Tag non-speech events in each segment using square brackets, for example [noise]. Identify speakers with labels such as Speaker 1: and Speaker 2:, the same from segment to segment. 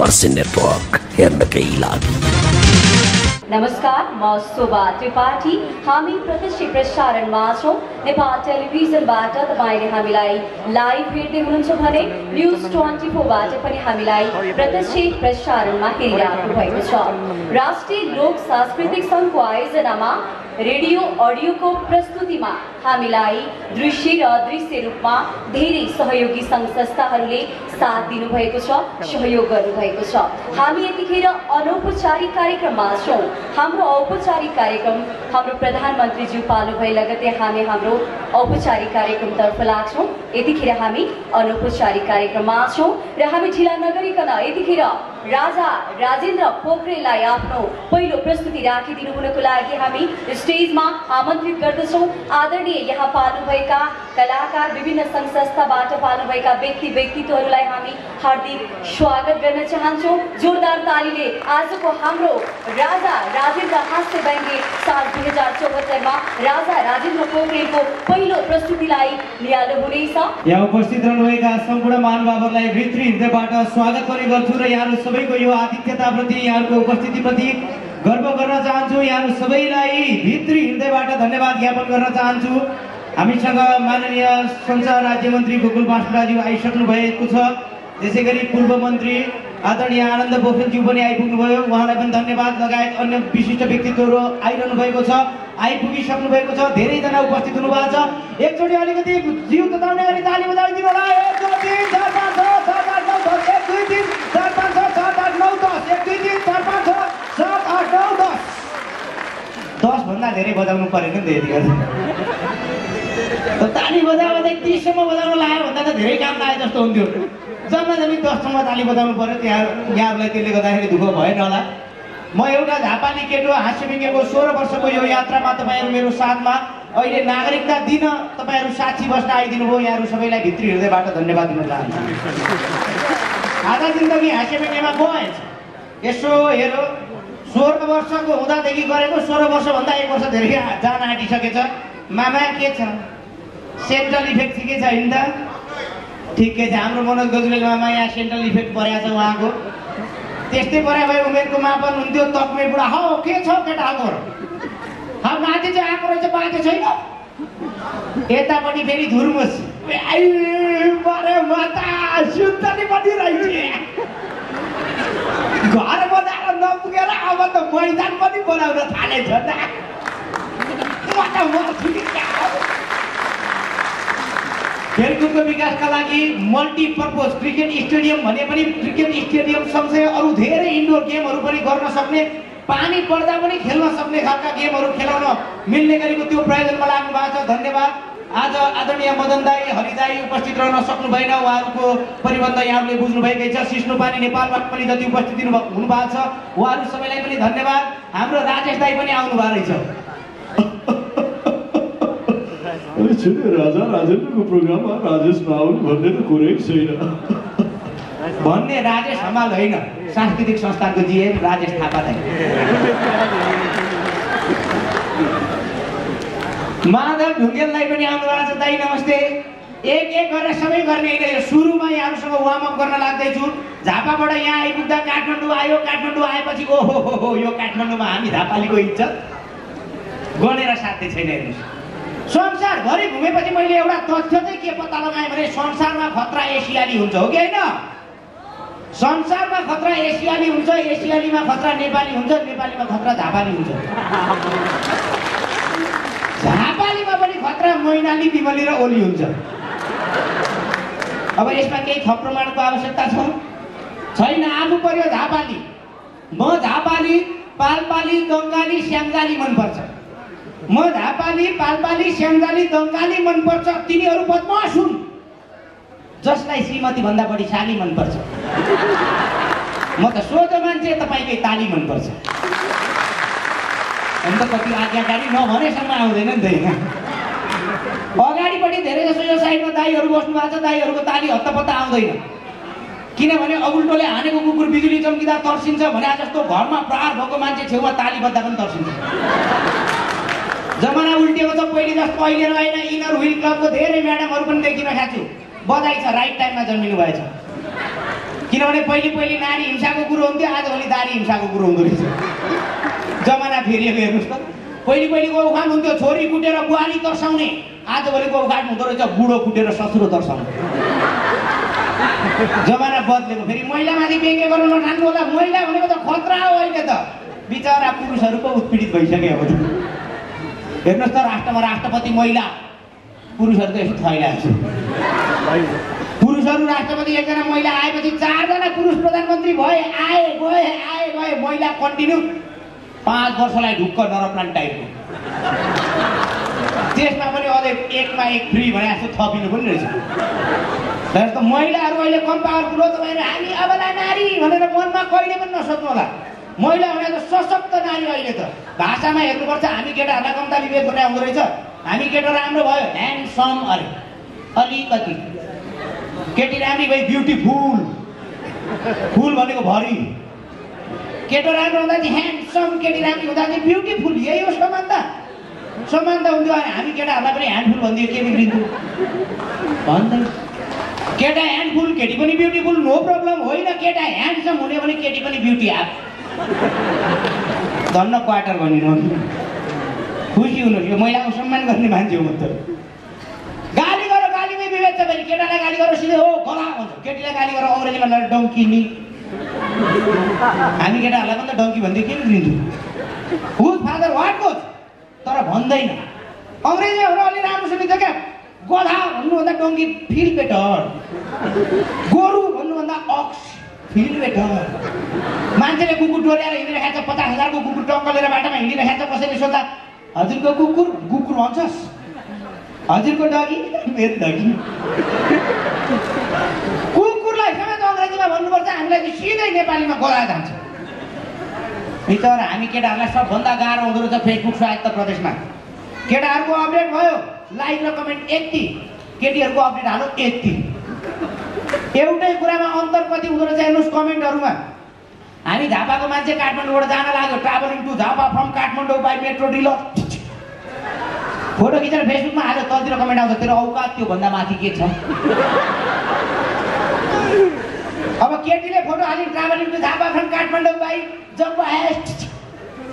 Speaker 1: फर्सी नेटवर्क हेर्नकै लागि
Speaker 2: नमस्कार म शोभा त्रिपाठी हामी प्रत्यक्ष प्रसारणमा छौँ नेपाल टेलिभिजनबाट तपाईँले हामीलाई लाइभ हेर्दै हुनुहुन्छ भने न्युज ट्वेन्टी फोरबाट पनि हामीलाई प्रत्यक्ष प्रसारणमा हेरिरहनु भएको छ राष्ट्रिय लोक सांस्कृतिक सङ्घको आयोजनामा रेडियो अडियोको प्रस्तुतिमा हामीलाई दृश्य र दृश्य रूपमा धेरै सहयोगी सङ्घ संस्थाहरूले साथ दिनुभएको छ सहयोग गर्नुभएको छ हामी यतिखेर अनौपचारिक कार्यक्रममा छौँ हाम्रो औपचारिक कार्यक्रम हाम्रो प्रधानमन्त्रीज्यू पाल्नुभए लगतै हामी हाम्रो औपचारिक कार्यक्रमतर्फ लाग्छौँ यतिखेर हामी अनौपचारिक कार्यक्रममा छौँ र हामी ढिला नगरिकन यतिखेर राजा राजेन्द्र पोखरेललाई आफ्नो पहिलो प्रस्तुति राखिदिनु हुनको लागि हामी स्टेजमा आमन्त्रित गर्दछौँ आदरणीय यहाँ पाल्नुभएका कलाकार विभिन्न सङ्घ संस्थाबाट पाल्नुभएका व्यक्ति व्यक्तित्वहरूलाई हामी हार्दिक स्वागत गर्न चाहन्छौँ जोरदार तालीले आजको हाम्रो राजा राजेन्द्र हास्य ब्याङ्कले साल दुई हजार चौहत्तरमा राजा राजेन्द्र पोखरेलको पहिलो प्रस्तुतिलाई न्यालो हुनेछ
Speaker 3: यहाँ उपस्थित रहनुभएका सम्पूर्ण महानुभावहरूलाई भित्री हृदयबाट
Speaker 4: स्वागत पनि गर्छु र यहाँहरू सबैको यो आतिथ्यताप्रति यहाँहरूको उपस्थितिप्रति गर्व गर्न चाहन्छु यहाँहरू सबैलाई भित्री हृदयबाट धन्यवाद ज्ञापन गर्न चाहन्छु हामीसँग माननीय संसार राज्य मन्त्री गोकुल बास्टुलाज्यू आइसक्नु भएको छ त्यसै गरी पूर्व मन्त्री आदरणीय आनन्द बोखेलज्यू पनि आइपुग्नुभयो उहाँलाई पनि धन्यवाद लगायत अन्य विशिष्ट व्यक्तित्वहरू आइरहनु भएको छ आइपुगिसक्नु भएको छ धेरैजना उपस्थित हुनुभएको छ एकचोटि अलिकति जिउ तताउने गरी ताली बजाइदिनु होला दस एक धेरै बजाउनु परेन नि त यतिखेर ताली बजाएर बजा तिससम्म बजाउनु लाग्यो भन्दा त धेरै काम लाग्यो जस्तो हुन्थ्यो जम्मा जम्मी दससम्म ताली बजाउनु पऱ्यो त्यहाँ यहाँहरूलाई त्यसले गर्दाखेरि दुःख भएन होला म एउटा झापाली केटो हाँसिबिङ्गेको सोह्र वर्षको यो यात्रामा तपाईँहरू मेरो साथमा अहिले नागरिकता दिन तपाईँहरू साक्षी बस्न आइदिनु भयो यहाँहरू सबैलाई भित्री हृदयबाट धन्यवाद दिन चाहन्छु आधा जिन्दगी हाँसिबिङ्गेमा गएछ यसो हेरो सोह्र वर्षको हुँदादेखि गरेको सोह्र वर्षभन्दा एक वर्ष धेरै जान आँटिसकेछ मामा के छ सेन्ट्रल इफेक्ट ठिकै छ नि त ठिकै छ हाम्रो मनोज गजुले मामा यहाँ सेन्ट्रल इफेक्ट परेको छ उहाँको त्यस्तै गरे भए उमेरको मापन हुन्थ्यो तकमे बुढा हौ के छ केटाको हौ माथि चाहिँ आएको रहेछ बाँकी छैन यतापट्टि फेरि धुर्मुस घर बनाएर नपुगेर अब त मैदान पनि बनाउन थाले थालेछ खेलकुदको विकासका लागि मल्टिपर्पोज क्रिकेट स्टेडियम भने पनि क्रिकेट स्टेडियम सँगसँगै अरू धेरै इन्डोर गेमहरू पनि गर्न सक्ने पानी पर्दा पनि खेल्न सक्ने खालका गेमहरू खेलाउन मिल्ने गरेको त्यो प्रयोजनमा लाग्नु भएको छ धन्यवाद आज आदरणीय मदन दाई हरिदाई उपस्थित रहन सक्नु भएन उहाँहरूको परिबन्ध यहाँहरूले बुझ्नुभएकै छ सिस्नु पानी नेपालबाट पनि जति उपस्थित दिनु हुनुभएको छ उहाँहरू सबैलाई पनि धन्यवाद हाम्रो राजेश दाई पनि आउनु भएको रहेछ [laughs]
Speaker 5: अनि छुने राजा राजेन्द्रको प्रोग्राममा राजेश नआउनु भन्ने त कुरै छैन
Speaker 4: भन्ने राजेश हमाल होइन सांस्कृतिक संस्थाको जिएम राजेश थापालाई माधव ढुङ्गेललाई पनि भएको छ दाई नमस्ते एक एक गरेर सबै गर्ने होइन सुरुमा यहाँहरूसँग वार्मअप गर्न लाग्दैछु झापाबाट यहाँ आइपुग्दा काठमाडौँ आयो काठमाडौँ आएपछि ओहो हो यो काठमाडौँमा हामी झापालीको इज्जत गरेर साथै छैन हेर्नुहोस् संसारभरि घुमेपछि मैले एउटा तथ्य चाहिँ के पत्ता लगाएँ भने संसारमा खतरा एसियाली हुन्छ हो कि होइन संसारमा खतरा एसियाली हुन्छ एसियालीमा खतरा नेपाली हुन्छ नेपालीमा खतरा झापाली हुन्छ झापालीमा पनि खतरा मैनाली बिमली र ओली हुन्छ अब यसमा केही थप प्रमाणको आवश्यकता छ छैन आउनु पर्यो झापाली म झापाली पालपाली गङ्गाली स्याङ्गाली मनपर्छ म झापाली पालपाली स्याङ्जाली दङ्गाली मनपर्छ तिनीहरू बदमास हुन् जसलाई श्रीमती भन्दा बढी साली मनपर्छ म त सोझो मान्छे तपाईँकै ताली मनपर्छ अन्त कति आज्ञाकारी नभनेसम्म आउँदैन नि त होइन अगाडिपट्टि धेरै जसो यो साइडमा दाईहरू बस्नु भएको छ दाईहरूको ताली हत्तपत्ता आउँदैन किनभने अगुल्टोले हानेको कुकुर बिजुली चम्किँदा तर्सिन्छ भने जस्तो घरमा प्रहार भएको मान्छे छेउमा ताली बद्दा पनि तर्सिन्छ जमाना उल्टिएको छ पहिले जस्तो अहिले रहेन इनर विल क्लबको धेरै म्याडमहरू पनि देखिन छु बधाई छ राइट टाइममा जन्मिनु भएछ किनभने पहिले पहिले नारी हिंसाको कुरो हुन्थ्यो आजभोलि दारी हिंसाको कुरो हुँदो रहेछ जमाना फेरिएको हेर्नुहोस् त पहिले पहिलेको उखान हुन्थ्यो छोरी कुटेर बुहारी तर्साउने आजभोलिको उखान हुँदो रहेछ बुढो कुटेर ससुरो तर्साउने जमाना बद्लेको फेरि महिलामाथि बेङ्गे गर्नु नठान्नु होला महिला भनेको त खतरा हो अहिले त बिचरा पुरुषहरू पो
Speaker 5: उत्पीडित भइसक्यो अब
Speaker 4: हेर्नुहोस् त राष्ट्रमा राष्ट्रपति महिला पुरुषहरू त यसो थैलाएको पुरुषहरू राष्ट्रपति एकजना महिला आएपछि चारजना पुरुष प्रधानमन्त्री भए आए गए आए गए महिला कन्टिन्यू पाँच वर्षलाई ढुक्क नरप्लान टाइपको त्यसमा पनि अझै एकमा एक फ्री भने जस्तो थपिनु पनि रहेछ जस्तो महिलाहरू अहिले कम पावरफुल तपाईँहरू हामी अब नारी भनेर मनमा कहिले पनि नसोच्नु होला महिला भनेको सशक्त नारी अहिले त भाषामा हेर्नुपर्छ हामी केटाहरूलाई कम्ता विभेद गर्ने आउँदो रहेछ हामी केटा राम्रो भयो ह्यान्डसम अरे अलिकति केटी राम्री भयो ब्युटिफुल
Speaker 5: फुल भनेको भरि
Speaker 4: केटो राम्रो हुँदा चाहिँ ह्यान्डसम केटी राम्री हुँदा चाहिँ ब्युटिफुल यही हो समानता समानता हुन्थ्यो अनि हामी केटाहरूलाई पनि ह्यान्डफुल भनिदियो के बिग्रिन्थ्यो भन्दै केटा ह्यान्डफुल केटी पनि ब्युटिफुल नो प्रब्लम होइन केटा ह्यान्डसम हुने भने केटी पनि ब्युटी धन्न क्वार्टर भनिनँ खुसी हुनु यो महिलाको सम्मान गर्ने मान्छे हो म त गाली गर गालीमै विभेद छ भने केटालाई गाली गर सिधै हो गला भन्छ केटीलाई गाली गर अङ्ग्रेजीमा लगाएर डङ्की नि हामी केटाहरूलाई पनि त डङ्की भन्दै के दिन्छु हुज फादर वाट गोज तर भन्दैन अङ्ग्रेजीहरू अलि राम्रो सुनिन्छ क्या गधा भन्नुभन्दा डङ्की फिल बेटर गोरु भन्नुभन्दा अक्स फिल्डमै बेटा मान्छेले कुकुर टोलेर हिँडिरहेको छ पचास हजारको कुकुर टक्क बाटोमा हिँडिरहेको छ कसैले सोद्धा हजुरको कुकुर कुकुर भन्छस् हजुरको डगी मेरो डगी कुकुरलाई समेत अङ्ग्रेजीमा भन्नुपर्छ हामीलाई चाहिँ सिधै नेपालीमा गोरा जान्छ बिचरा हामी केटाहरूलाई सबभन्दा गाह्रो हुँदो रहेछ फेसबुक स्वायत्त प्रदेशमा केटाहरूको अपडेट भयो लाइक र कमेन्ट यति केटीहरूको अपडेट हालो यति एउटै कुरामा अन्तर कति हुँदो रहेछ हेर्नुहोस् कमेन्टहरूमा हामी झापाको मान्छे काठमाडौँबाट जान लाग्यो travelling to Jhapa from Kathmandu by metro डिल फोटो खिचेर फेसबुकमा हाल्यो तलतिर कमेन्ट आउँछ तेरो औकात त्योभन्दा माथि के छ अब केटीले फोटो हाल्यो travelling to Jhapa from Kathmandu by jump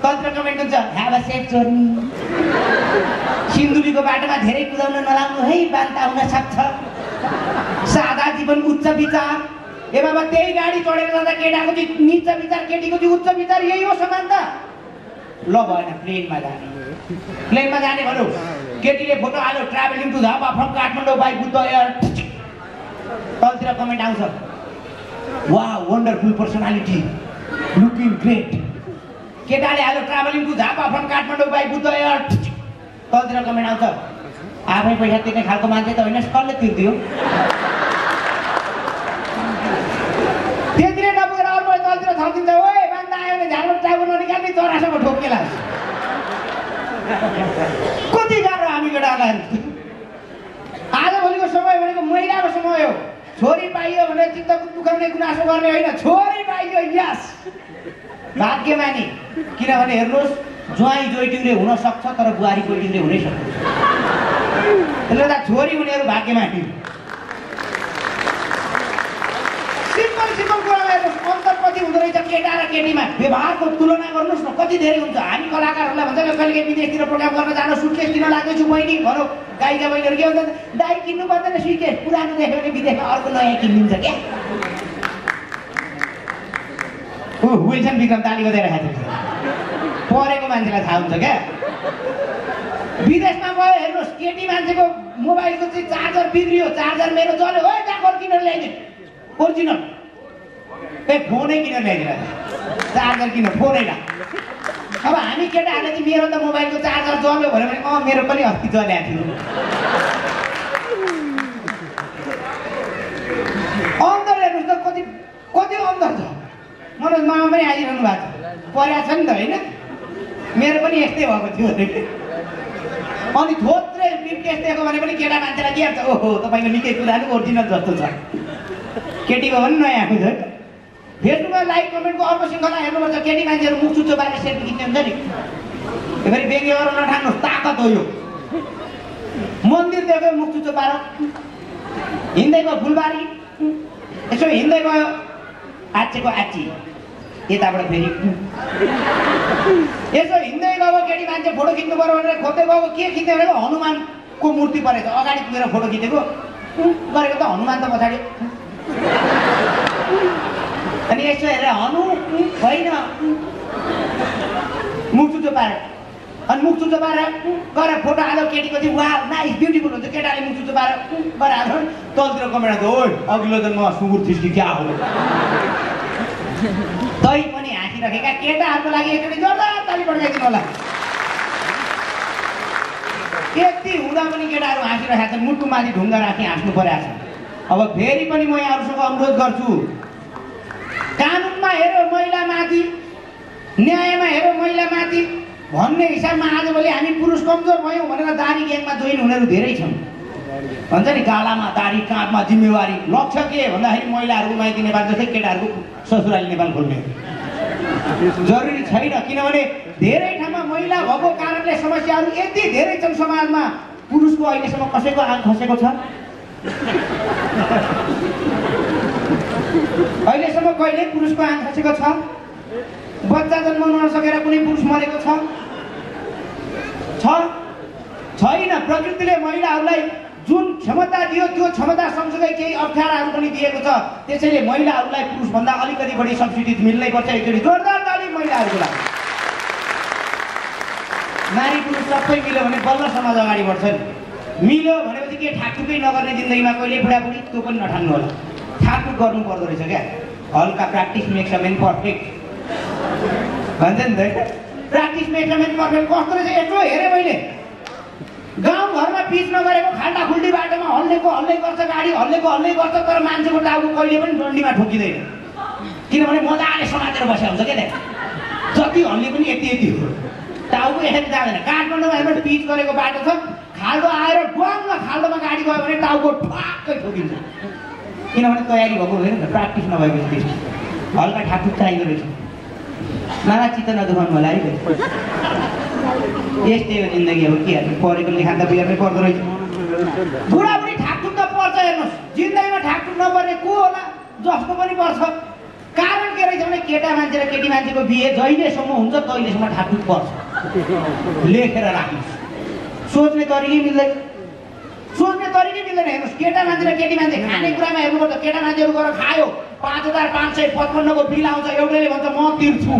Speaker 4: तलतिर कमेन्ट हुन्छ अ सेफ जर्नी सिन्धुलीको बाटोमा धेरै कुदाउन नलाग्नु है बान्ता हुन सक्छ सादा जीवन उच्च विचार हे बाबा त्यही गाडी चढेर जाँदा केटाको चाहिँ निच विचार केटीको चाहिँ उच्च विचार यही हो समानता ल भएन प्लेनमा जाने प्लेनमा जाने भनौँ केटीले फोटो हाल्यो travelling to Jhapa from Kathmandu by Buddha Air तलतिर कमेन्ट आउँछ wow wonderful personality looking great केटाले हाल्यो travelling to Jhapa from Kathmandu by Buddha Air तलतिर कमेन्ट आउँछ आफै पैसा तिर्ने खालको मान्छे त होइन कसले तिर्थ्यो त्यतिर नपुगेर अर्को तलतिर छर्किन्छ ओ मान्छे आयो भने झालमा टाउको ननिकाल्ने चौरासम्म ठोक्के कति गाह्रो हामी केटाहरूलाई आजभोलिको समय भनेको महिलाको समय हो छोरी पाइयो भने चित्त दुखाउने गुनासो गर्ने होइन छोरी पाइयो यस भाग्यमानी किनभने हेर्नुहोस् ज्वाइँ हुन हुनसक्छ तर बुहारी कोइटिउरे हुनै सक्छ त्यसले गर्दा छोरी उनीहरू भाग्यमानी
Speaker 6: सिम्पल सिम्पल
Speaker 4: कुरा हेर्नुहोस् अन्तर कति हुँदो रहेछ केटा र केटीमा व्यवहारको तुलना गर्नुहोस् न कति धेरै हुन्छ हामी कलाकारहरूलाई भन्छ कहिले विदेशतिर प्रोग्राम गर्न जानु सुटकेस किन लाग्दैछु बहिनी भनौँ गाईका बहिनीहरू के हुन्छ दाइ किन्नु पर्दैन सुटकेस पुरानो देख्यो भने विदेशमा अर्को नयाँ किनिदिन्छ क्या ऊ विल्सन विक्रम ताली बजाएर खाएको थियो पढेको मान्छेलाई थाहा हुन्छ क्या विदेशमा गयो हेर्नुहोस् केटी मान्छेको मोबाइलको चाहिँ चार्जर बिग्रियो चार्जर मेरो जल्यो है डाक्टर किनेर ल्याइदिए ओरिजिनल ए फोनै किनेर ल्याइदिएर चार्जर किन फोनै ला अब हामी केटाहरूले चाहिँ मेरो त मोबाइलको चार्जर जल्यो भन्यो भने अँ मेरो पनि अस्ति चल्याएको थियो अन्तर हेर्नुहोस् त कति कति अन्तर छ मनोज मामा पनि आइरहनु भएको छ परेको छ नि त होइन मेरो पनि यस्तै भएको थियो
Speaker 6: अरे
Speaker 4: अनि थोत्रै लिप टेस्ट दिएको भने पनि केटा मान्छेलाई के हाल्छ ओहो तपाईँको निकै नै ओरिजिनल जस्तो छ केटीको पनि नयाँ आउँछ फेसबुकमा लाइक कमेन्टको अर्को श्रृङ्खला हेर्नुपर्छ केटी मान्छेहरू मुख चुच्चो बारेर सेल्फी किन्ने हुन्छ नि त्यो फेरि बेङ्गेहरू नठानु ताकत हो यो मन्दिर देख्यो मुख चुच्चो पार हिँड्दै गयो फुलबारी यसो हिँड्दै गयो आचेको आची यताबाट फेरि यसो हिँड्दै गएको केटी मान्छे फोटो खिच्नु पऱ्यो भनेर खोज्दै गएको के खिच्ने भनेको हनुमानको मूर्ति परेछ अगाडि पुगेर फोटो खिचेको गरेको त हनुमान त पछाडि अनि यसो हेरेर हनु होइन मुख चुच्चो पारेर अनि मुख चुच्चो पारेर गरेर फोटो हाल्यो केटीको चाहिँ वा नाइस ब्युटिफुल हुन्छ केटाले मुख चुच्चो पारेर गरेर हाल्छ तलतिर कमेडाको ओल्ड अघिल्लो जन्म सुँगुर थिस्की क्या हो दही पनि हाँसिराखेका केटाहरूको लागि एकचोटि जोरदार ताली पड्काइदिनु होला त्यति हुँदा पनि केटाहरू हाँसिरहेका छन् मुटुमाथि ढुङ्गा राखी हाँस्नु परेको छ अब फेरि पनि म यहाँहरूसँग अनुरोध गर्छु कानुनमा हेऱ्यो महिलामाथि न्यायमा हेऱ्यो महिलामाथि भन्ने हिसाबमा आजभोलि हामी पुरुष कमजोर भयौँ भनेर दारी ग्याङमा जोइन हुनेहरू धेरै छन् भन्छ नि गालामा दारी काँधमा जिम्मेवारी लक्ष्य के भन्दाखेरि महिलाहरूको माइती नेपाल जस्तै केटाहरूको ससुराली नेपाल खोल्ने जरुरी छैन किनभने धेरै ठाउँमा महिला भएको कारणले समस्याहरू यति धेरै छन् समाजमा पुरुषको अहिलेसम्म कसैको आङ खसेको छ अहिलेसम्म कहिले पुरुषको आङ खसेको छ बच्चा जन्माउन नसकेर कुनै पुरुष मरेको छ छैन प्रकृतिले महिलाहरूलाई जुन क्षमता दियो त्यो क्षमता सँगसँगै केही अप्ठ्याराहरू पनि दिएको छ त्यसैले महिलाहरूलाई पुरुषभन्दा अलिकति बढी सब्सिडी पर्छ एकचोटि जोरदार तालिम महिलाहरूको लागि नारी पुरुष सबै मिल्यो भने बल्ल समाज अगाडि बढ्छ नि मिल्यो भनेपछि के ठाकुकै नगर्ने जिन्दगीमा कहिले बुढाबुढी त्यो पनि नठान्नु होला ठाकुर गर्नु पर्दो रहेछ क्या हल्का practice makes a man perfect भन्छ नि त practice makes a man perfect कस्तो रहेछ यत्रो हेरेँ मैले गाउँघरमा पिच नगरेको खाल्टा खुल्टी बाटोमा हल्लेको हल्लै गर्छ गाडी हल्लेको हल्लै गर्छ तर मान्छेको टाउको कहिले पनि डन्डीमा ठोकिँदैन किनभने मजाले समातेर बसेको हुन्छ क्या जति हल्ले पनि यति यति हो टाउको यसरी जाँदैन काठमाडौँमा हेर्नु पिच गरेको बाटो छ खाल्डो आएर डुवाङ्ग खाल्डोमा गाडी गयो भने टाउको ठ्वाक्कै ठोकिन्छ किनभने तयारी भएको होइन त प्र्याक्टिस नभएको हल्का ठाकुर चाहिँ रहेछ मलाई चित्त नदुखाउनु होला है यस्तै हो जिन्दगी अब के हेर्नु पढेको लेखा त बिहानै पर्दो रहेछ बुढाबुढी ठाकुर त पर्छ हेर्नुहोस् जिन्दगीमा ठाकुर नपर्ने को होला जस्तो पनि पर्छ कारण के रहेछ भने केटा मान्छे र केटी मान्छेको बिहे जहिलेसम्म हुन्छ तहिलेसम्म ठाकुर पर्छ लेखेर राख्नुहोस् सोच्ने तरिकै मिल्दैन सोच्ने तरिकै मिल्दैन हेर्नुहोस् केटा मान्छे र केटी मान्छे खाने खानेकुरामा हेर्नुपर्छ केटा मान्छेहरू गएर खायो पाँच हजार पाँच सय पचपन्नको बिल आउँछ एउटैले भन्छ म तिर्छु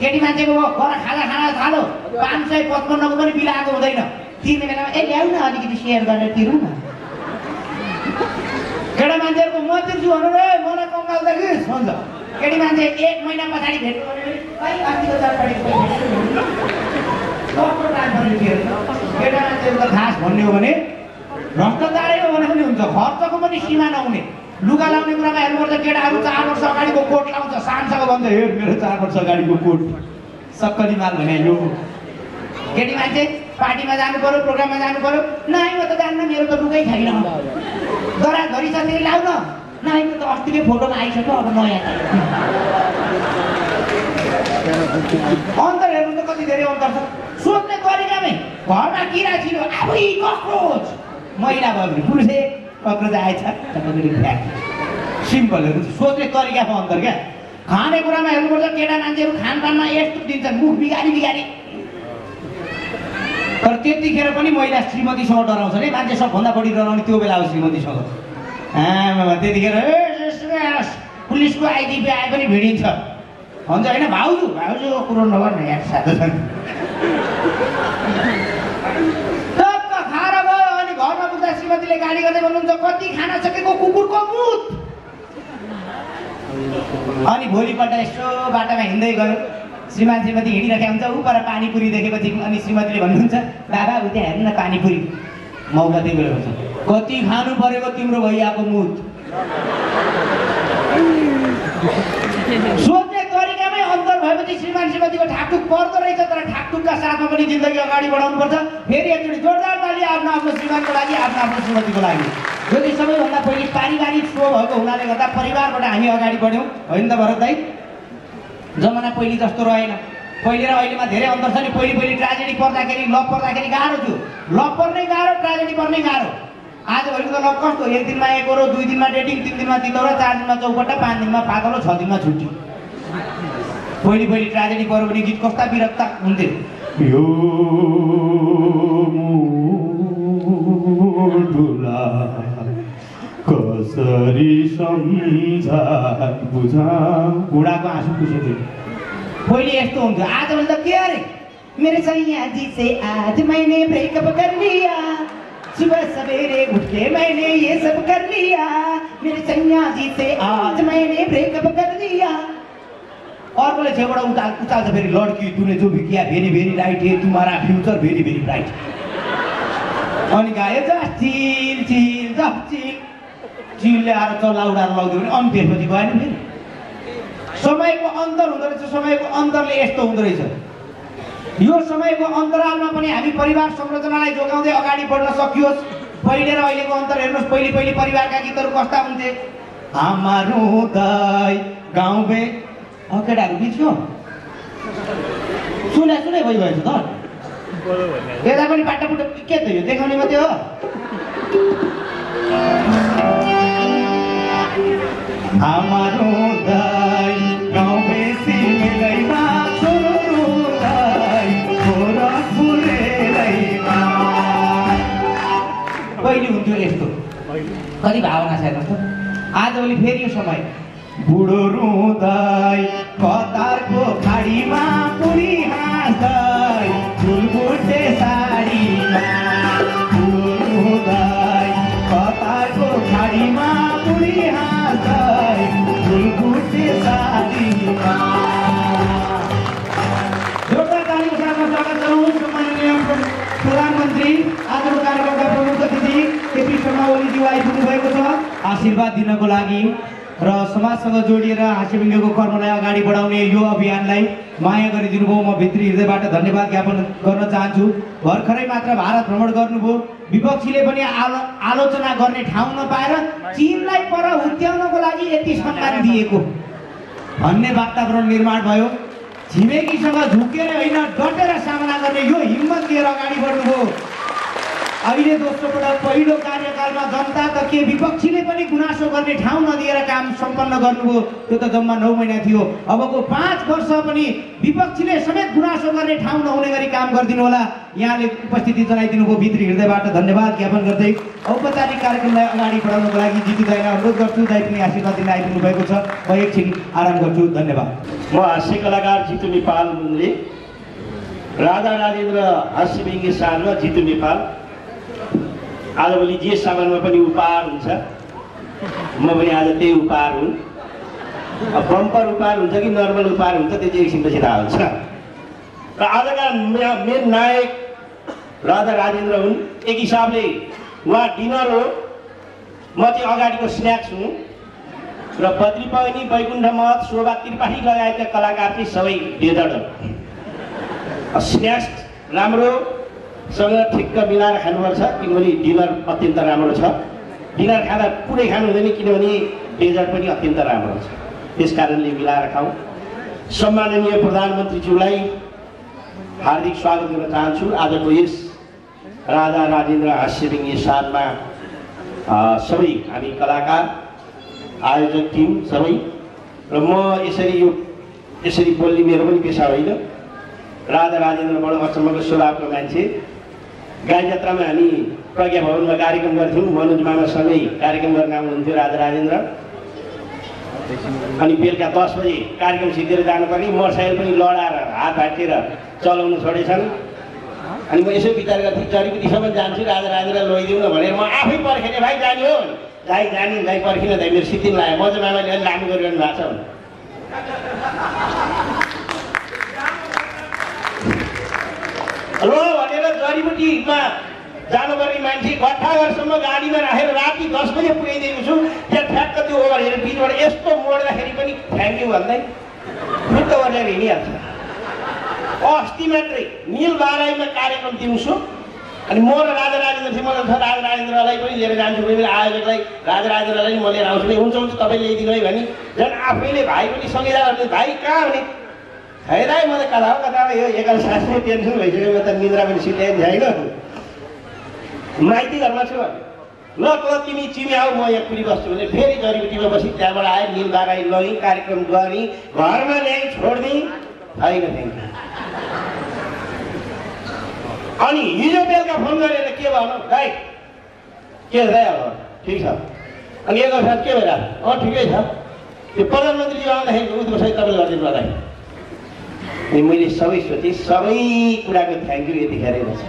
Speaker 4: केटी मान्छेको गएर खाजा खाना थालो पाँच सय पचपन्नको पनि बिल आएको हुँदैन तिर्ने बेलामा ए ल्याउ न अलिकति सेयर गरेर तिरौँ न केटा मान्छेहरूको म तिर्छु भनौँ भनेर मलाई कङ्गाल त कि हुन्छ केटी मान्छे एक महिना पछाडि भेट्नु भने केटा मान्छेहरूको खास भन्ने हो भने भ्रष्टाचारै पनि हुन्छ खर्चको पनि सीमा नहुने लुगा लाउने कुरामा हेर्नुपर्छ केटाहरू चार वर्ष अगाडिको कोट लाउँछ सानसँग भन्दा हेर मेरो चार वर्ष अगाडिको कोट सक्कली माल भने यो केटी मान्छे पार्टीमा जानु पर्यो प्रोग्राममा जानु पर्यो नाइ म त जान्न मेरो त लुगै छैन दरा धरी छ त्यही लाउन नाइ त अस्तिकै फोटोमा आइसक्यो अब नयाँ अन्तर हेर्नु त कति धेरै अन्तर छ सोध्ने तरिकामै घरमा किरा छिरो आफै कस्तो महिला भयो भने पुरुषै कक्रोच आएछ सिम्पलहरू सोच्ने तरिकाको अन्तर क्या खानेकुरामा हेर्नुपर्छ केटा मान्छेहरू खानपानमा यस्तो दिन्छन् मुख बिगारी बिगारी तर त्यतिखेर पनि महिला श्रीमतीसँग डराउँछ नि मान्छे सबभन्दा बढी डराउने त्यो बेला हो श्रीमतीसँग आमा त्यतिखेर पुलिसको आइडिपी आए पनि भिडिन्छ हुन्छ होइन भाउजू भाउजूको कुरो नगर्नु यहाँ साथी श्रीमतीले गाली गर्दै भन्नुहुन्छ कति खान सकेको कुकुरको मुत अनि भोलिपल्ट यसो बाटोमा हिँड्दै गयो श्रीमान श्रीमती हिँडिरहेको हुन्छ ऊ पर पानीपुरी देखेपछि अनि श्रीमतीले भन्नुहुन्छ बाबा ऊ त्यहाँ हेर्नु न पानीपुरी मौका त्यही कति खानु परेको तिम्रो भैयाको मुत [laughs] भनेपछि श्रीमान श्रीमतीको ठाकटुक पर्दो रहेछ तर ठाकटुकका साथमा पनि जिन्दगी अगाडि बढाउनु पर्छ फेरि एकचोटि जोरदार ताली आफ्नो आफ्नो श्रीमानको लागि आफ्नो आफ्नो श्रीमतीको लागि जो कि सबैभन्दा पहिले पारिवारिक सो भएको हुनाले गर्दा परिवारबाट हामी अगाडि बढ्यौँ होइन त भरत दाई जमाना पहिले जस्तो रहेन पहिले र अहिलेमा धेरै अन्तर छ नि पहिले पहिले ट्राजेडी पर्दाखेरि लभ पर्दाखेरि गाह्रो थियो लभ पर्ने गाह्रो ट्राजेडी पर्ने गाह्रो आजभोलिको त लभ कस्तो एक दिनमा एकरो दुई दिनमा डेटिङ तिन दिनमा तितौरा चार दिनमा चौपट्टा पाँच दिनमा पातलो छ दिनमा छुट्टी पहिले पहिले ट्राजेडी पऱ्यो भने गीत कस्ता विरक्त हुन्थे
Speaker 5: यो कसरी घुँडाको आँसु पुछेको
Speaker 4: थियो पहिले यस्तो हुन्थ्यो आजभन्दा के अरे मेरो सैया आज ब्रेकअप कर सुबह सवेरे उठ के मैंने ये सब कर लिया मेरे सैया जी से आज मैंने ब्रेकअप कर लिया अर्कोले छेउबाट उचाल उचाल्छ फेरि लड्की तुले जो भिकिया भेरी भेरी राइट हे तुमारा फ्युचर भेरी भेरी ब्राइट अनि गाए जा चिल चिल जा चिल चिलले आएर चल्ला उडाएर लग्यो भने अनि त्यसपछि गएन फेरि समयको अन्तर हुँदो रहेछ समयको अन्तरले यस्तो हुँदो रहेछ यो समयको अन्तरालमा पनि हामी परिवार संरचनालाई जोगाउँदै अगाडि बढ्न सकियोस् पहिले र अहिलेको अन्तर हेर्नुहोस् पहिले पहिले परिवारका गीतहरू कस्ता हुन्थे आमा गाउँ केटाहरू बिच्यो सुना सुने भइरहेछ त त्यता पनि बाटापुटा के त यो देखाउने मात्रै हो कहिले हुन्थ्यो यस्तो कति भावना छैन आज फेरि यो समय बुढो रुँदै कतारको खाडीमा पुरी हाँस्दै फुलबुटे साडीमा बुढो रुँदै कतारको खाडीमा पुरी हाँस्दै फुलबुटे साडीमा एउटा साथमा स्वागत गरौँ माननीय प्रधानमन्त्री आजको कार्यक्रमका प्रमुख अतिथि केपी शर्मा ओलीज्यू आइपुग्नु भएको छ आशीर्वाद दिनको लागि र समाजसँग जोडिएर हाँसीबिङ्गको कर्मलाई अगाडि बढाउने यो अभियानलाई माया गरिदिनुभयो म भित्री हृदयबाट धन्यवाद ज्ञापन गर्न चाहन्छु भर्खरै मात्र भारत भ्रमण गर्नुभयो विपक्षीले पनि आलो आलोचना गर्ने ठाउँ नपाएर चिनलाई पर हुत्याउनको लागि यति सम्मान दिएको भन्ने वातावरण निर्माण भयो छिमेकीसँग झुकेर होइन डटेर सामना गर्ने यो हिम्मत लिएर अगाडि बढ्नुभयो अहिले दोस्रो पटक पहिलो कार्यकालमा जनता त के विपक्षीले पनि गुनासो गर्ने ठाउँ नदिएर काम सम्पन्न गर्नुभयो त्यो त जम्मा नौ महिना थियो अबको पाँच वर्ष पनि विपक्षीले समेत गुनासो गर्ने ठाउँ नहुने गरी काम गरिदिनु होला यहाँले उपस्थिति जनाइदिनु भयो भित्री हृदयबाट धन्यवाद ज्ञापन गर्दै औपचारिक कार्यक्रमलाई अगाडि बढाउनको लागि जितु दाइलाई अनुरोध गर्छु दाई पनि आशीर्वाद दिन आइपुग्नु भएको छ म एकछिन
Speaker 5: आराम गर्छु धन्यवाद
Speaker 7: म हास्य कलाकार जितु नेपालले राधा राजेन्द्र हास्य र जितु नेपाल आजभोलि जे सामानमा पनि उपहार हुन्छ म पनि आज त्यही उपहार हुँ बम्पर उपहार हुन्छ कि नर्मल उपहार हुन्छ त्यो चाहिँ एकछिन थाहा हुन्छ र आजका मेन नायक राजा राजेन्द्र हुन् एक हिसाबले उहाँ डिनर हो म चाहिँ अगाडिको स्न्याक्स हुँ र बद्रीपनी वैकुण्ठ मत शोभा त्रिपाठी लगायतका कलाकार चाहिँ सबै डेजर्ट हो स्न्याक्स राम्रो सँग ठिक्क मिलाएर खानुपर्छ किनभने डिनर अत्यन्त राम्रो छ डिनर खाँदा पुरै खानु हुँदैन किनभने डेजर्ट पनि अत्यन्त राम्रो छ त्यस कारणले मिलाएर खाउँ सम्माननीय प्रधानमन्त्रीज्यूलाई हार्दिक स्वागत गर्न चाहन्छु आजको यस राजा राजेन्द्र हास्यरिङ साथमा सबै हामी कलाकार आयोजक टिम सबै र म यसरी यो यसरी बोल्ने मेरो पनि पेसा होइन राजा राजेन्द्र बडो अचम्मको स्वभावको मान्छे गाई जात्रामा हामी प्रज्ञा भवनमा कार्यक्रम गर्थ्यौँ मनोज मामासँगै कार्यक्रम गर्न आउनुहुन्थ्यो राजा राजेन्द्र अनि बेलुका दस बजे कार्यक्रम सिद्धेर जानुपर्ने मोटरसाइकल पनि लडाएर हात हाटेर चलाउनु छोडेछन् अनि म यसो विचार गर्थेँ चरिपतिसम्म जान्छु राजा राजेन्द्र लैदिउँ न भनेर म आफै पर्खेँ भाइ जाने हो दाई जाने दाई पर्खिन दाइ मेरो सिद्धिम लाग्यो मजा मामाले अलिक लामो गरिरहनु भएको छ लो भनेर जडीबुटीमा जानुपर्ने मान्छे घरसम्म गाडीमा राखेर राति दस बजे पुगाइदिएको छु त्यहाँ ठ्याक्क त्यो ओभर हेरेर बिचबाट यस्तो मोड्दाखेरि पनि फ्याङ्क्यु भन्दै फुट भनेर हिँडिहाल्छ अस्ति मात्रै निल बाराईमा कार्यक्रम दिउँछु अनि म र राजा राजेन्द्र थियो मलाई राजा राजेन्द्रलाई पनि लिएर जान्छु कोही बेला आयोजकलाई राजा राजेन्द्रलाई पनि म लिएर आउँछु हुन्छ हुन्छ तपाईँ ल्याइदिनु है भने झन् आफैले भाइ पनि सँगै जाँदा भाइ कहाँ भने होइन है मलाई कता हो कता यो एघार सास टेन्सन भइसक्यो म त निन्द्रा पनि सिटाइदिन्छ होइन माइती घरमा छु ल ल तिमी आऊ म यहाँ बस्छु भने फेरि जडीबुटीमा बसी त्यहाँबाट आयो निन्दागाई लगी कार्यक्रम गरी घरमा ल्याइ छोडिदिएँ होइन अनि हिजो बेलुका फोन गरेर के भन्नु गाई के छ अब ठिक छ अनि एक सास के भइरहेको अँ ठिकै छ त्यो प्रधानमन्त्रीजी आउँदाखेरि उसको सहित तपाईँले गरिदिनु होला अनि मैले सबै सोचेँ सबै कुराको थ्याङ्क यू यतिखेर रहेछ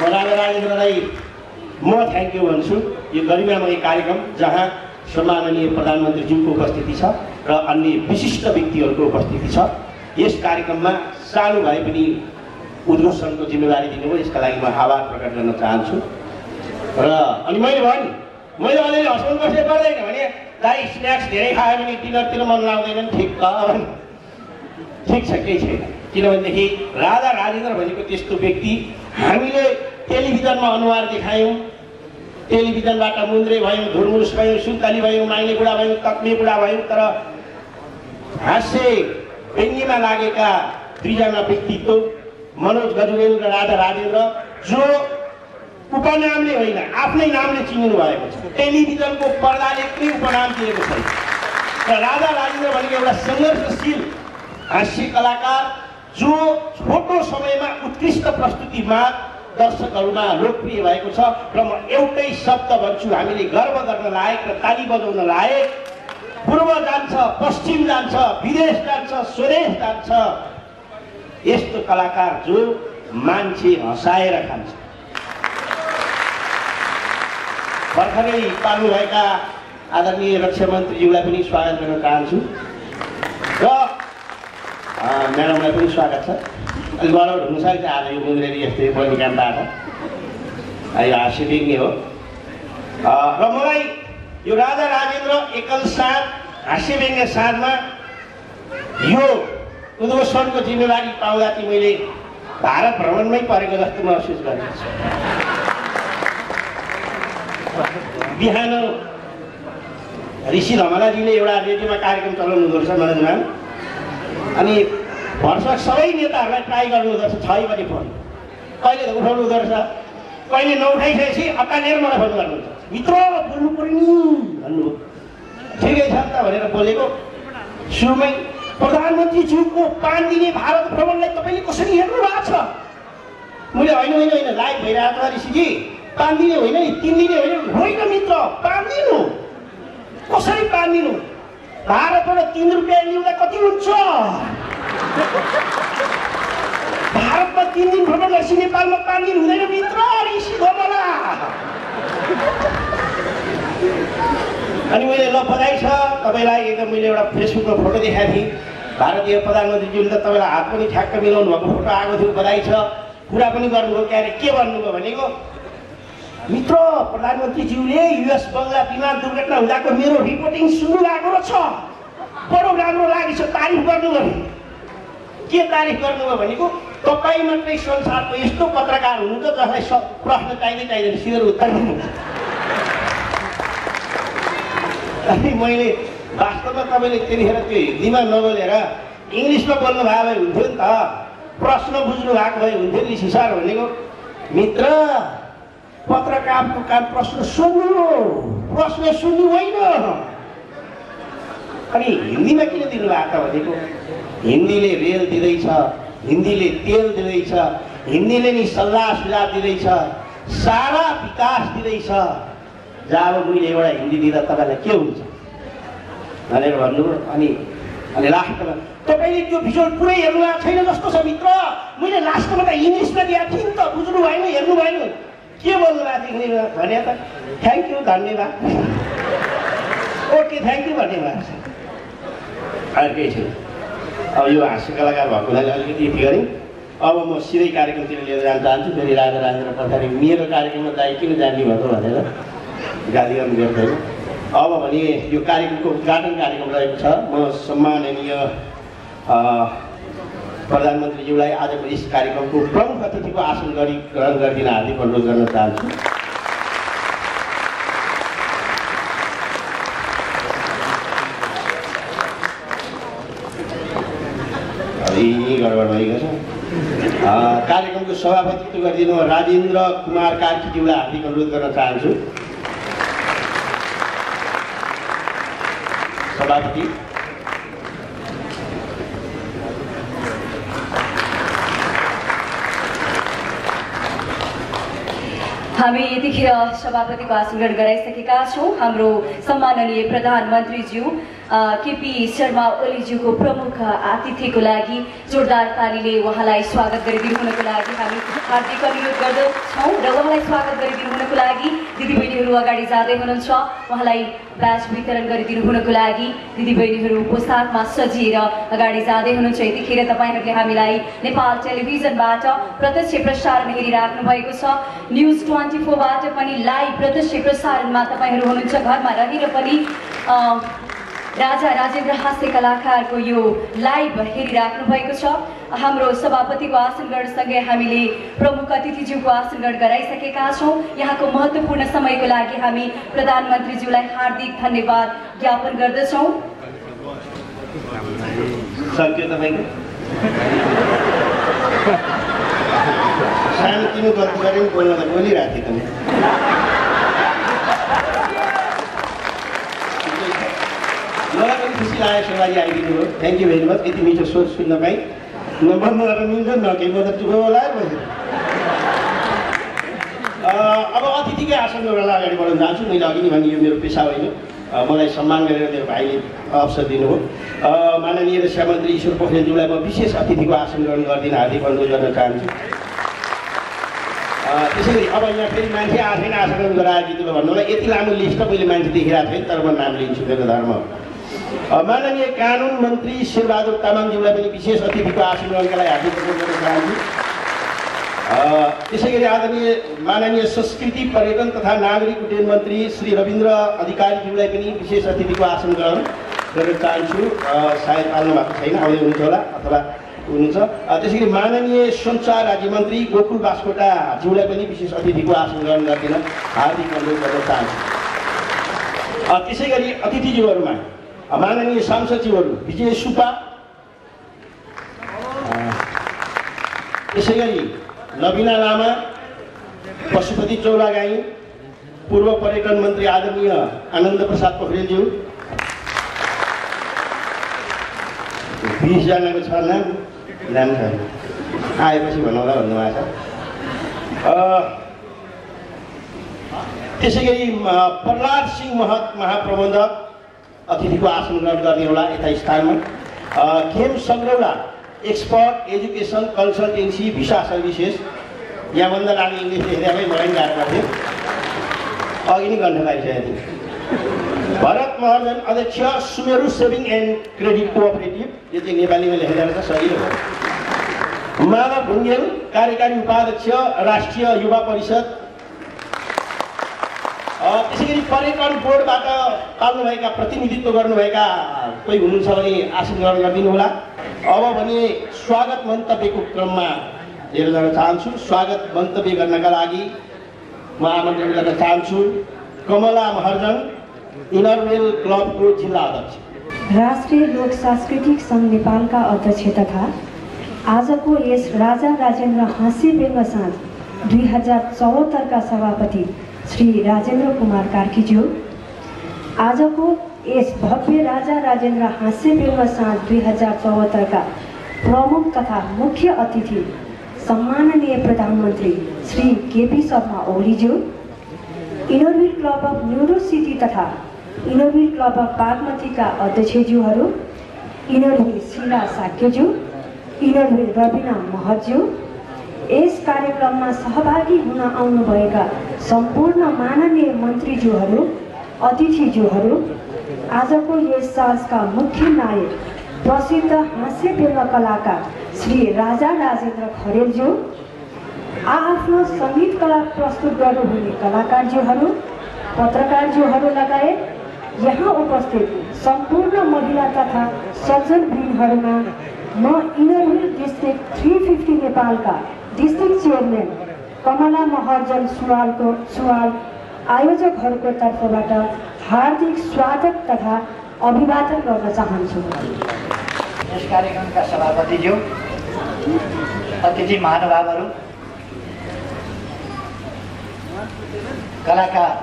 Speaker 7: म राजा राजेन्द्रलाई म थ्याङ्क यू भन्छु यो गरिमामय कार्यक्रम जहाँ सम्माननीय प्रधानमन्त्रीज्यूको उपस्थिति छ र अन्य विशिष्ट व्यक्तिहरूको उपस्थिति छ यस कार्यक्रममा सानो भए पनि उद्घोषणको जिम्मेवारी दिनुभयो यसका लागि म आभार प्रकट गर्न चाहन्छु र अनि मैले भने मैले अलिअलि हस्पिटल बसेर पर्दैन भने दाई स्न्याक्स धेरै खायो भने डिनरतिर मन लाग्दैनन् ठिक ठिक छ केही छैन किनभनेदेखि राजा राजेन्द्र भनेको त्यस्तो व्यक्ति हामीले टेलिभिजनमा अनुहार देखायौँ टेलिभिजनबाट मुन्द्रे भयौँ धुर्मुस भयौँ सुन्तली भयौँ माइने बुढा भयौँ तक्ने बुढा भयौँ तर हाँस्य व्यङ्गीमा लागेका दुईजना व्यक्तित्व मनोज गजुरेल र राजा राजेन्द्र जो उपनामले होइन आफ्नै नामले चिनिनु भएको छ टेलिभिजनको पर्दाले पनि उपनाम दिएको छैन र राजा राजेन्द्र भनेको एउटा सङ्घर्षशील हाँस्य कलाकार जो छोटो समयमा उत्कृष्ट प्रस्तुतिमा दर्शकहरूमा लोकप्रिय भएको छ र म एउटै शब्द भन्छु हामीले गर्व गर्न लायक र ताली बजाउन लायक पूर्व जान्छ पश्चिम जान्छ विदेश जान्छ स्वदेश जान्छ यस्तो कलाकार जो मान्छे हँसाएर खान्छ भर्खरै पार्नुभएका आदरणीय रक्षा मन्त्रीज्यूलाई पनि स्वागत गर्न चाहन्छु र म्याडमलाई पनि स्वागत छ अलिक गराउट हुनसक्छ आज यो मुन्द्रेरी यस्तै बन्ने कामबाट यो हास्यदिङ हो र मलाई यो राजा राजेन्द्र एकल साथ हास्यव्यङ्ग्य साथमा यो उद्घोषणको जिम्मेवारी पाउँदा चाहिँ मैले भारत भ्रमणमै परेको जस्तो महसुस गरेको छु बिहान ऋषि धमलाजीले एउटा रेडियोमा कार्यक्रम चलाउनु हुँदो रहेछ अनि भरसक सबै नेताहरूलाई ट्राई गर्नुहुँदो रहेछ छ बजी फोन कहिले त उठाउनु हुँदो कहिले नउठाइसकेपछि अकालेर मलाई फोन गर्नुहुन्छ भित्र बोल्नु पर्ने भन्नु ठिकै छ त भनेर बोलेको सुरुमै प्रधानमन्त्रीज्यूको पान दिने भारत भ्रमणलाई तपाईँले कसरी हेर्नु भएको छ मैले होइन होइन होइन लाइभ भइरहेको ऋषिजी पाँच दिने होइन तिन दिने होइन होइन मित्र पाँच दिन हो कसरी पाँच दिन हो भारतबाट तिन रुपियाँ ल्याउँदा कति हुन्छ भारतमा तिन दिन भ्रमण नेपालमा पाँच दिन हुँदैन मित्र ऋषि धोमला अनि मैले ल बधाई छ तपाईँलाई एकदम मैले एउटा फेसबुकमा फोटो देखाएको थिएँ भारतीय प्रधानमन्त्रीज्यूले त तपाईँलाई हात पनि ठ्याक्क मिलाउनु भएको फोटो आएको थियो बधाई छ कुरा पनि गर्नुभयो त्यहाँनिर के भन्नुभयो भनेको मित्र प्रधानमन्त्रीज्यूले युएस बङ्गला विमान दुर्घटना हुँदाको मेरो रिपोर्टिङ सुन्नु र छ बडो राम्रो लागेछ तारिफ गर्नुभयो के तारिफ गर्नुभयो भनेको तपाईँ मात्रै संसारको यस्तो पत्रकार हुनुहुन्छ जसलाई सब प्रश्न चाहिँदै चाहिँदैन सिधै उत्तर दिनुहुन्छ अनि मैले वास्तवमा तपाईँले त्यतिखेर त्यो हिन्दीमा नबोलेर इङ्ग्लिसमा बोल्नु भएको भए हुन्थ्यो नि त प्रश्न बुझ्नु भएको भए हुन्थ्यो नि सिसार भनेको मित्र पत्रकारको काम प्रश्न सुन्नु प्रश्न सुन्नु होइन अनि हिन्दीमा किन दिनुभएको त भनेको हिन्दीले रेल दिँदैछ हिन्दीले तेल दिँदैछ हिन्दीले नि सल्लाह सुझाव दिँदैछ सारा विकास दिँदैछ अब मैले एउटा हिन्दी दिँदा तपाईँलाई के हुन्छ भनेर भन्नु अनि अनि लास्टमा तपाईँले त्यो भिजुअल पुरै हेर्नु भएको छैन जस्तो छ मित्र मैले लास्टमा त इङ्ग्लिसमा दिएको थिएँ नि त बुझ्नु भएन हेर्नु भएन के बोल्नु भएको थियो इङ्ग्लिसमा भने त थ्याङ्क यू धन्यवाद ओके थ्याङ्क यू भन्ने भएको छ अर्कै थियो अब यो हाँस्य कलाकार भएको हुनाले अलिकति यति गरेँ अब म सिधै कार्यक्रमतिर लिएर जान चाहन्छु फेरि राजा राजेन्द्र पछाडि मेरो कार्यक्रममा दाइ किन जाने भएको भनेर गाली गर्नु गर्दैन अब भने यो कार्यक्रमको उद्घाटन कार्यक्रम रहेको छ म सम्माननीय प्रधानमन्त्रीज्यूलाई आजको यस कार्यक्रमको प्रमुख अतिथिको आसन गरी ग्रहण गरिदिन हार्दिक अनुरोध गर्न चाहन्छु कार्यक्रमको सभापतित्व गरिदिनु राजेन्द्र कुमार कार्कीज्यूलाई हार्दिक अनुरोध गर्न चाहन्छु सभापति
Speaker 2: हामी यतिखेर सभापतिको आसनगढ गराइसकेका छौँ हाम्रो सम्माननीय प्रधानमन्त्रीज्यू केपी शर्मा ओलीज्यूको प्रमुख आतिथ्यको लागि जोरदार तालीले उहाँलाई स्वागत गरिदिनु हुनको लागि हामी हार्दिक अनुरोध गर्दछौँ र उहाँलाई स्वागत गरिदिनु हुनको लागि दिदीबहिनीहरू अगाडि जाँदै हुनुहुन्छ उहाँलाई ब्याच वितरण गरिदिनु हुनको लागि दिदीबहिनीहरू पोसाकमा सजिएर अगाडि जाँदै हुनुहुन्छ यतिखेर तपाईँहरूले हामीलाई नेपाल टेलिभिजनबाट प्रत्यक्ष प्रसारण हेरिराख्नु भएको छ न्युज ट्वेन्टी फोरबाट पनि लाइभ प्रत्यक्ष प्रसारणमा तपाईँहरू हुनुहुन्छ घरमा रहेर पनि राजा राजेन्द्र हास्य कलाकारको यो लाइभ हेरिराख्नु भएको छ हाम्रो सभापतिको आशीर्वादसँगै हामीले प्रमुख अतिथिज्यूको आशीर्वाद गराइसकेका छौँ यहाँको महत्त्वपूर्ण समयको लागि हामी प्रधानमन्त्रीज्यूलाई हार्दिक धन्यवाद ज्ञापन गर्दछौँ
Speaker 7: बोलिरहेको थिएँ मलाई पनि खुसी लाग्यो लागि आइदिनु भयो थ्याङ्क यू भेरी मच यति मिठो सोच सुन्न पाएँ नम्बर मलाई त मिल्छ न केही म त चुप होला अब अतिथिकै आसन एउटा अगाडि बढाउन जान्छु मैले अघि नै भने यो मेरो पेसा होइन मलाई सम्मान गरेर मेरो भाइले अवसर दिनुभयो माननीय रक्षा मन्त्री ईश्वर पोखरेलज्यूलाई म विशेष अतिथिको आसन ग्रहण गरिदिन हार्दिक अनुरोध गर्न चाहन्छु त्यसैले अब यहाँ फेरि मान्छे आफै नै आसन गराएर भन्नु भन्नुलाई यति लामो लिस्ट मैले मान्छे देखिरहेको थिएँ तर म नाम लिन्छु मेरो धर्म माननीय कानुन मन्त्री शिवबहादुर तामाङज्यूलाई पनि विशेष अतिथिको आशीर्वादका लागि हार्दिक गर्न चाहन्छु त्यसै गरी आदरणीय माननीय संस्कृति पर्यटन तथा नागरिक उड्डयन मन्त्री श्री रविन्द्र अधिकारीज्यूलाई पनि विशेष अतिथिको आसन ग्रहण गर्न चाहन्छु सायद आउनु भएको छैन आउँदै हुनुहुन्छ होला अथवा हुनुहुन्छ त्यसै गरी माननीय सञ्चार राज्य मन्त्री गोकुल बास्कोटाज्यूलाई पनि विशेष अतिथिको आसन ग्रहण गरिदिन हार्दिक अनुरोध गर्न चाहन्छु त्यसै गरी अतिथिज्यूहरूमा माननीय सांसदजीहरू विजय सुब्बा त्यसै गरी नबिना लामा पशुपति चौलागाई पूर्व पर्यटन मन्त्री आदरणीय आनन्द प्रसाद पोखरेलज्यू बिसजनाको छ नाम नाम छ आएपछि भनौँला भन्नुभएको छ त्यसै गरी प्रहलाद सिंह महत महाप्रबन्धक अतिथिको आसन ग्रहण गर्ने होला यता स्थानमा Khem Sangraula expert education consultancy visa services यहाँभन्दा लामो इङ्ग्लिस लेख्दै मलाई पनि गाह्रो पर्थ्यो अघि नै गण्ठ पाइसकेको थिएँ भरत महर्जन अध्यक्ष Sumeru saving and credit cooperative यो चाहिँ नेपालीमा लेखेर त सजिलो हो माधव ढुङ्गेल कार्यकारी उपाध्यक्ष राष्ट्रिय युवा परिषद त्यसै गरी पर्यटन बोर्डबाट पाल्नुभएका प्रतिनिधित्व गर्नुभएका कोही हुनुहुन्छ भने आशीर्वाद गरिदिनु होला अब भने स्वागत मन्तव्यको क्रममा लिएर जान चाहन्छु स्वागत मन्तव्य गर्नका लागि म आमन्त्रण गर्न चाहन्छु कमला महर्जन इनरवेल क्लबको जिल्ला अध्यक्ष
Speaker 8: राष्ट्रिय लोक सांस्कृतिक सङ्घ नेपालका अध्यक्ष तथा आजको यस राजा राजेन्द्र हाँसी बेङ्ग साँझ दुई हजार चौहत्तरका सभापति श्री राजेन्द्र कुमार कार्कीज्यू आजको यस भव्य राजा राजेन्द्र हाँस्य फिल्म साँझ दुई हजार चौहत्तरका प्रमुख तथा मुख्य अतिथि सम्माननीय प्रधानमन्त्री श्री केपी शर्मा ओलीज्यू Inner Wheel club of neuro city तथा इनोभिल क्लब अफ बागमतीका अध्यक्षज्यूहरू इनोभिल शिला साक्यज्यू इनोभिल रबिना महज्यू यस कार्यक्रममा सहभागी हुन आउनुभएका सम्पूर्ण माननीय मन्त्रीज्यूहरू अतिथिज्यूहरू आजको यस साजका मुख्य नायक प्रसिद्ध हाँस्य हास्यपूर्ण कलाकार श्री राजा राजेन्द्र खरेलज्यू आआफ्नो सङ्गीत कला प्रस्तुत गर्नुहुने कलाकारज्यूहरू पत्रकारज्यूहरू लगायत यहाँ उपस्थित सम्पूर्ण महिला तथा सज्जन म इनरहिल डिस्ट्रिक्ट थ्री फिफ्टी नेपालका डिस्ट्रिक्ट चेयरम्यान कमला महर्जन सुवालको सुवाल आयोजकहरूको तर्फबाट हार्दिक स्वागत तथा अभिवादन गर्न चाहन्छु यस
Speaker 1: कार्यक्रमका सभापतिज्यू अतिथि
Speaker 8: महानुभावहरू
Speaker 1: कलाकार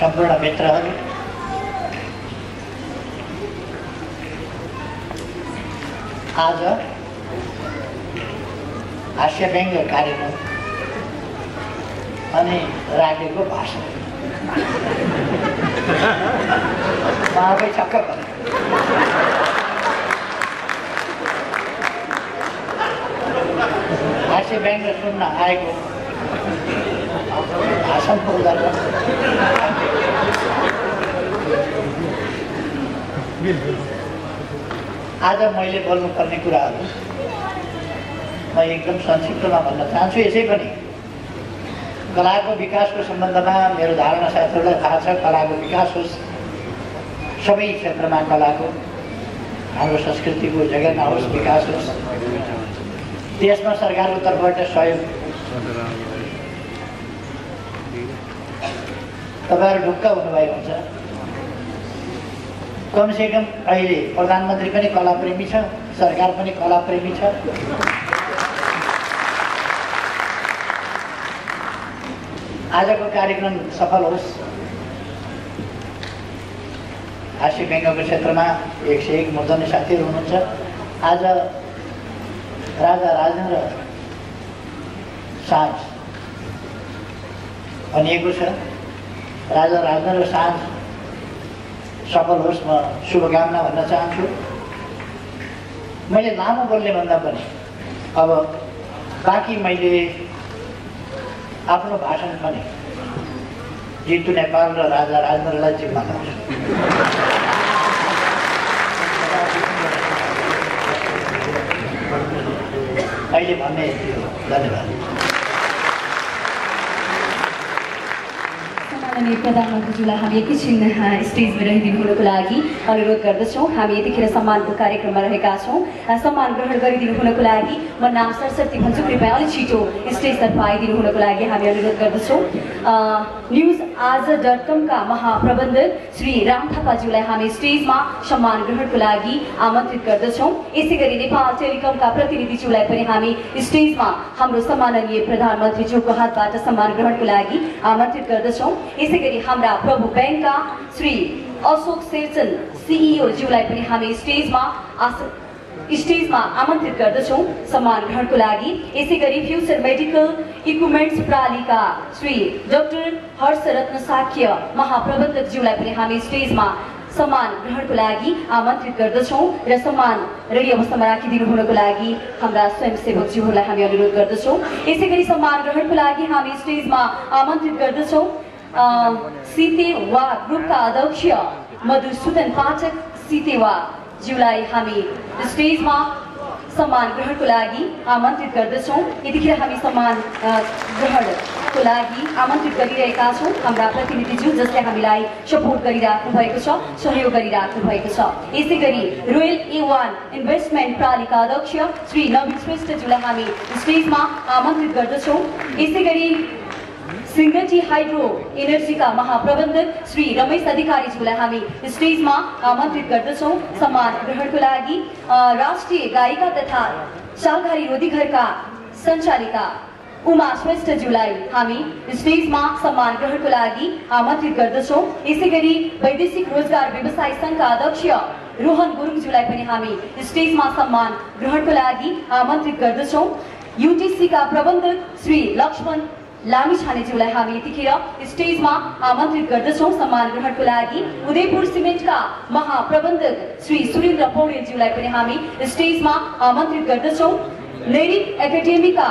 Speaker 1: सम्पूर्ण मित्रहरू आज हास्य व्यङ्ग्य कार्यक्रम अनि राखेको भाषण उहाँकै छक्क हास्य व्यङ्ग्य सुन्न आएको भाषण बोल्दा आज मैले बोल्नुपर्ने कुराहरू म एकदम संक्षिप्तमा भन्न चाहन्छु यसै पनि कलाको विकासको सम्बन्धमा मेरो धारणा साथीहरूलाई थाहा छ कलाको विकास होस् सबै क्षेत्रमा कलाको हाम्रो संस्कृतिको जगेर्मा होस् विकास होस् त्यसमा सरकारको तर्फबाट सहयोग तपाईँहरू ढुक्क हुनुभएको हुन्छ कमसेकम अहिले प्रधानमन्त्री पनि कलाप्रेमी छ सरकार पनि कलाप्रेमी छ आजको कार्यक्रम सफल होस् हास्य व्यङ्गको क्षेत्रमा एक सय एक मर्जने साथीहरू हुनुहुन्छ आज राजा राजेन्द्र साँझ भनिएको छ राजा राजेन्द्र साँझ सफल होस् म शुभकामना भन्न चाहन्छु मैले लामो बोल्ने भन्दा पनि अब बाँकी मैले आफ्नो भाषण पनि जितु नेपाल र राजा राजेन्द्रलाई जिम्मा लाउँछ अहिले भन्ने धन्यवाद अनि
Speaker 2: प्रधानमन्त्रीज्यूलाई हामी एकैछिन स्टेजमा रहिदिनु हुनुको लागि अनुरोध गर्दछौँ हामी यतिखेर सम्मानको कार्यक्रममा रहेका छौँ सम्मान ग्रहण गरिदिनु हुनको लागि म नाम सरस्वती भन्छु कृपया अलिक छिटो स्टेजतर्फ आइदिनु हुनको लागि हामी अनुरोध गर्दछौँ न्युज आज डट कमका महाप्रबन्धक श्री राम थापाज्यूलाई हामी स्टेजमा सम्मान ग्रहणको लागि आमन्त्रित गर्दछौँ यसै गरी नेपाल टेलिकमका प्रतिनिधिज्यूलाई पनि हामी स्टेजमा हाम्रो सम्माननीय प्रधानमन्त्रीज्यूको हातबाट सम्मान ग्रहणको लागि आमन्त्रित गर्दछौँ त्यसै गरी हाम्रा प्रभु ब्याङ्कका श्री अशोक शेरचन सिइओज्यूलाई पनि हामी स्टेजमा आस स्टेजमा आमन्त्रित गर्दछौँ सम्मान ग्रहणको लागि यसै गरी फ्युचर मेडिकल इक्विपमेन्ट्स प्रणालीका श्री डाक्टर हर्षरत्न साख्य महाप्रबन्धकज्यूलाई पनि हामी स्टेजमा सम्मान ग्रहणको लागि आमन्त्रित गर्दछौँ र सम्मान रेडी अवस्थामा राखिदिनु हुनको लागि हाम्रा स्वयंसेवकज्यूहरूलाई हामी अनुरोध गर्दछौँ यसै गरी सम्मान ग्रहणको लागि हामी स्टेजमा आमन्त्रित गर्दछौँ वा ग्रुपका अध्यक्ष मधुसूदन पाठक सितेवा ज्यूलाई हामी स्टेजमा सम्मान ग्रहणको लागि आमन्त्रित गर्दछौँ यतिखेर हामी सम्मान ग्रहणको लागि आमन्त्रित गरिरहेका छौँ हाम्रा प्रतिनिधिज्यू जसले हामीलाई सपोर्ट गरिराख्नु भएको छ सहयोग गरिराख्नु भएको छ यसै गरी रोयल ए वान इन्भेस्टमेन्ट प्रालीका अध्यक्ष श्री नवीन श्रेष्ठज्यूलाई हामी स्टेजमा आमन्त्रित गर्दछौँ यसै गरी सिंगजी हाइड्रो एनर्जी का महाप्रबंधक श्री रमेश अधिकारी जी अधिकारीज्यूलाई स्टेज में आमंत्रित करद सम्मान ग्रहण को लगी राष्ट्रीय गायिका तथा सालघारी का संचालिका उमा श्रेष्ठ श्रेष्ठज्यूलाई स्टेज में सम्मान ग्रहण को लगी आमंत्रित यसै इसी वैदेशिक रोजगार व्यवसाय संघ का अध्यक्ष रोहन गुरुंगजी पनि स्टेज में सम्मान ग्रहण को लगी आमंत्रित आमन्त्रित यूटीसी का प्रबंधक श्री लक्ष्मण लामी छानेज्यूलाई हामी यतिखेर स्टेजमा आमन्त्रित गर्दछौँ सम्मान ग्रहणको लागि उदयपुर सिमेन्टका महाप्रबन्धक श्री सुरेन्द्र पौडेलज्यूलाई पनि हामी स्टेजमा आमन्त्रित गर्दछौँ नैरिक एकाडेमीका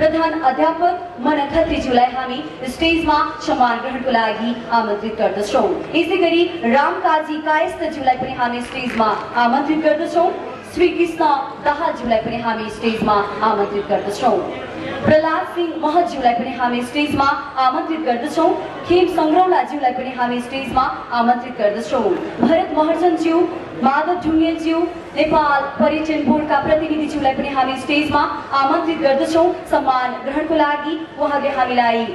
Speaker 2: प्रधान अध्यापक मन खत्रीज्यूलाई हामी स्टेजमा सम्मान ग्रहणको लागि आमन्त्रित गर्दछौँ यसै गरी रामकाजी कायस्थज्यूलाई पनि हामी स्टेजमा आमन्त्रित गर्दछौँ श्रीकृष्ण दाहालज्यूलाई पनि हामी स्टेजमा आमन्त्रित गर्दछौँ प्रहलाद सिंह महतज्यूलाई पनि हामी स्टेजमा आमन्त्रित गर्दछौँ खेम सङ्ग्रौलाज्यूलाई पनि हामी स्टेजमा आमन्त्रित गर्दछौँ भरत महर्जनज्यू माधव ढुङ्गेलज्यू नेपाल पर्यटन बोर्डका प्रतिनिधिज्यूलाई पनि हामी स्टेजमा आमन्त्रित गर्दछौँ सम्मान ग्रहणको लागि उहाँले हामीलाई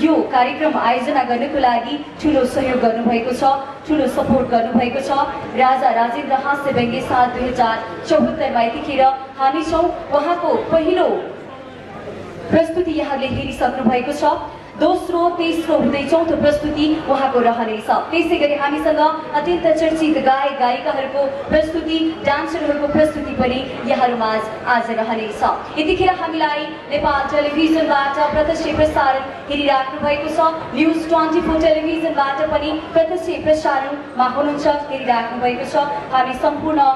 Speaker 2: यो कार्यक्रम आयोजना गर्नको लागि ठुलो सहयोग गर्नुभएको छ ठुलो सपोर्ट गर्नुभएको छ राजा राजेन्द्र हास्य व्यङ्गे साल दुई हजार चौहत्तरमा यतिखेर हामी छौँ उहाँको पहिलो प्रस्तुति यहाँले हेरिसक्नु भएको छ दोस्रो तेस्रो हुँदै चौथो प्रस्तुति उहाँको रहनेछ त्यसै गरी हामीसँग अत्यन्त चर्चित गायक गायिकाहरूको प्रस्तुति डान्सरहरूको प्रस्तुति पनि यहाँहरूमा आज रहनेछ यतिखेर हामीलाई नेपाल टेलिभिजनबाट प्रत्यक्ष प्रसारण हेरिराख्नु भएको छ न्युज ट्वेन्टी फोर टेलिभिजनबाट पनि प्रत्यक्ष प्रसारणमा हुनुहुन्छ हेरिराख्नु भएको छ हामी सम्पूर्ण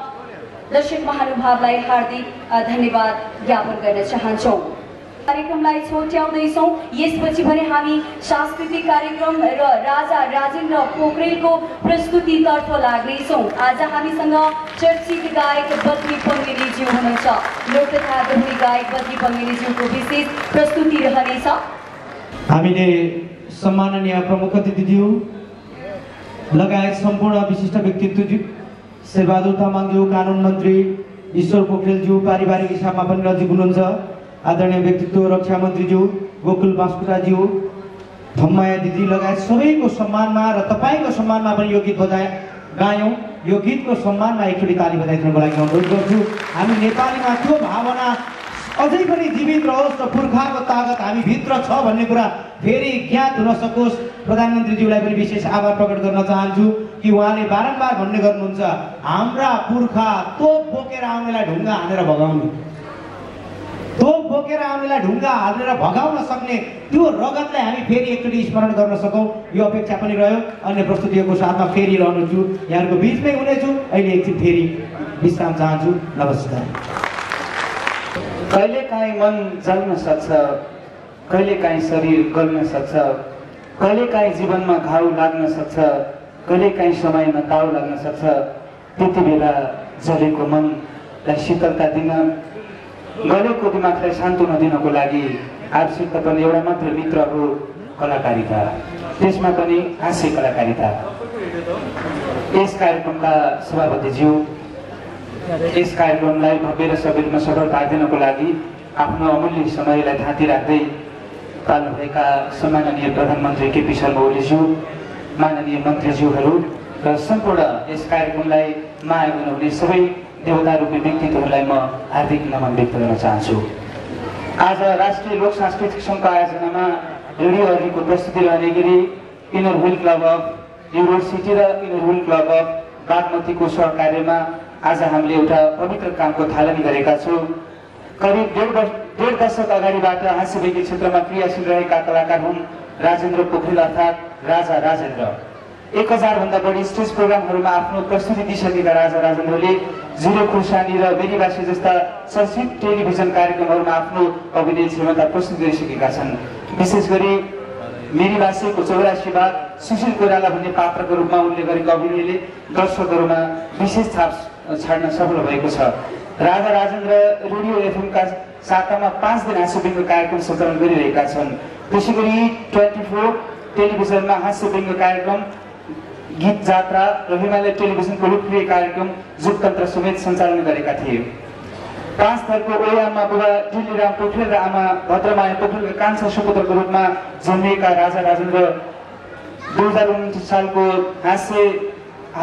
Speaker 2: दर्शक महानुभावलाई हार्दिक धन्यवाद ज्ञापन गर्न चाहन्छौँ कार्यक्रमलाई छोट्याउँदैछौँ यसपछि भने हामी सांस्कृतिक कार्यक्रम र राजा राजेन्द्र पोखरेलको प्रस्तुतितर्फ लाग्नेछौँ आज हामीसँग चर्चित गायक बद्री पङ्गेलीज्यू हुनुहुन्छ लोक तथा दोहोरी गायक बद्री पङ्गेलीज्यूको विशेष प्रस्तुति रहनेछ
Speaker 4: हामीले सम्माननीय प्रमुख अतिथिज्यू
Speaker 3: लगायत सम्पूर्ण विशिष्ट व्यक्तित्वज्यू शेरबहादुर तामाङज्यू कानुन मन्त्री ईश्वर पोखरेलज्यू पारिवारिक हिसाबमा पनि नजिक हुनुहुन्छ आदरणीय व्यक्तित्व रक्षा मन्त्रीज्यू गोकुल बास्कुटाज्यू धम्माया दिदी लगायत सबैको सम्मानमा
Speaker 4: र तपाईँको सम्मानमा पनि यो गीत बजाए गायौँ यो गीतको सम्मानमा एकचोटि ताली बजाइदिनुको लागि अनुरोध गर्छु हामी नेपालीमा त्यो भावना अझै पनि जीवित रहोस् र पुर्खाको तागत हामी भित्र छ भन्ने कुरा फेरि ज्ञात हुन सकोस् प्रधानमन्त्रीज्यूलाई पनि विशेष आभार प्रकट गर्न चाहन्छु कि उहाँले बारम्बार भन्ने गर्नुहुन्छ हाम्रा पुर्खा तोप बोकेर आउनेलाई ढुङ्गा हानेर भगाउनु तोप बोकेर आउनेलाई ढुङ्गा हालेर भगाउन सक्ने त्यो रगतलाई हामी फेरि एकचोटि स्मरण गर्न सकौँ यो अपेक्षा पनि रह्यो अन्य प्रस्तुतिहरूको साथमा फेरि छु यहाँहरूको बिचमै हुनेछु अहिले एकछिन फेरि
Speaker 3: विश्राम चाहन्छु नमस्कार कहिलेकाहीँ मन जल्न सक्छ कहिलेकाहीँ शरीर गल्न सक्छ कहिलेकाहीँ जीवनमा घाउ लाग्न सक्छ कहिलेकाहीँ समयमा ताउ लाग्न सक्छ त्यति बेला जलेको मनलाई शीतलता दिन गजबको दिमागलाई सान्त्वना दिनको लागि आवश्यकता पनि एउटा मात्र मित्र हो कलाकारिता त्यसमा पनि हाँस्य कलाकारिता यस कार्यक्रमका सभापतिज्यू यस कार्यक्रमलाई भव्य र सबिरमा सफल पारिदिनको लागि आफ्नो अमूल्य समयलाई थाँती राख्दै पाल्नुभएका सम्माननीय प्रधानमन्त्री केपी शर्मा ओलीज्यू माननीय मन्त्रीज्यूहरू र सम्पूर्ण यस कार्यक्रमलाई माया गर्नुहुने सबै देवता रूपी व्यक्तित्वहरूलाई म हार्दिक नमन व्यक्त गर्न चाहन्छु आज राष्ट्रिय लोक सांस्कृतिक सङ्घको आयोजनामा रेडियो प्रस्तुति रहने गरी inner wheel club of university र इनर हुल क्लब अफ बागमतीको सहकार्यमा आज हामीले एउटा पवित्र कामको थालनी गरेका छौँ करिब डेढ वर्ष डेढ दशक अगाडिबाट हाँसी क्षेत्रमा क्रियाशील रहेका कलाकार हुन् राजेन्द्र पोखरेल अर्थात् राजा राजेन्द्र एक भन्दा बढी स्टेज प्रोग्रामहरूमा आफ्नो प्रस्तुति दिइसकेका राजा राजेन्द्रले जिरो खुर्सानी र बेनीवासी जस्ता संस्कृत टेलिभिजन कार्यक्रमहरूमा आफ्नो अभिनय क्षमता प्रस्तुत गरिसकेका छन् विशेष गरी मेरीवासीको चौरासी बाद सुशील कोइराला भन्ने पात्रको रूपमा उनले गरेको अभिनयले दर्शकहरूमा विशेष छाप छाड्न सफल भएको छ राजा राजेन्द्र रेडियो एफएमका सातामा पाँच दिन हाँसोबिङ्ग कार्यक्रम सञ्चालन गरिरहेका छन् त्यसै गरी ट्वेन्टी फोर टेलिभिजनमा हाँसोबिङ्ग कार्यक्रम गीत जात्रा र हिमालय टेलिभिजनको लोकप्रिय कार्यक्रम जुगतन्त्र समेत सञ्चालन गरेका थिए पाँच थरको ओयामा बुबा डिल्लीराम पोखरेल र आमा भद्रमाया पोखरेलका कान्छा सुपुत्रको रूपमा जन्मिएका राजा राजेन्द्र दुई हजार उन्तिस सालको हाँसे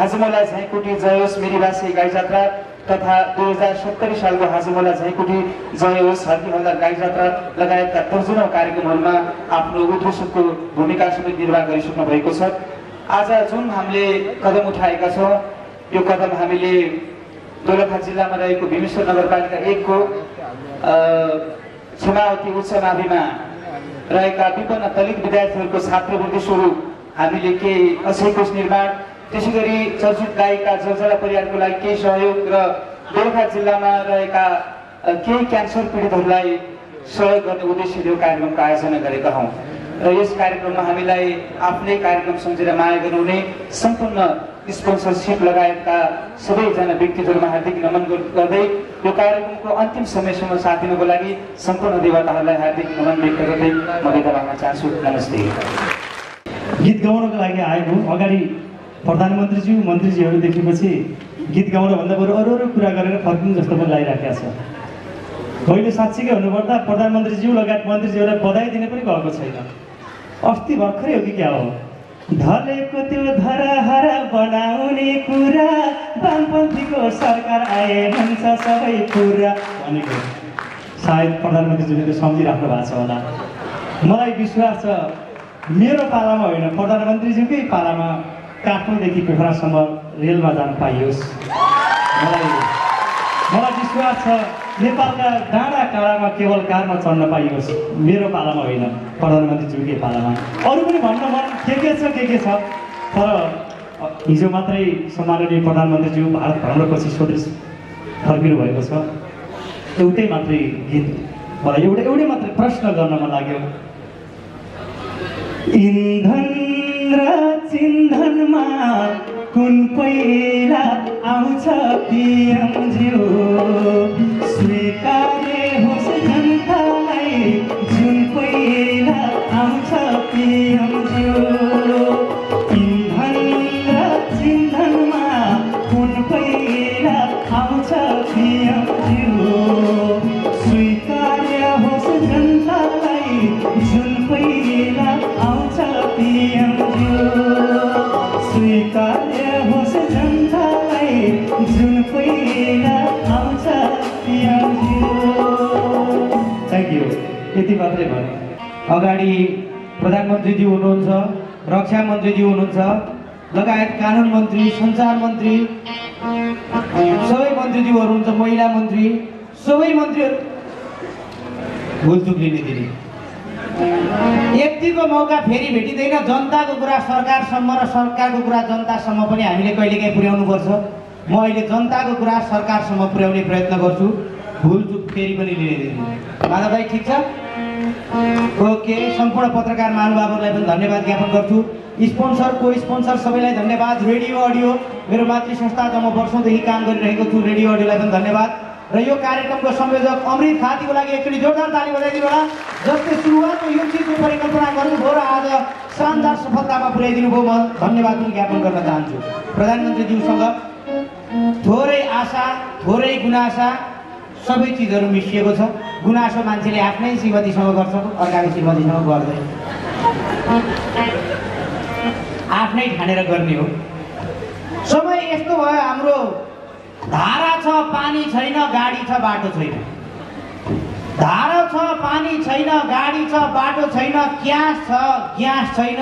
Speaker 3: हाजमोला झैकुटी जयोस् मेरी बासे गाई जात्रा तथा दुई हजार सत्तरी सालको हाजमोला झैकुटी होस् हर्की हल्दा गाई जात्रा लगायतका दर्जनौ कार्यक्रमहरूमा आफ्नो उद्घोषकको भूमिका समेत निर्वाह गरिसक्नु भएको छ आज जुन हामीले कदम उठाएका छौँ यो कदम हामीले दोलखा जिल्लामा रहेको भीमेश्वर नगरपालिका एकको क्षमावती उच्च माविमा रहेका विपन्न दलित विद्यार्थीहरूको छात्रवृत्ति स्वरूप हामीले केही कोष निर्माण त्यसै गरी चर्चित गायिका जलजला परिवारको लागि केही सहयोग र दोलखा जिल्लामा रहेका केही क्यान्सर पीडितहरूलाई सहयोग गर्ने उद्देश्यले यो कार्यक्रमको आयोजना गरेका हौँ र यस कार्यक्रममा हामीलाई आफ्नै कार्यक्रम सम्झेर माया गर्नुहुने सम्पूर्ण स्पोन्सरसिप लगायतका सबैजना व्यक्तित्वहरूमा हार्दिक नमन गर्दै यो कार्यक्रमको अन्तिम समयसम्म साथ दिनुको लागि सम्पूर्ण देवताहरूलाई हार्दिक नमन व्यक्त गर्दै म विदा राख्न चाहन्छु नमस्ते
Speaker 5: गीत गाउनको लागि आएको अगाडि प्रधानमन्त्रीज्यू मन्त्रीज्यूहरू देखेपछि गीत गाउन भन्दा बरु अरू अरू कुरा गरेर फर्किनु जस्तो पनि लागिरहेको छ मैले साँच्चीकै हुनुपर्दा प्रधानमन्त्रीज्यू लगायत मन्त्रीज्यूलाई बधाई दिने पनि भएको छैन अस्ति भर्खरै हो कि क्या हो
Speaker 3: ढलेको
Speaker 5: त्यो धराहर बनाउने कुरा वामपन्थीको सरकार आए हुन्छ सबै कुरा भनेको सायद प्रधानमन्त्रीजीले सम्झिराख्नु भएको छ होला मलाई विश्वास छ मेरो पालामा होइन प्रधानमन्त्रीज्यूकै पालामा काठमाडौँदेखि पोखरासम्म रेलमा जानु पाइयोस् मलाई मलाई विश्वास छ नेपालका डाँडा काँडामा केवल कारमा चढ्न पाइयोस् मेरो पालामा होइन प्रधानमन्त्रीज्यूकै पालामा अरू पनि भन्न मन के के छ के के छ तर हिजो मात्रै सम्माननीय प्रधानमन्त्रीज्यू भारत भ्रमणपछि स्वदेश फर्किनु भएको छ एउटै मात्रै गीत मलाई एउटै एउटै मात्रै प्रश्न गर्न मन लाग्यो इन्धन र चिन्धनमा कुन पहिला आउँछ पिएमज्यू स्वीकार यति
Speaker 3: मात्रै भयो अगाडि प्रधानमन्त्रीज्यू हुनुहुन्छ रक्षा मन्त्रीज्यू
Speaker 4: हुनुहुन्छ लगायत कानुन मन्त्री सञ्चार मन्त्री सबै मन्त्रीज्यूहरू हुन्छ महिला मन्त्री सबै मन्त्रीहरू
Speaker 3: भुलचुक लिने दिने
Speaker 4: यतिको मौका फेरि भेटिँदैन जनताको कुरा सरकारसम्म र सरकारको कुरा जनतासम्म पनि हामीले कहिलेकाहीँ पुर्याउनुपर्छ म अहिले जनताको कुरा सरकारसम्म पुर्याउने प्रयत्न गर्छु भुलचुक फेरि पनि लिने दिने माधव भाइ ठिक छ ओके सम्पूर्ण पत्रकार महानुभावहरूलाई पनि धन्यवाद ज्ञापन गर्छु स्पोन्सर को स्पोन्सर सबैलाई धन्यवाद रेडियो अडियो मेरो मातृ संस्था त म वर्षौँदेखि काम गरिरहेको छु रेडियो अडियोलाई पनि धन्यवाद र यो कार्यक्रमको संयोजक अमृत खातीको लागि एकचोटि जोरदार ताली बजाइदिनु होला जसले सुरुवातको यो चिजको परिकल्पना गर्नुभयो र आज शानदार सफलतामा पुर्याइदिनु भयो म धन्यवाद पनि ज्ञापन गर्न चाहन्छु प्रधानमन्त्रीज्यूसँग थोरै आशा थोरै गुनासा सबै चिजहरू मिसिएको छ गुनासो मान्छेले आफ्नै श्रीमतीसँग गर्छ अर्काको श्रीमतीसँग गर्दैन आफ्नै ठानेर गर्ने हो समय यस्तो भयो हाम्रो धारा छ पानी छैन गाडी छ बाटो छैन धारा छ पानी छैन गाडी छ बाटो छैन ग्यास छ ग्यास छैन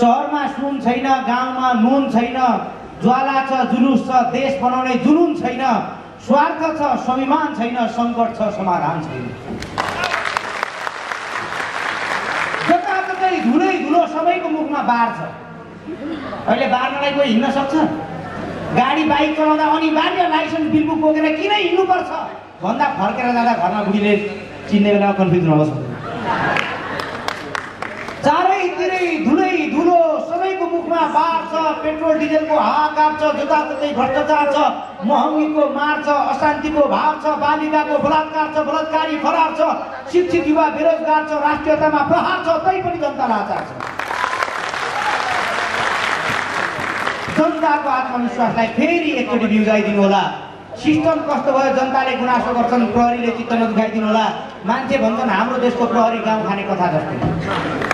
Speaker 4: सहरमा सुन छैन गाउँमा नुन छैन ज्वाला छ जुलुस छ देश बनाउने जुलुन छैन स्वार्थ छ स्वाभिमान छैन सङ्कट छ समाधान छैन जताततै धुलै धुलो सबैको मुखमा बार छ अहिले बार्नलाई कोही हिँड्न सक्छ गाडी बाइक चलाउँदा अनि अनिवार्य लाइसेन्स बिलबुक बोकेर किन हिँड्नुपर्छ भन्दा फर्केर जाँदा घरमा बुढीले चिन्ने बेलामा कन्फ्युज नहोस् चारैतिरै धुलै धुलो सबैको मुखमा बार छ पेट्रोल डिजलको हाहाकार छ जताततै भ्रष्टाचार छ महँगीको मार छ अशान्तिको भाव छ बालिकाको बलात्कार छ बलात्कारी फरार छ शिक्षित युवा बेरोजगार छ राष्ट्रियतामा प्रहार छ तै पनि जनता लाचार छ जनताको आत्मविश्वासलाई फेरि एकचोटि बिउजाइदिनु होला सिस्टम कस्तो भयो जनताले गुनासो गर्छन् प्रहरीले चित्त नदुखाइदिनु होला मान्छे भन्छन् हाम्रो देशको प्रहरी गाउँ खाने कथा जस्तै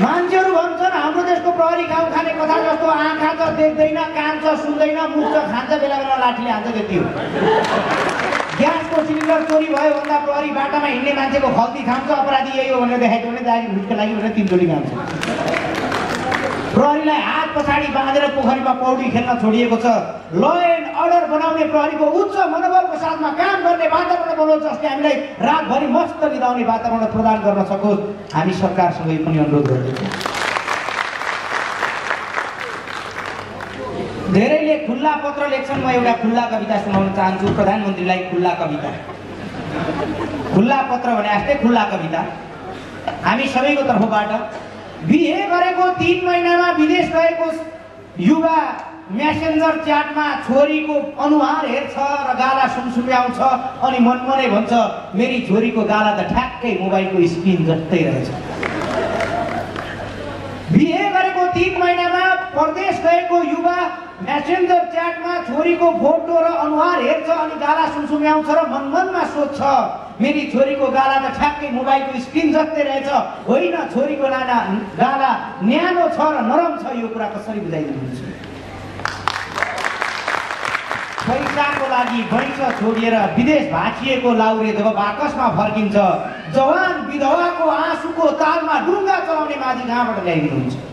Speaker 4: मान्छेहरू भन्छन् हाम्रो देशको प्रहरी घाउ खाने कथा जस्तो आँखा त देख्दैन कान छ सुन्दैन मुख छ खान्छ बेला बेला लाठीले हान्छ त्यति हो ग्यासको सिलिन्डर चोरी भयो भन्दा प्रहरी बाटामा हिँड्ने मान्छेको खल्ती खान्छ अपराधी यही हो भनेर देखाइदियो भने दाजु भुटको लागि भनेर तिनचोटि खान्छ प्रहरीलाई हात पछाडि बाँधेर पोखरीमा पौडी खेल्न छोडिएको छ ल एन्ड अर्डर बनाउने प्रहरीको उच्च मनोबलको साथमा काम गर्ने वातावरण बनाउँछ जसले हामीलाई रातभरि मस्त निधाउने वातावरण प्रदान गर्न सकोस् हामी सरकारसँगै पनि अनुरोध गर्दैछौँ धेरैले खुल्ला पत्र लेख्छन् म एउटा खुल्ला कविता सुनाउन चाहन्छु प्रधानमन्त्रीलाई खुल्ला कविता खुल्ला पत्र भने जस्तै खुल्ला कविता हामी सबैको तर्फबाट बिहे गरेको तिन महिनामा विदेश गएको युवा म्यासेन्जर च्याटमा छोरीको अनुहार हेर्छ र गाला आउँछ अनि मनमनै भन्छ मेरी छोरीको गाला त ठ्याक्कै मोबाइलको स्क्रिन जस्तै रहेछ बिहे गरेको तिन महिनामा परदेश गएको युवा मेसेन्जर च्याटमा छोरीको फोटो र अनुहार हेर्छ अनि गाला सुनसुम्याउँछ र मन मनमा सोध्छ मेरी छोरीको गाला त ठ्याक्कै मोबाइलको स्क्रिन जस्तै रहेछ होइन छोरीको नाना गाला न्यानो छ र नरम छ यो कुरा कसरी बुझाइदिनुहुन्छ पैसाको लागि वैंश छोडिएर विदेश भाँचिएको लाउरे जब बाकसमा फर्किन्छ जवान विधवाको आँसुको तालमा डुङ्गा चलाउने माझी कहाँबाट ल्याइदिनुहुन्छ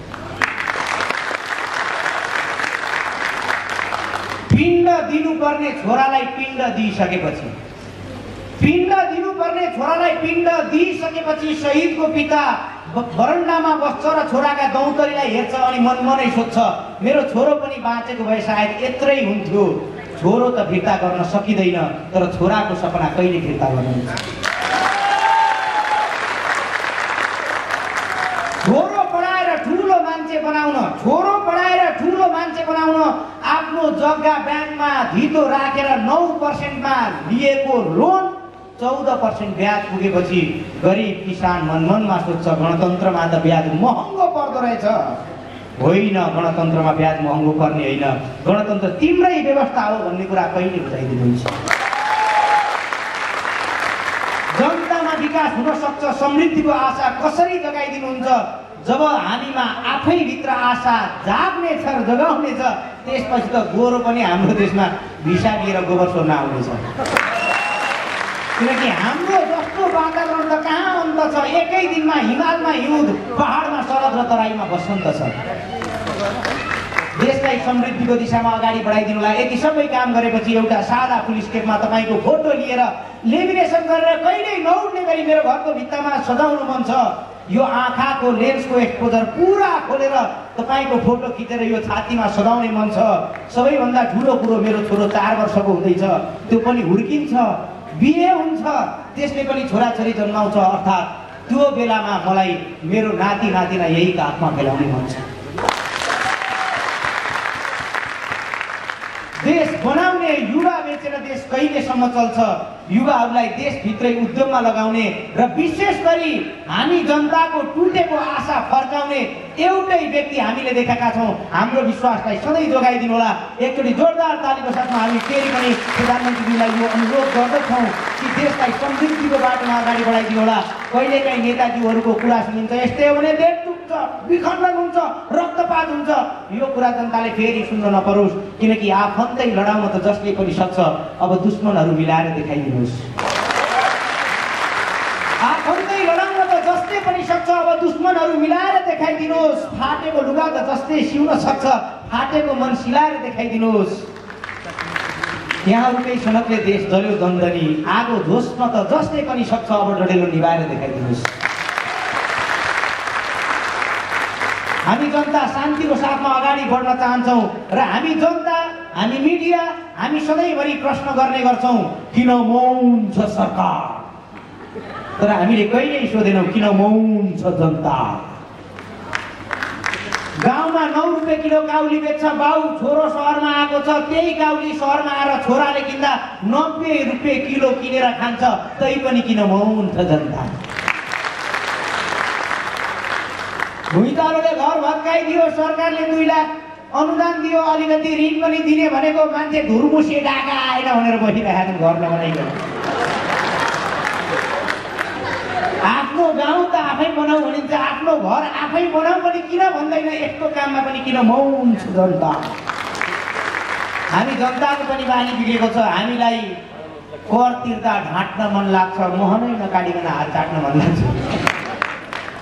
Speaker 4: पिण्ड दिनुपर्ने छोरालाई पिण्ड दिइसकेपछि पिण्ड दिनुपर्ने छोरालाई पिण्ड दिइसकेपछि शहीदको पिता बरन्डामा बस्छ र छोराका गौतरीलाई हेर्छ अनि मन मनै सोध्छ मेरो छोरो पनि बाँचेको भए सायद यत्रै हुन्थ्यो छोरो त फिर्ता गर्न सकिँदैन तर छोराको सपना कहिले फिर्ता गर्नुहुन्छ धितो राखेर नौ पर्सेन्टमा लिएको लोन चौध पर्सेन्ट ब्याज पुगेपछि गरिब किसान मनमनमा सोध्छ गणतन्त्रमा त ब्याज महँगो पर्दो रहेछ होइन गणतन्त्रमा ब्याज महँगो पर्ने होइन गणतन्त्र तिम्रै व्यवस्था हो भन्ने कुरा कहिले बुझाइदिनुहुन्छ जनतामा विकास हुन सक्छ समृद्धिको आशा कसरी जगाइदिनुहुन्छ जब हामीमा आफैभित्र आशा जाग्नेछ र जगाउनेछ त्यसपछि त गोरो पनि हाम्रो देशमा भिसा दिएर गोबर सोध्न आउनेछ किनकि हाम्रो जस्तो वातावरण त कहाँ अन्त छ एकै दिनमा हिमालमा युद्ध पहाडमा सडक र तराईमा बसन्त छ देशलाई समृद्धिको दिशामा अगाडि बढाइदिनुलाई यति सबै काम गरेपछि एउटा सादा पुलिस केपमा तपाईँको फोटो लिएर लेमिनेसन गरेर कहिल्यै नउड्ने गरी मेरो घरको भित्तामा सजाउनु मन छ यो आँखाको लेन्सको एक्सपोजर पुरा खोलेर तपाईँको फोटो खिचेर यो छातीमा सजाउने मन छ सबैभन्दा ठुलो कुरो मेरो छोरो चार वर्षको हुँदैछ त्यो पनि हुर्किन्छ बिहे हुन्छ त्यसले पनि छोराछोरी जन्माउँछ अर्थात् त्यो बेलामा मलाई मेरो नाति नातिना यही हातमा खेलाउने मन छ देश बनाउने युवा बेचेर देश कहिलेसम्म चल्छ युवाहरूलाई देशभित्रै उद्योगमा लगाउने र विशेष गरी हामी जनताको टुटेको आशा फर्काउने एउटै व्यक्ति हामीले देखेका छौँ हाम्रो विश्वासलाई सधैँ जोगाइदिनु होला एकचोटि जोरदार तालीको साथमा हामी फेरि पनि प्रधानमन्त्रीजीलाई यो अनुरोध गर्दछौँ कि देशलाई समृद्धिको बाटोमा अगाडि बढाइदिनु होला कहिलेकाहीँ नेताजीहरूको कुरा सुनिन्छ यस्तै हो भने देश टुक्छ विखण्डन हुन्छ रक्तपात हुन्छ यो कुरा जनताले फेरि सुन्न नपरोस् किनकि आफन्तै लडाउन त जसले पनि सक्छ अब दुश्मनहरू मिलाएर देखाइदिनु दिनुहोस् हात त जस्तै पनि सक्छ अब दुश्मनहरू मिलाएर देखाइदिनुहोस् फाटेको लुगा त जस्तै सिउन सक्छ फाटेको मन सिलाएर देखाइदिनुहोस् यहाँहरूकै सडकले देश जल्यो दन्दनी आगो झोस्न त जस्तै पनि सक्छ अब डढेलो निभाएर
Speaker 6: देखाइदिनुहोस्
Speaker 4: हामी जनता शान्तिको साथमा अगाडि बढ्न चाहन्छौँ र हामी जनता हामी मिडिया हामी सधैँभरि प्रश्न गर्ने गर्छौँ किन मौन छ सरकार तर हामीले कहिल्यै सोधेनौँ किन मौन छ जनता गाउँमा नौ रुपियाँ किलो काउली बेच्छ बाउ छोरो सहरमा आएको छ त्यही काउली सहरमा आएर छोराले किन्दा नब्बे रुपियाँ किलो किनेर खान्छ तै पनि किन मौन छ जनता भुइँतलोले घर भत्काइदियो सरकारले दुई लाख अनुदान दियो अलिकति ऋण पनि दिने भनेको मान्छे धुरमुसी डाका आएन भनेर बसिरहेका छन् घर नबनाइकन आफ्नो गाउँ त आफै बनाऊ भनिन्छ आफ्नो घर आफै बनाऊ पनि किन भन्दैन यस्तो काममा पनि किन मौन छु जनता हामी जनताको पनि बानी बिग्रेको छ हामीलाई कर तिर्दा ढाँट्न मन लाग्छ मोहनै नकाटिकन हात चाट्न मन लाग्छ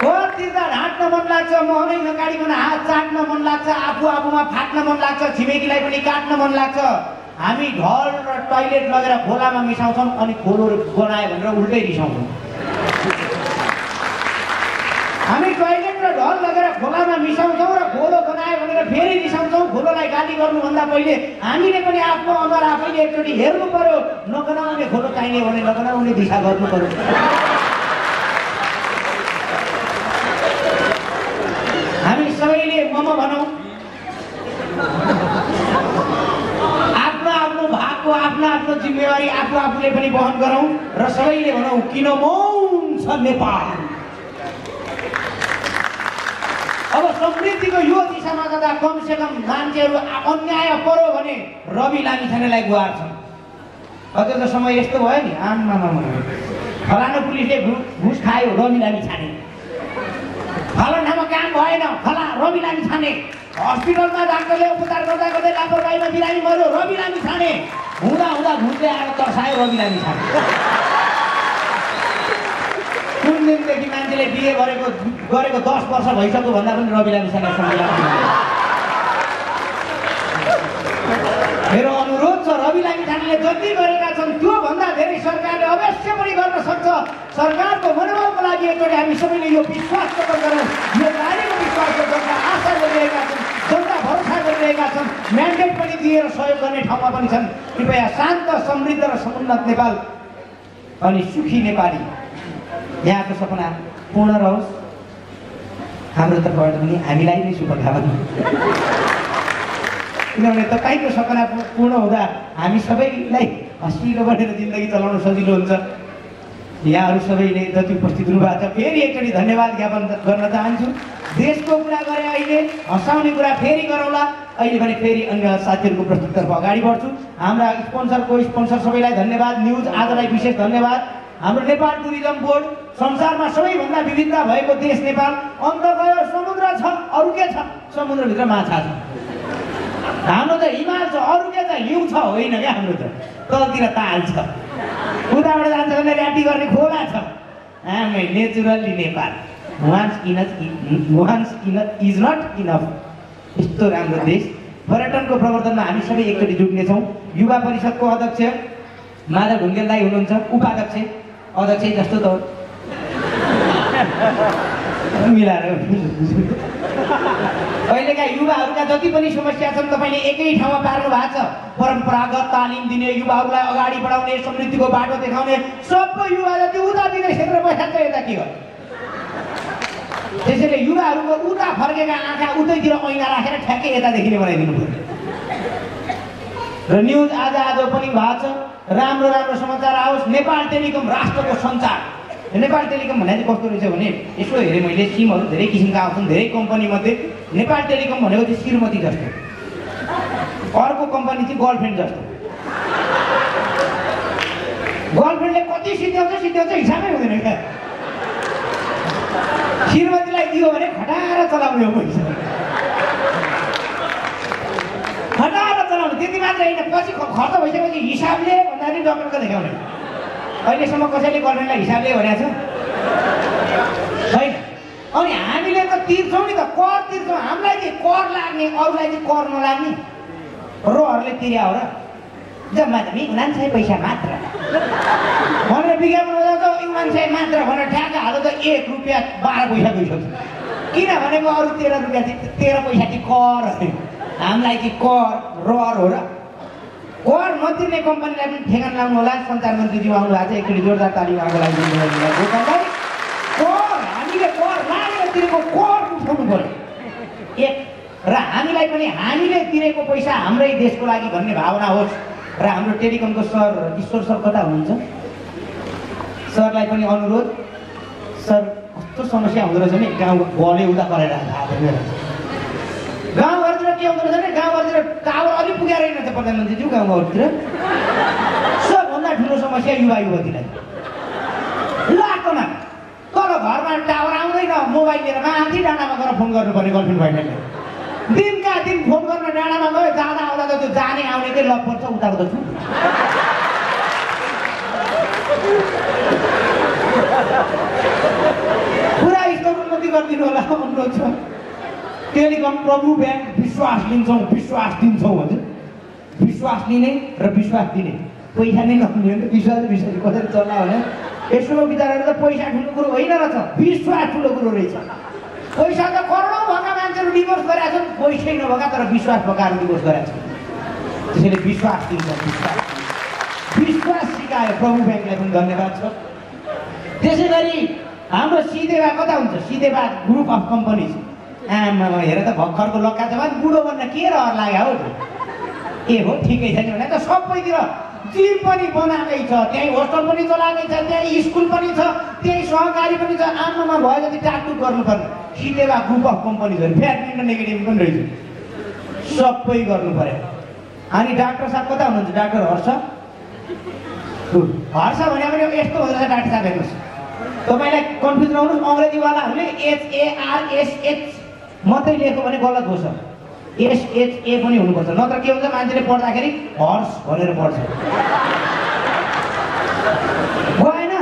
Speaker 4: घर तिर्दा ढाँट्न मन लाग्छ महनै नकाडीकन हात चाट्न मन लाग्छ आफू आफूमा फाट्न मन लाग्छ छिमेकीलाई पनि काट्न मन लाग्छ हामी ढल र टोइलेट लगेर खोलामा मिसाउँछौँ अनि खोलो गनायो भनेर उल्टै रिसाउँछौँ हामी टोइलेट र ढल लगेर खोलामा मिसाउँछौँ र खोलो बनायो भनेर फेरि रिसाउँछौँ खोलोलाई गाली गर्नुभन्दा पहिले हामीले पनि आफ्नो अनुहार आफैले एकचोटि हेर्नु पर्यो नगनाउने खोलो चाहिने भने नगनाउने दिशा गर्नु पर्यो सबैले मम भनौँ आफ्नो आफ्नो भागको आफ्नो आफ्नो जिम्मेवारी आफू आफूले पनि वहन गरौँ र सबैले भनौँ किन मौन छ नेपाल अब समृद्धिको यो दिशामा जाँदा कमसेकम मान्छेहरू अन्याय पऱ्यो भने रवि लामी छानेलाई छन् अझ त समय यस्तो भयो नि आममा फलानु पुलिसले घुस खायो रवि लामी छाने फला ठाउँमा काम भएन फला रवि लामी छाने हस्पिटलमा डाक्टरले उपचार गर्दा गर्दै लापरवाहीमा बिरामी मऱ्यो रवि लामी छाने हुँदा हुँदा घुम्दै आएर तर्सायो रवि लामी छाने कुन दिनदेखि मान्छेले बिहे गरेको गरेको दस वर्ष भइसक्यो भन्दा पनि रवि लामी छाने मेरो अनुरोध छ रवि लामिछानेले जति गरेका छन् त्योभन्दा धेरै सरकारले अवश्य पनि गर्न सक्छ सरकारको मनोबलको लागि एकचोटि हामी सबैले यो विश्वास प्रकट गरौँ यो नारीको विश्वास जनता आशा गरिरहेका छन् जनता भरोसा गरिरहेका छन् म्यान्डेट पनि दिएर सहयोग गर्ने ठाउँमा पनि छन् कृपया शान्त समृद्ध र समुन्नत नेपाल अनि सुखी नेपाली यहाँको सपना पूर्ण रहोस् हाम्रो तर्फबाट पनि हामीलाई नै शुभकामना किनभने तपाईँको सपना पूर्ण हुँदा हामी सबैलाई हँसिलो बनेर जिन्दगी चलाउन सजिलो हुन्छ यहाँहरू सबैले जति उपस्थित हुनुभएको छ फेरि एकचोटि धन्यवाद ज्ञापन गर्न चाहन्छु देशको कुरा गरे अहिले हँसाउने कुरा फेरि गरौँला अहिले भने फेरि अन्य साथीहरूको प्रस्तुततर्फ अगाडि बढ्छु हाम्रा स्पोन्सरको स्पोन्सर सबैलाई धन्यवाद न्युज आजलाई विशेष धन्यवाद हाम्रो नेपाल टुरिज्म बोर्ड संसारमा सबैभन्दा विविधता भएको देश नेपाल अन्त गयो समुद्र छ अरू के छ समुद्रभित्र माछा छ हाम्रो त हिमाल छ अरू के त हिउँ छ होइन क्या हाम्रो त तलतिर ताल छ उताबाट जान्छ भने ऱ्याटी गर्ने खोला छ हामी नेचुरल्ली नेपाल वान्स किन वान्स किन इज नट इनफ यस्तो राम्रो देश पर्यटनको प्रवर्तनमा हामी सबै एकचोटि जुट्नेछौँ युवा परिषदको अध्यक्ष माधव ढुङ्गेल दाई हुनुहुन्छ उपाध्यक्ष अध्यक्ष जस्तो त मिलाएर अहिलेका युवाहरूका जति पनि समस्या छन् तपाईँले एकै ठाउँमा पार्नु भएको छ परम्परागत तालिम दिने युवाहरूलाई अगाडि बढाउने समृद्धिको बाटो देखाउने सबै युवा जति उता दिने क्षेत्र पैसा यता के हो त्यसैले युवाहरूको उता फर्केका आँखा उतैतिर ऐना राखेर ठ्याक्कै यतादेखि देखिने बनाइदिनु पर्यो र न्युज आज आज पनि भएको छ राम्रो राम्रो समाचार आओस् नेपाल टेलिकम राष्ट्रको सञ्चार नेपाल टेलिकम भन्ने चाहिँ कस्तो रहेछ भने यसो हेरेँ मैले सिमहरू धेरै किसिमका आउँछन् धेरै कम्पनीमध्ये नेपाल टेलिकम भनेको चाहिँ श्रीमती जस्तो अर्को कम्पनी चाहिँ गर्लफ्रेन्ड जस्तो गर्लफ्रेन्डले कति सिद्ध्याउँछ सिद्ध्याउँछ हिसाबै हुँदैन क्या श्रीमतीलाई दियो भने खटाएर चलाउने हो पैसा खटाएर चलाउने त्यति मात्र होइन पछि खर्च भइसकेपछि हिसाबले भन्दाखेरि डक्टरको देखाउने अहिलेसम्म कसैले गर्नेलाई हिसाबले भनेको छ है अनि हामीले त तिर्छौँ नि त कर तिर्छौँ हामीलाई चाहिँ कर लाग्ने अरूलाई चाहिँ कर नलाग्ने रोहरूले तिर्या हो र जम्मा जम्मी सय पैसा मात्र भनेर विज्ञापन त सय मात्र भनेर ठ्याक्क हाल त एक रुपियाँ बाह्र पैसा गइसक्छ किन भनेको अरू तेह्र रुपियाँ चाहिँ तेह्र पैसा चाहिँ कर हामीलाई चाहिँ कर रहर हो र कर नतिर्ने कम्पनीलाई पनि ठेगान लाउनु होला सञ्चार मन्त्री आउनु भएको छ एकचोटि जोरदार ताली उहाँको लागि कर हामीले कर लागेर तिरेको कर उठाउनु पर्यो एक र हामीलाई पनि हामीले तिरेको पैसा हाम्रै देशको लागि भन्ने भावना होस् र हाम्रो टेलिकमको सर ईश्वर सर कता हुनुहुन्छ सरलाई पनि अनुरोध सर कस्तो समस्या हुँदो रहेछ नि गाउँको बलै उता गरेर थाहा थिएन गाउँघरतिर के हुँदो रहेछ भने गाउँघरतिर टावर अलिक पुगेर रहेछ प्रधानमन्त्रीज्यू गाउँघरतिर सबभन्दा ठुलो समस्या युवा युवतीलाई लाटोमा तर घरमा टावर आउँदैन मोबाइल लिएर माथि डाँडामा गएर फोन गर्नुपर्ने गर्लफ्रेन्ड भाइले दिनका दिन फोन गर्न डाँडामा गयो जाँदा आउँदा त त्यो जाने आउने के लभ पर्छ उताको त पुरा स्टोर उन्नति गरिदिनु होला अनुरोध छ टेलिकम प्रभु ब्याङ्क विश्वास लिन्छौँ विश्वास दिन्छौँ हजुर विश्वास लिने र विश्वास दिने पैसा नै नहुने नि विश्वास विश्वास कसरी चल्ला भने यसो विचार त पैसा ठुलो कुरो होइन रहेछ विश्वास ठुलो कुरो रहेछ पैसा त करोडौँ भएका मान्छेहरू डिभोर्स गरेका छन् पैसै नभएका तर विश्वास भएकाहरू डिभोर्स गरेका
Speaker 7: छन् त्यसैले विश्वास दिन्छ विश्वास
Speaker 4: विश्वास सिकायो प्रभु ब्याङ्कलाई पनि धन्यवाद छ त्यसै गरी हाम्रो सिधेवा कता हुन्छ सिधेवा ग्रुप अफ कम्पनीज आमा हेर त भर्खरको लक्का छ भने बुढो भन्न के रहर लाग्यो हौ ए हो ठिकै छैन भने त सबैतिर जिम पनि बनाएकै छ त्यहीँ होस्टल पनि चलाएकै छ त्यहीँ स्कुल पनि छ त्यहीँ सहकारी पनि छ आमामा भयो जति टाकटुक गर्नुपर्ने सिलेवा ग्रुप अफ कम्पनीजहरू फेरि नेगेटिभ पनि रहेछ सबै गर्नु पऱ्यो अनि डाक्टर साहब कता हुनुहुन्छ डाक्टर हर्ष हर्ष भने पनि यस्तो हुँदो रहेछ डाक्टर साहब हेर्नुहोस् तपाईँलाई कन्फ्युज नहुनुहोस् अङ्ग्रेजीवालाहरूले एचएआरएसएच मात्रै लेख्यो भने गलत हो सर एसएचए पनि हुनुपर्छ नत्र के हुन्छ मान्छेले पढ्दाखेरि हर्स भनेर पढ्छ भएन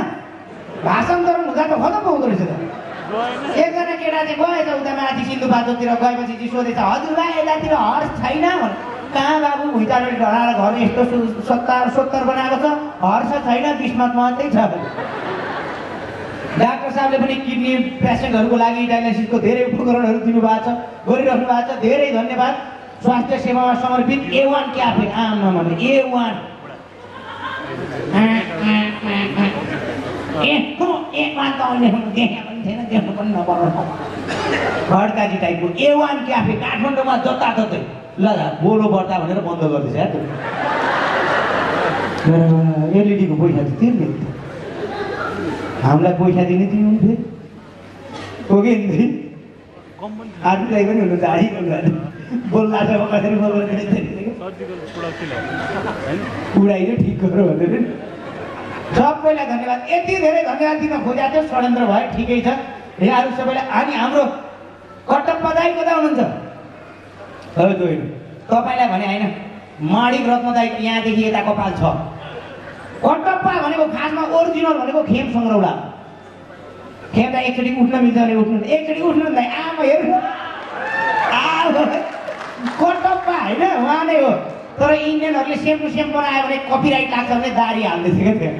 Speaker 4: भाषान्तरण हुँदा त खतम हुँदो रहेछ त एकजना केटा चाहिँ त उता माथि सिन्धुपाल्चोकतिर गएपछि चाहिँ सोधेछ हजुरलाई यतातिर हर्स छैन कहाँ बाबु भुइँचालोले डराएर घर यस्तो सत्तर सत्तर बनाएको छ हर्स छैन बिस्मत मात्रै छ डाक्टर साहबले पनि किडनी पेसेन्टहरूको लागि डायलाइसिसको धेरै उपकरणहरू दिनुभएको छ गरिराख्नु भएको छ धेरै धन्यवाद स्वास्थ्य सेवामा समर्पित ए वान क्याफे आम नम्बर ए वान देख्नु पनि टाइपको ए वान क्याफे काठमाडौँमा
Speaker 7: जताततै ल बोलो बढ्दा भनेर बन्द गर्दैछ
Speaker 3: एलइडीको पैसा चाहिँ तिर्ने हामीलाई पैसा दिने थियो हुन्थे
Speaker 4: हो कि आर्मीलाई पनि हुनु दाडी ठिक गरौँ भनेर सबैलाई धन्यवाद यति धेरै धन्यवाद दिन खोजेको थियो षड्यन्त्र भयो ठिकै छ यहाँहरू सबैलाई अनि हाम्रो कटक पदाई कता हुनुहुन्छ
Speaker 1: तपाईँलाई
Speaker 4: भने होइन माणिक रत्नदाई यहाँदेखि यता कपाल छ घटप्पा भनेको खासमा ओरिजिनल भनेको खेप सङ्ग्रौला खेप्दा एकचोटि उठ्न मिल्छ भने उठ्नु एकचोटि उठ्नु भन्दा आमा हेर्नु कटप्पा होइन उहाँ नै हो तर इन्डियनहरूले सेम टु सेम बनायो भने कपिराइट लाग्छ भने दारी थियो क्या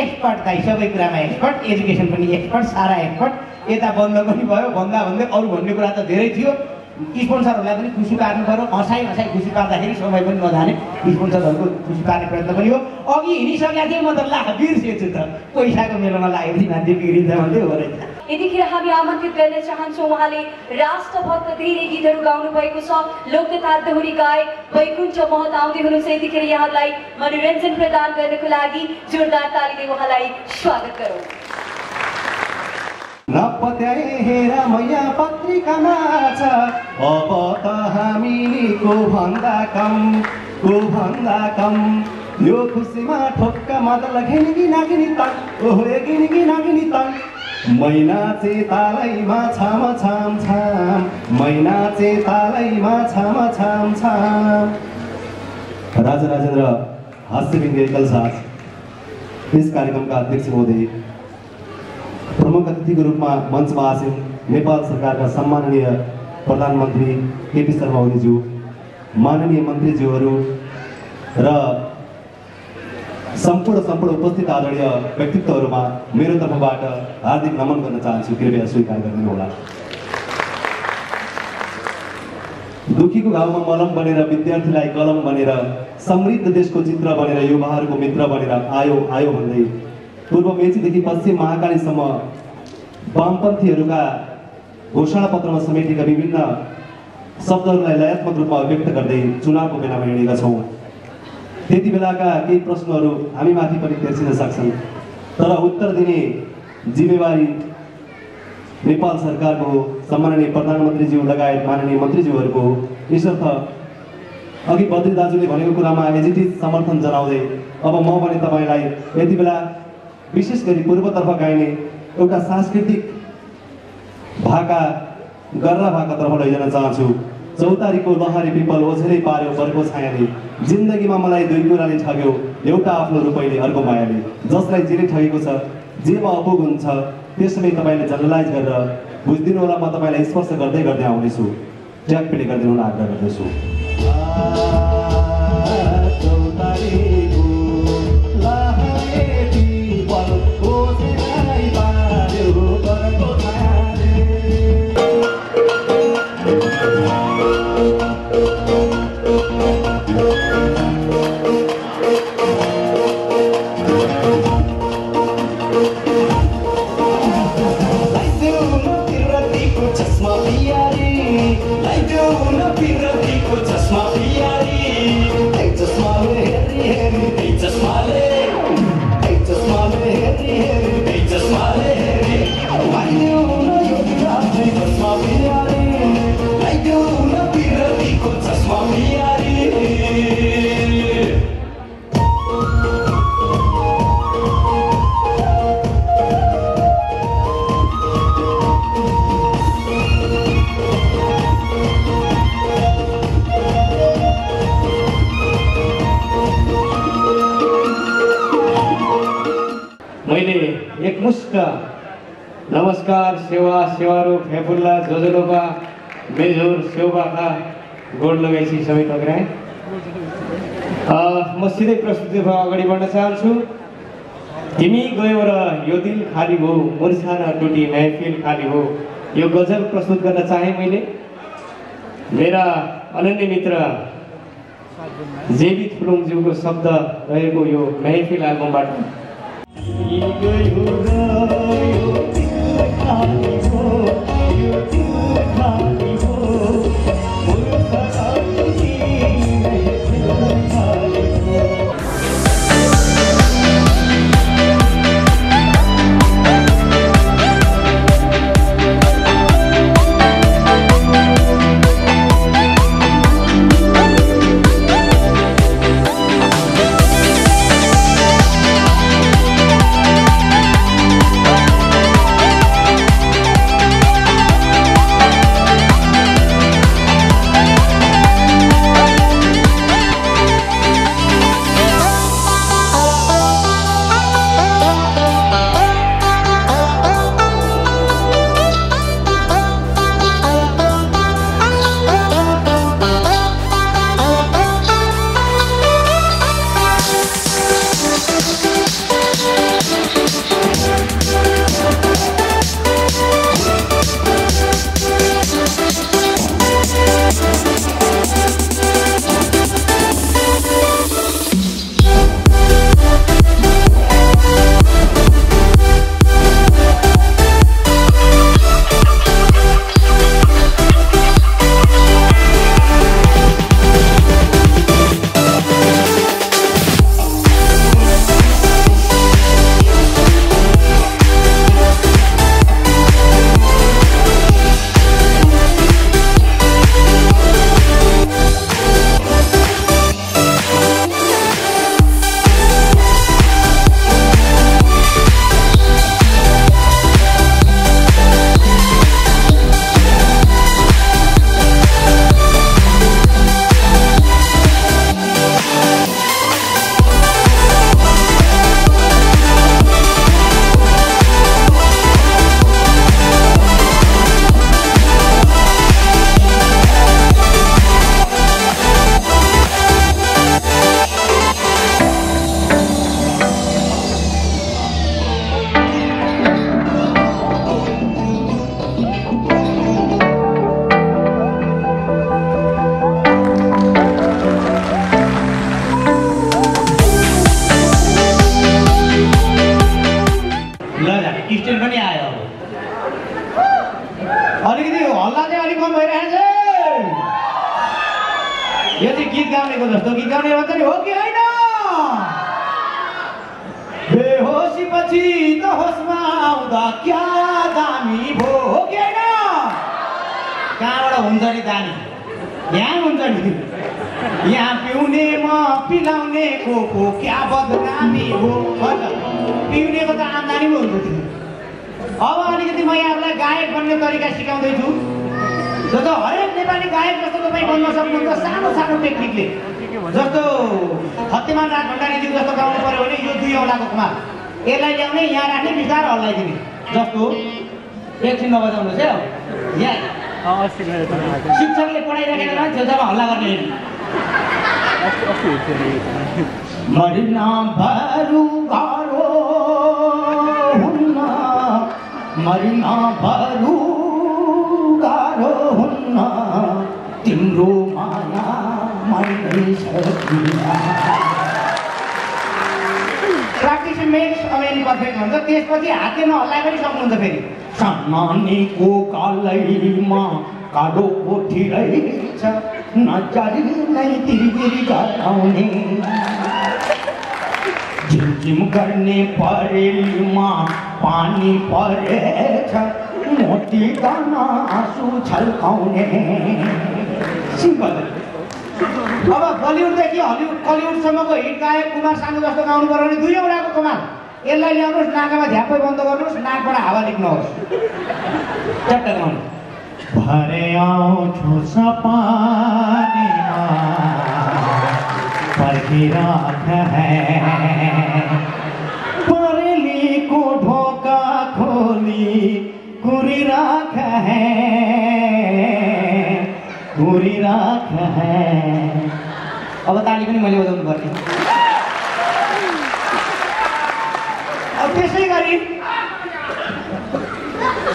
Speaker 4: एक्सपर्ट दाइ सबै कुरामा एक्सपर्ट एजुकेसन पनि एक्सपर्ट सारा एक्सपर्ट यता बन्द पनि भयो भन्दा भन्दै अरू भन्ने कुरा त धेरै थियो स्पोन्सरहरूलाई पनि खुसी पार्नु पऱ्यो हँसाइ हँसाइ खुसी पार्दाखेरि समय पनि नजाने स्पोन्सरहरूको खुसी पार्ने प्रयत्न पनि हो अघि हिँडिसकेका थिएँ म त ला बिर्सेछु त पैसाको मेलामा लागेपछि मान्छे बिग्रिन्छ
Speaker 6: भन्दै हो रहेछ
Speaker 2: यतिखेर हामी आमन्त्रित गर्न चाहन्छौँ उहाँले राष्ट्रभक्त धेरै गीतहरू गाउनु भएको छ लोक तथा दोहोरी गायक वैकुण्ठ महत आउँदै हुनुहुन्छ यतिखेर यहाँलाई मनोरञ्जन प्रदान गर्नको लागि जोरदार तालीले उहाँलाई स्वागत गरौँ
Speaker 5: यो खुसीमा ठोक्क मदल घिनकी नागिनी घिनकी नागिनी मैना छाम छाम छाम मैना छाम छाम छाम राजा राजेन्द्र हास्य साथ यस कार्यक्रमका अध्यक्ष महोदय प्रमुख अतिथिको रूपमा मञ्चमा आसिन नेपाल सरकारका सम्माननीय प्रधानमन्त्री केपी शर्मा ओलीज्यू माननीय मन्त्रीज्यूहरू र सम्पूर्ण सम्पूर्ण उपस्थित आदरणीय व्यक्तित्वहरूमा मेरो तर्फबाट हार्दिक नमन गर्न चाहन्छु कृपया स्वीकार गरिदिनुहोला दुखीको घाउमा मलम बनेर विद्यार्थीलाई कलम बनेर समृद्ध देशको चित्र बनेर युवाहरूको मित्र बनेर आयो आयो भन्दै पूर्व मेचीदेखि पश्चिम महाकालीसम्म वामपन्थीहरूका घोषणापत्रमा समेटेका विभिन्न शब्दहरूलाई लयात्मक रूपमा अभिव्यक्त गर्दै चुनावको बेलामा हिँडेका छौँ त्यति बेलाका केही प्रश्नहरू हामीमाथि पनि तेर्सिन सक्छन् तर उत्तर दिने जिम्मेवारी नेपाल सरकारको सम्माननीय प्रधानमन्त्रीज्यू लगायत माननीय मन्त्रीज्यूहरूको यसर्थ अघि बद्री दाजुले भनेको कुरामा एजिटिज समर्थन जनाउँदै अब म भने तपाईँलाई यति बेला विशेष गरी पूर्वतर्फ गाइने एउटा सांस्कृतिक भाका गर्रा भाकातर्फ लैजान चाहन्छु चौतारीको लहरी पिपल ओझेलै पार्यो बर्को छायाले जिन्दगीमा मलाई दुई कुराले ठग्यो एउटा आफ्नो रूपैले अर्को मायाले जसलाई जिरे ठगेको छ जेमा अपुग हुन्छ त्यसमै तपाईँले जनरलाइज गरेर बुझिदिनु होला म तपाईँलाई स्पर्श गर्दै गर्दै आउनेछु ट्याकपिटी प्ले होला आग्रह गर्दैछु
Speaker 3: नमस्कार सेवा सेवारो फेफुल्ला जोजलोपा मेजोर सेवाका गोड लगाइसी सबै टक्राएँ म सिधै प्रस्तुतिमा अगाडि बढ्न चाहन्छु तिमी गयो र यो दिल खाली हो मुर्साना टुटी महफिल खाली हो यो गजल प्रस्तुत गर्न चाहेँ मैले मेरा अनन्य मित्र जेबी थुलुङज्यूको शब्द रहेको यो महफिल एल्बमबाट गयो गयो तिम्रो
Speaker 4: प्र्याक्टिस मेक्स अमेन पर्फेक्ट भन्छ त्यसपछि हातले नहल्लाइ पनि सक्नुहुन्छ फेरि
Speaker 3: सामानीको कालैमा कालो कोठी रहेछ
Speaker 4: नजारी नै तिरिगिरी गराउने झिमझिम गर्ने परेलीमा पानी परेछ मोती गाना आँसु छल्काउने सिम्पल अब बलिउडदेखि हलिउड कलिउडसम्मको हिट गायक कुमार सानो जस्तो गाउनु पऱ्यो भने दुईवटाको कमाल यसलाई ल्याउनुहोस् नाकामा झ्यापै बन्द गर्नुहोस् नाकबाट हावा निक्नुहोस्
Speaker 5: भरे आउँछु
Speaker 4: सपानीमा ढोका खोली कुरिराख है राख अब ताली पनि मैले बजाउनु पर्ने अब त्यसै गरी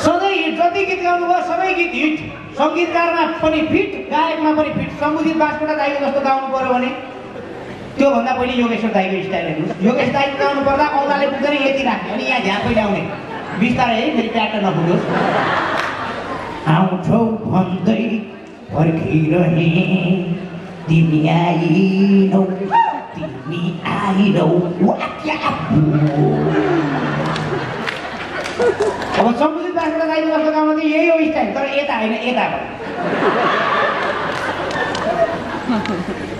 Speaker 4: सधैँ हिट जति गीत गाउनुभयो सबै गीत हिट सङ्गीतकारमा पनि फिट गायकमा पनि फिट समुदित बासकोटा दाईको जस्तो गाउनु पऱ्यो भने त्योभन्दा पहिले योगेश्वर दाईको स्टाइल हेर्नुहोस् योगेश दाई गाउनु पर्दा औँलाले पुग्दैन यति राख्ने अनि यहाँ ध्यान झ्यापै ल्याउने बिस्तारै है फेरि प्याटर्न नपुगोस् आउँछौ भन्दै पर्खिरहे तिमी आइनौ तिमी आइनौ अब सम्बुझित दासबाट गाइनु जस्तो गाउँमा चाहिँ यही हो स्टाइल तर यता होइन यता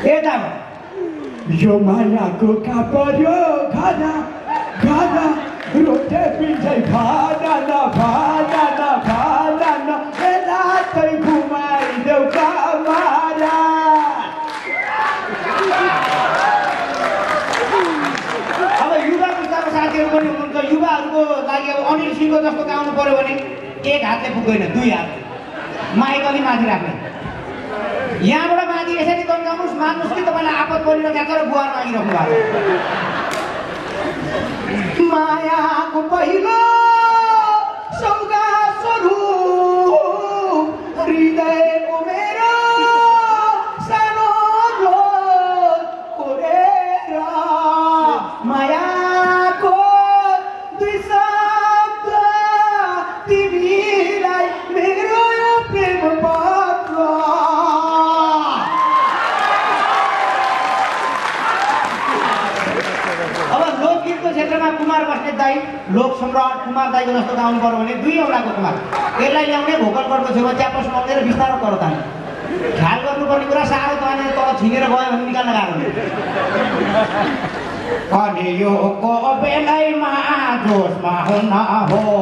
Speaker 4: यता यो मायाको कापऱ्यो खाना खाना रोटे पिन्छै खाना न
Speaker 6: खाना
Speaker 4: तिनको जस्तो गाउनु पऱ्यो भने एक हातले पुग्दैन दुई हात माइक अलि माथि राख्ने यहाँबाट माथि यसरी गन्जाउनुहोस् मान्नुहोस् कि तपाईँलाई आपत परिरहेको छ र गुहार मागिरहनु भएको मायाको पहिलो
Speaker 3: सौगा स्वरूप हृदय
Speaker 4: सम्राट कुमार दाईको जस्तो गाउनु पर्यो भने दुईवटाको कुमार यसलाई ल्याउने भोकल भोकलकोटको छेउमा च्यापस मगेर बिस्तारो गर ताने ख्याल गर्नुपर्ने कुरा साह्रो तानेर तल छिनेर गयो भने निकाल्न गाह्रो अनि यो बेलैमा जोसमा हुन हो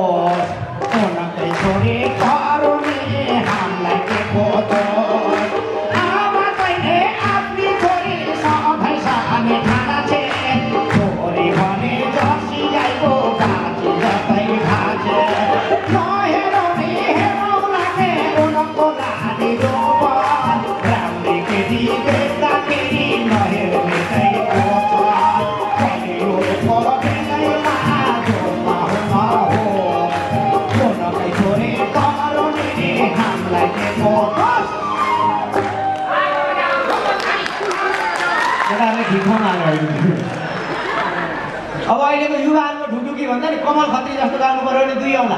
Speaker 4: खत्री जस्तो गाउनु पऱ्यो भने दुई औला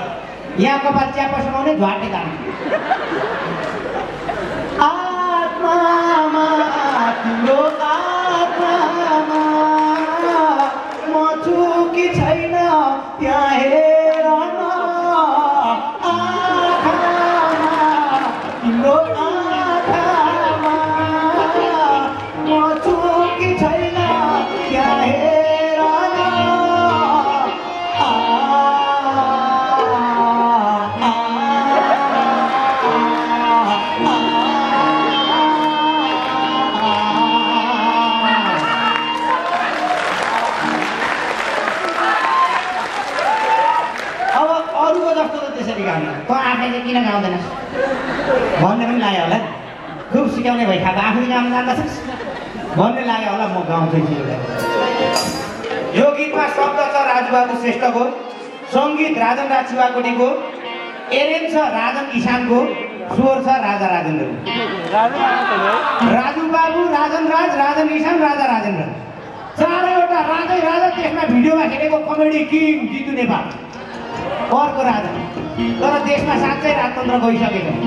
Speaker 4: यहाँ कपाल चिया पसमाउने आउने काम भन्ने पनि लाग्यो होला खुब सिकाउने भाइ त आफै गाउनु जान्दछ भन्ने लाग्यो होला म गाउँछु यो गीतमा शब्द छ राजुबाबु श्रेष्ठको सङ्गीत राजन राज शिवाकोटीको एरेन्ज छ राजन किसानको स्वर छ राजा राजेन्द्र राजु बाबु राजन राज राजन किसान राजा राजेन्द्र चारैवटा राजै राजा त्यसमा भिडियोमा खेलेको कमेडी किङ जितु नेपाल अर्को राजा तर देशमा साँच्चै राजतन्त्र गइसकेको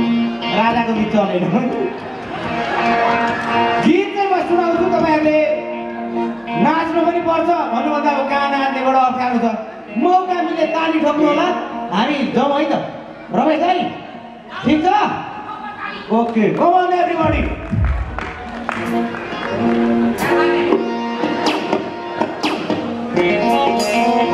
Speaker 4: राजाको गीत चलेन गीत चाहिँ म सुनाउँछु तपाईँहरूले नाच्नु पनि पर्छ भन्नुभन्दा अब कहाँ नाच्नेबाट अप्ठ्यारो छ मौका मिले ताली ठोक्नु होला हामी जाउँ है त रमेश है ठिक छ okay come on everybody Thank you.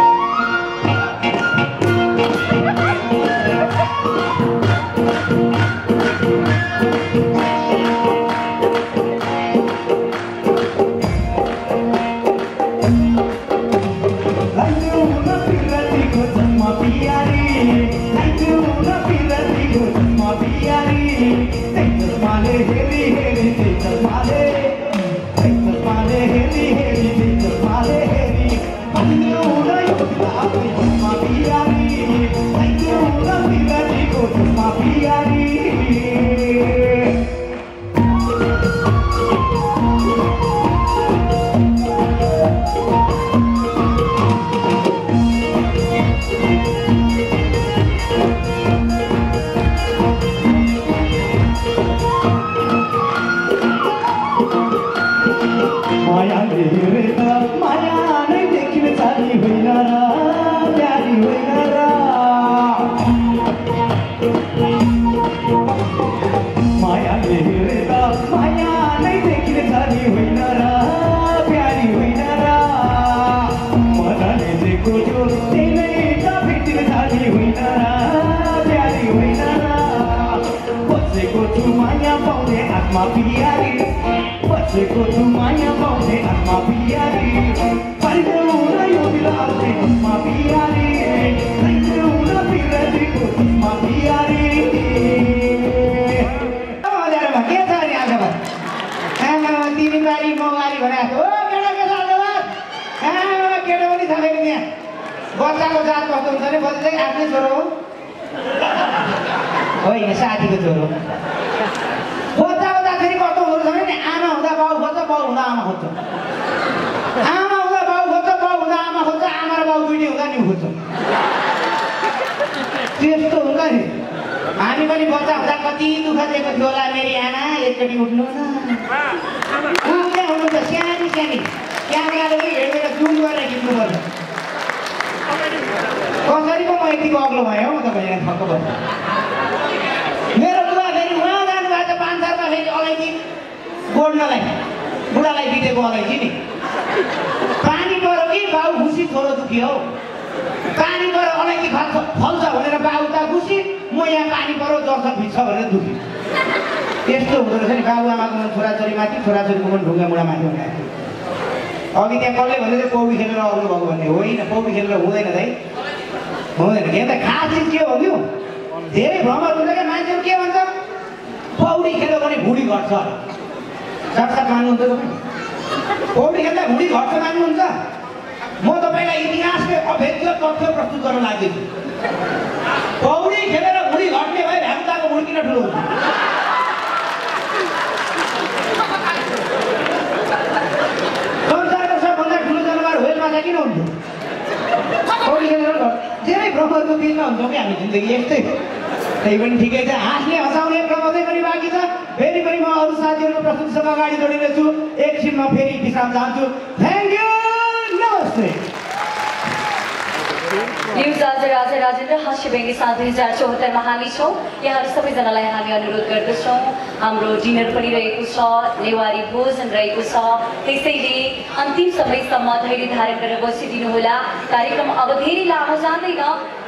Speaker 2: सबैसम्म धैर्य धारण गरेर बसिदिनुहोला कार्यक्रम अब धेरै लामो जाँदैन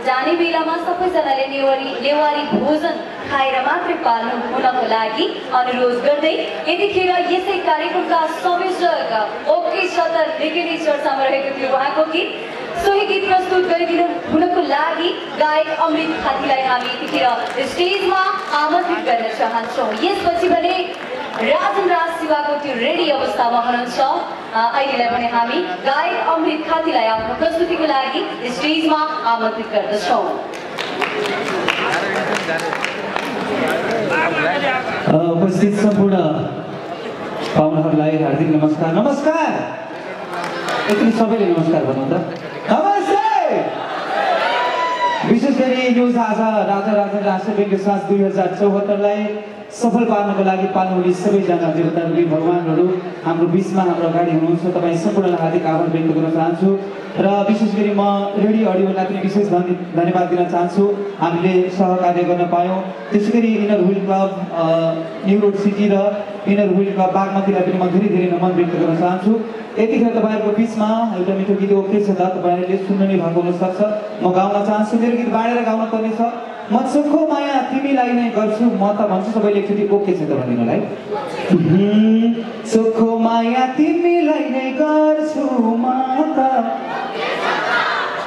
Speaker 2: जाने बेलामा सबैजनाले नेवारी नेवारी भोजन खाएर मात्रै पाल्नु हुनको लागि अनुरोध गर्दै यतिखेर यसै कार्यक्रमका संयोजक ओके सदर निकै चर्चामा रहेको थियो उहाँको गीत सोही गीत प्रस्तुत गरिदिनु हुनको लागि गायक अमृत खातीलाई हामी यतिखेर स्टेजमा आमन्त्रित गर्न चाहन्छौँ यसपछि भने राजन राज शिवाको त्यो रेडी अवस्थामा हुनुहुन्छ अहिलेलाई पनि हामी गायक अमृत खातीलाई आफ्नो प्रस्तुतिको लागि स्टेजमा आमन्त्रित गर्दछौँ
Speaker 3: उपस्थित सम्पूर्ण पाहुनाहरूलाई हार्दिक नमस्कार नमस्कार यति सबैले नमस्कार भन्नु त विशेष गरी यो आज राजा राजा राष्ट्र ब्याङ्कको साथ दुई हजार चौहत्तरलाई सफल पार्नको लागि पाल्नुहुने सबैजना देवताहरू भगवान्हरू हाम्रो बिचमा हाम्रो अगाडि हुनुहुन्छ तपाईँ सम्पूर्णलाई हार्दिक आभार व्यक्त गर्न चाहन्छु र विशेष गरी म रेडियो अडियोलाई पनि विशेष धन्य धन्यवाद दिन चाहन्छु हामीले सहकार्य गर्न पायौँ त्यसै गरी inner wheel club New Road city र इनर हुल क्लब बागमतीलाई पनि म धेरै धेरै नमन व्यक्त गर्न चाहन्छु यतिखेर तपाईँहरूको बिचमा एउटा मिठो गीत ओके छ त तपाईँहरूले सुन्नु नै भएको हुनसक्छ म गाउन चाहन्छु मेरो गीत बाँडेर गाउन पर्नेछ म सुखो माया तिमीलाई नै गर्छु म त भन्छु सबैले एकचोटि ओके छ त भनिदिनुलाई [laughs] सुखो माया तिमीलाई नै गर्छु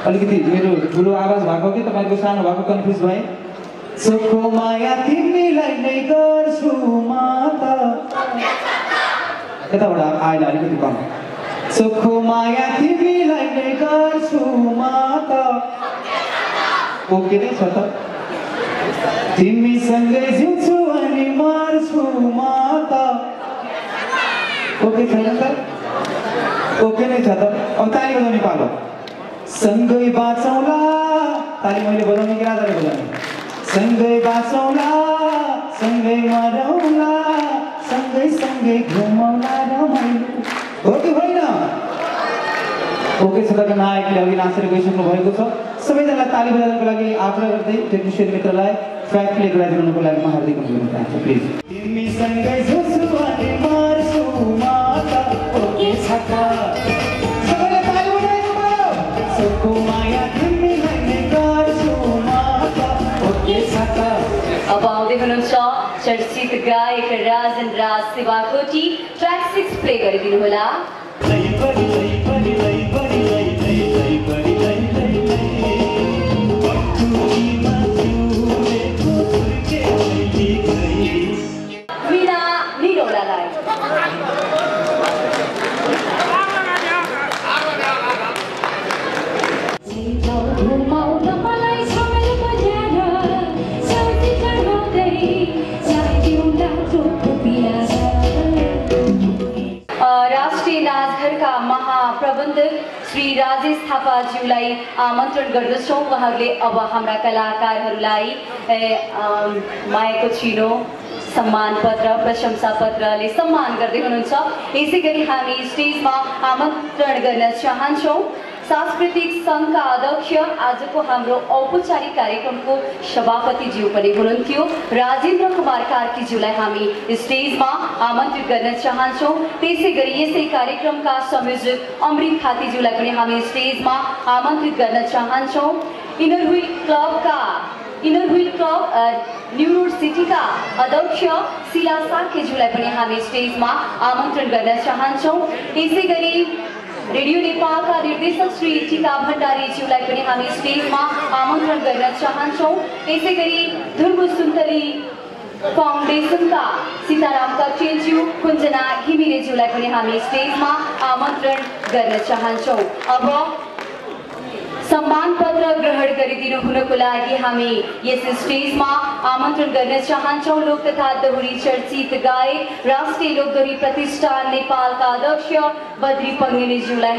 Speaker 3: अलिकति मेरो ठुलो आवाज भएको कि तपाईँको सानो भएको कन्फ्युज भए सुखो माया तिमीलाई नै गर्छु माता यताबाट आएन अलिकति कम सुखो माया तिमीलाई नै गर्छु माता ओके नै छ त तिमीसँगै जिउ माता ओके सर ओके नै छ त अब ताली बजाउने पालो सँगै बाँचौँला ताली मैले बजाउने कि राजाले बजाउने सँगै बाँचौँला सँगै मरौँला सँगै सँगै घुमाउला रमाइलो हो कि होइन ओके सर त नायकले अघि नाचेर गइसक्नु भएको छ सबैजनालाई ताली बजाउनको लागि आग्रह गर्दै टेक्निसियन मित्रलाई ट्र्याक प्ले गराइदिनुको लागि म हार्दिक अनुरोध चाहन्छु
Speaker 2: अब आउँदै हुनुहुन्छ चर्चित गायक Rajan Raj Sewakoti track six play होला प्रबन्धक श्री राजेश थापाज्यूलाई आमन्त्रण गर्दछौँ उहाँहरूले अब हाम्रा कलाकारहरूलाई मायाको छिनो सम्मान पत्र प्रशंसा पत्रले सम्मान गर्दै हुनुहुन्छ यसै गरी हामी स्टेजमा आमन्त्रण गर्न चाहन्छौँ सांस्कृतिक संघ का अध्यक्ष आज को हम औपचारिक कार्यक्रम को पनि हुनुहुन्थ्यो राजेन्द्र कुमार कार्कीज्यूलाई हम स्टेज में आमंत्रित करना चाहते इस कार्यक्रम का संयोजक अमृत खातीजी हम स्टेज में आमंत्रित करना चाहते इनर क्लब का इनर हुई क्लब न्यू रोड का अध्यक्ष शिला साखेजी हम स्टेज में आमंत्रण करना चाहते इसी रेडियो नेपालका निर्देशक श्री चिता भण्डारीज्यूलाई पनि हामी स्टेजमा आमन्त्रण गर्न चाहन्छौँ यसै गरी धुर्मु सुन्तली फाउन्डेसनका सीताराम कक्षेज्यू कुञ्जना घिमिरेज्यूलाई पनि हामी स्टेजमा आमन्त्रण गर्न चाहन्छौँ अब सम्मान पत्र ग्रहण कर स्टेज में आमंत्रण करना स्टेजमा लोक तथा दोहरी चर्चित गायक राष्ट्रीय लोकदोरी प्रतिष्ठान का अध्यक्ष बद्री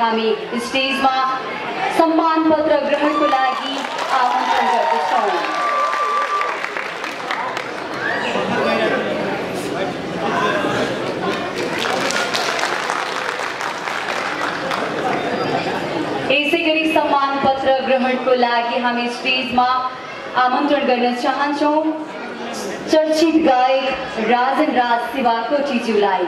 Speaker 2: हमी स्टेज में सम्मान पत्र को लगी आमंत्रण कर सम्मान पत्र ग्रहणको लागि हामी स्टेजमा आमन्त्रण गर्न चाहन्छौँ चर्चित गायक राजन राज शिवाकोटीज्यूलाई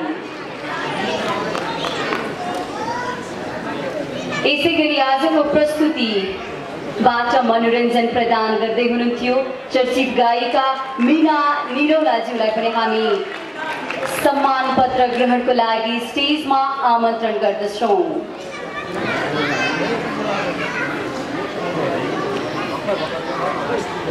Speaker 2: यसै गरी आजको प्रस्तुतिबाट मनोरञ्जन प्रदान गर्दै हुनुहुन्थ्यो चर्चित गायिका मिना निरौलाज्यूलाई पनि हामी सम्मान पत्र ग्रहणको लागि स्टेजमा आमन्त्रण गर्दछौँ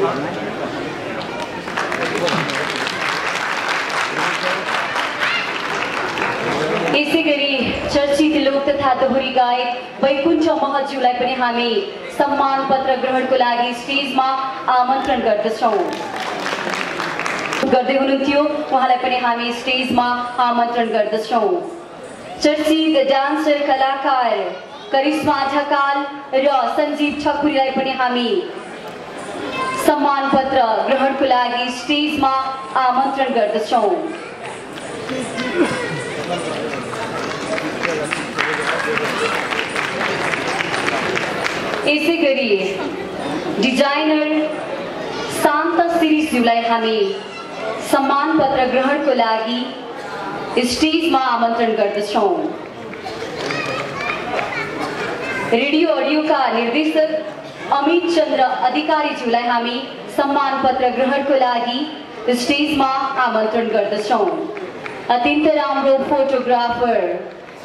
Speaker 2: यसै गरी चर्चित लोक तथा दोहोरी गायक वैकुण्ठ महज्यूलाई पनि हामी सम्मान पत्र ग्रहणको लागि स्टेजमा आमन्त्रण गर्दछौँ गर्दै हुनुहुन्थ्यो उहाँलाई पनि हामी स्टेजमा आमन्त्रण गर्दछौँ चर्चित डान्सर कलाकार करिश्मा ढकाल र सञ्जीव ठकुरीलाई पनि हामी सम्मान पत्र ग्रहणको लागि स्टेजमा आमन्त्रण गर्दछौँ यसै गरी डिजाइनर शान्त सिरिजज्यूलाई हामी सम्मान पत्र ग्रहण को लगी स्टेज में आमंत्रण गर्दछौँ रेडियो ऑडियो का निर्देशक अमित चन्द्र अधिकारीज्यूलाई हामी सम्मान पत्र ग्रहणको लागि स्टेजमा आमन्त्रण गर्दछौँ अत्यन्त राम्रो फोटोग्राफर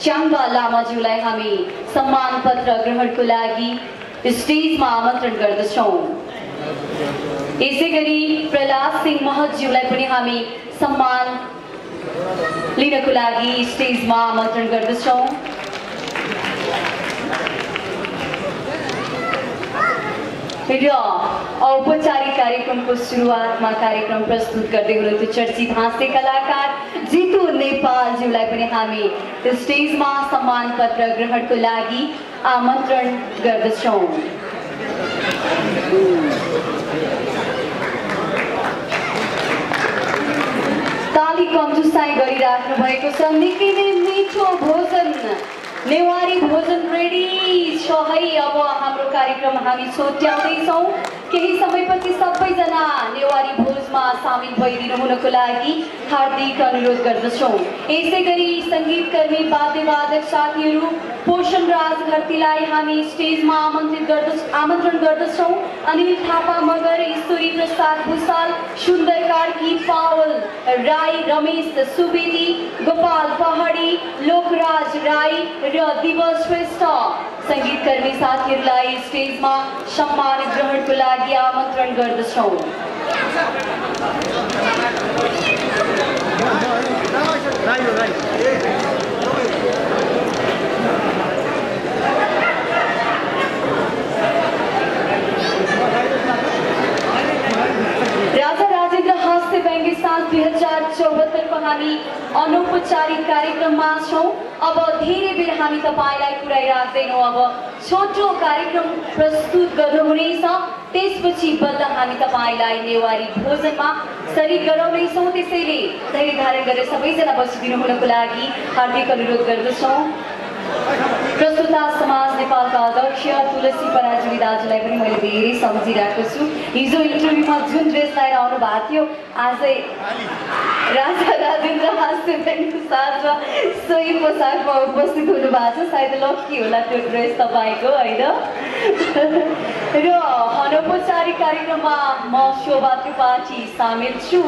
Speaker 2: च्याङ्बा लामाज्यूलाई हामी सम्मान पत्र ग्रहणको लागि स्टेजमा आमन्त्रण गर्दछौँ यसै गरी प्रहलाद सिंह महतज्यूलाई पनि हामी सम्मान लिनको लागि स्टेजमा आमन्त्रण गर्दछौँ र औपचारिक कार्यक्रमको सुरुवातमा कार्यक्रम प्रस्तुत गर्दै हुनुहुन्थ्यो चर्चित हास्य कलाकार जितु नेपालज्यूलाई पनि हामी त्यो स्टेजमा सम्मान पत्र ग्रहणको लागि आमन्त्रण गर्दछौँ ताली कमजुसाई गरिराख्नु भएको छ निकै नै मिठो भोजन नेवारी भोजन रेडी छ है अब हाम्रो कार्यक्रम हामी सोच्याउँदैछौँ केही समयपछि सबैजना नेवारी भोजमा सामेल भइदिनु हुनको लागि हार्दिक अनुरोध गर्दछौँ यसै गरी सङ्गीतकर्मी वाद्यवादक साथीहरू पोषण राज घरतीलाई हामी स्टेजमा आमन्त्रित गर्द आमन्त्रण गर्दछौँ अनिल थापा मगर ईश्वरी प्रसाद भुसाल सुन्दर कार्की पावल राई रमेश सुवेदी गोपाल पहाडी लोकराज राई र दिवस श्रेष्ठ सङ्गीतकर्मी साथीहरूलाई स्टेजमा सम्मान ग्रहणको लागि Hadi Amantran Gardasong. Raza तपाईँहरूको हामी अनौपचारिक कार्यक्रममा छौँ अब धेरै बेर हामी तपाईँलाई पुऱ्याइराख्दैनौँ अब छोटो कार्यक्रम प्रस्तुत गर्नुहुनेछ त्यसपछि बल्ल हामी तपाईँलाई नेवारी भोजनमा सरी गराउनेछौँ त्यसैले धैर्य धारण गरेर सबैजना बसिदिनु हुनको लागि हार्दिक अनुरोध गर्दछौँ प्रस्तुता समाज नेपालका अध्यक्ष तुलसी पराजुली दाजुलाई पनि मैले धेरै सम्झिरहेको छु हिजो इन्टरभ्यूमा जुन ड्रेस लगाएर आउनु भएको थियो आज राजा राजेन्द्र हास्यको साथमा सही पोसाकमा उपस्थित हुनुभएको छ सायद लक्की होला त्यो ड्रेस तपाईँको होइन र अनौपचारिक कार्यक्रममा म शोभा त्रिपाठी सामेल छु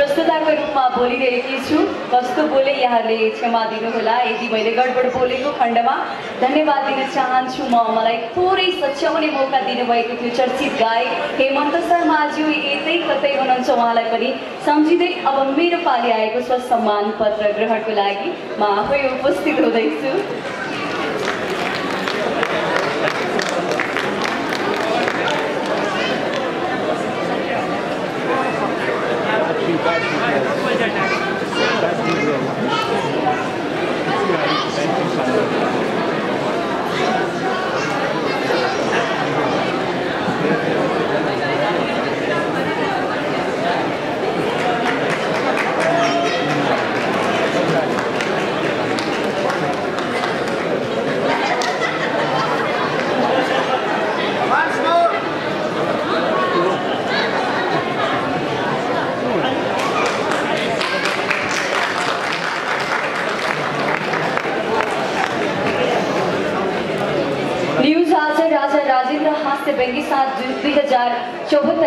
Speaker 2: प्रस्तुताको रूपमा बोलिरहेकी छु कस्तो बोले यहाँले क्षमा दिनुहोला यदि मैले गडबड बोलेको खण्डमा धन्यवाद दिन चाहन्छु म मलाई थोरै सच्याउने मौका दिनुभएको थियो चर्चित गायक हेमन्त शर्मा यतै कतै हुनुहुन्छ उहाँलाई पनि सम्झिँदै अब मेरो पालि आएको छ सम्मान पत्र ग्रहणको लागि म आफै उपस्थित हुँदैछु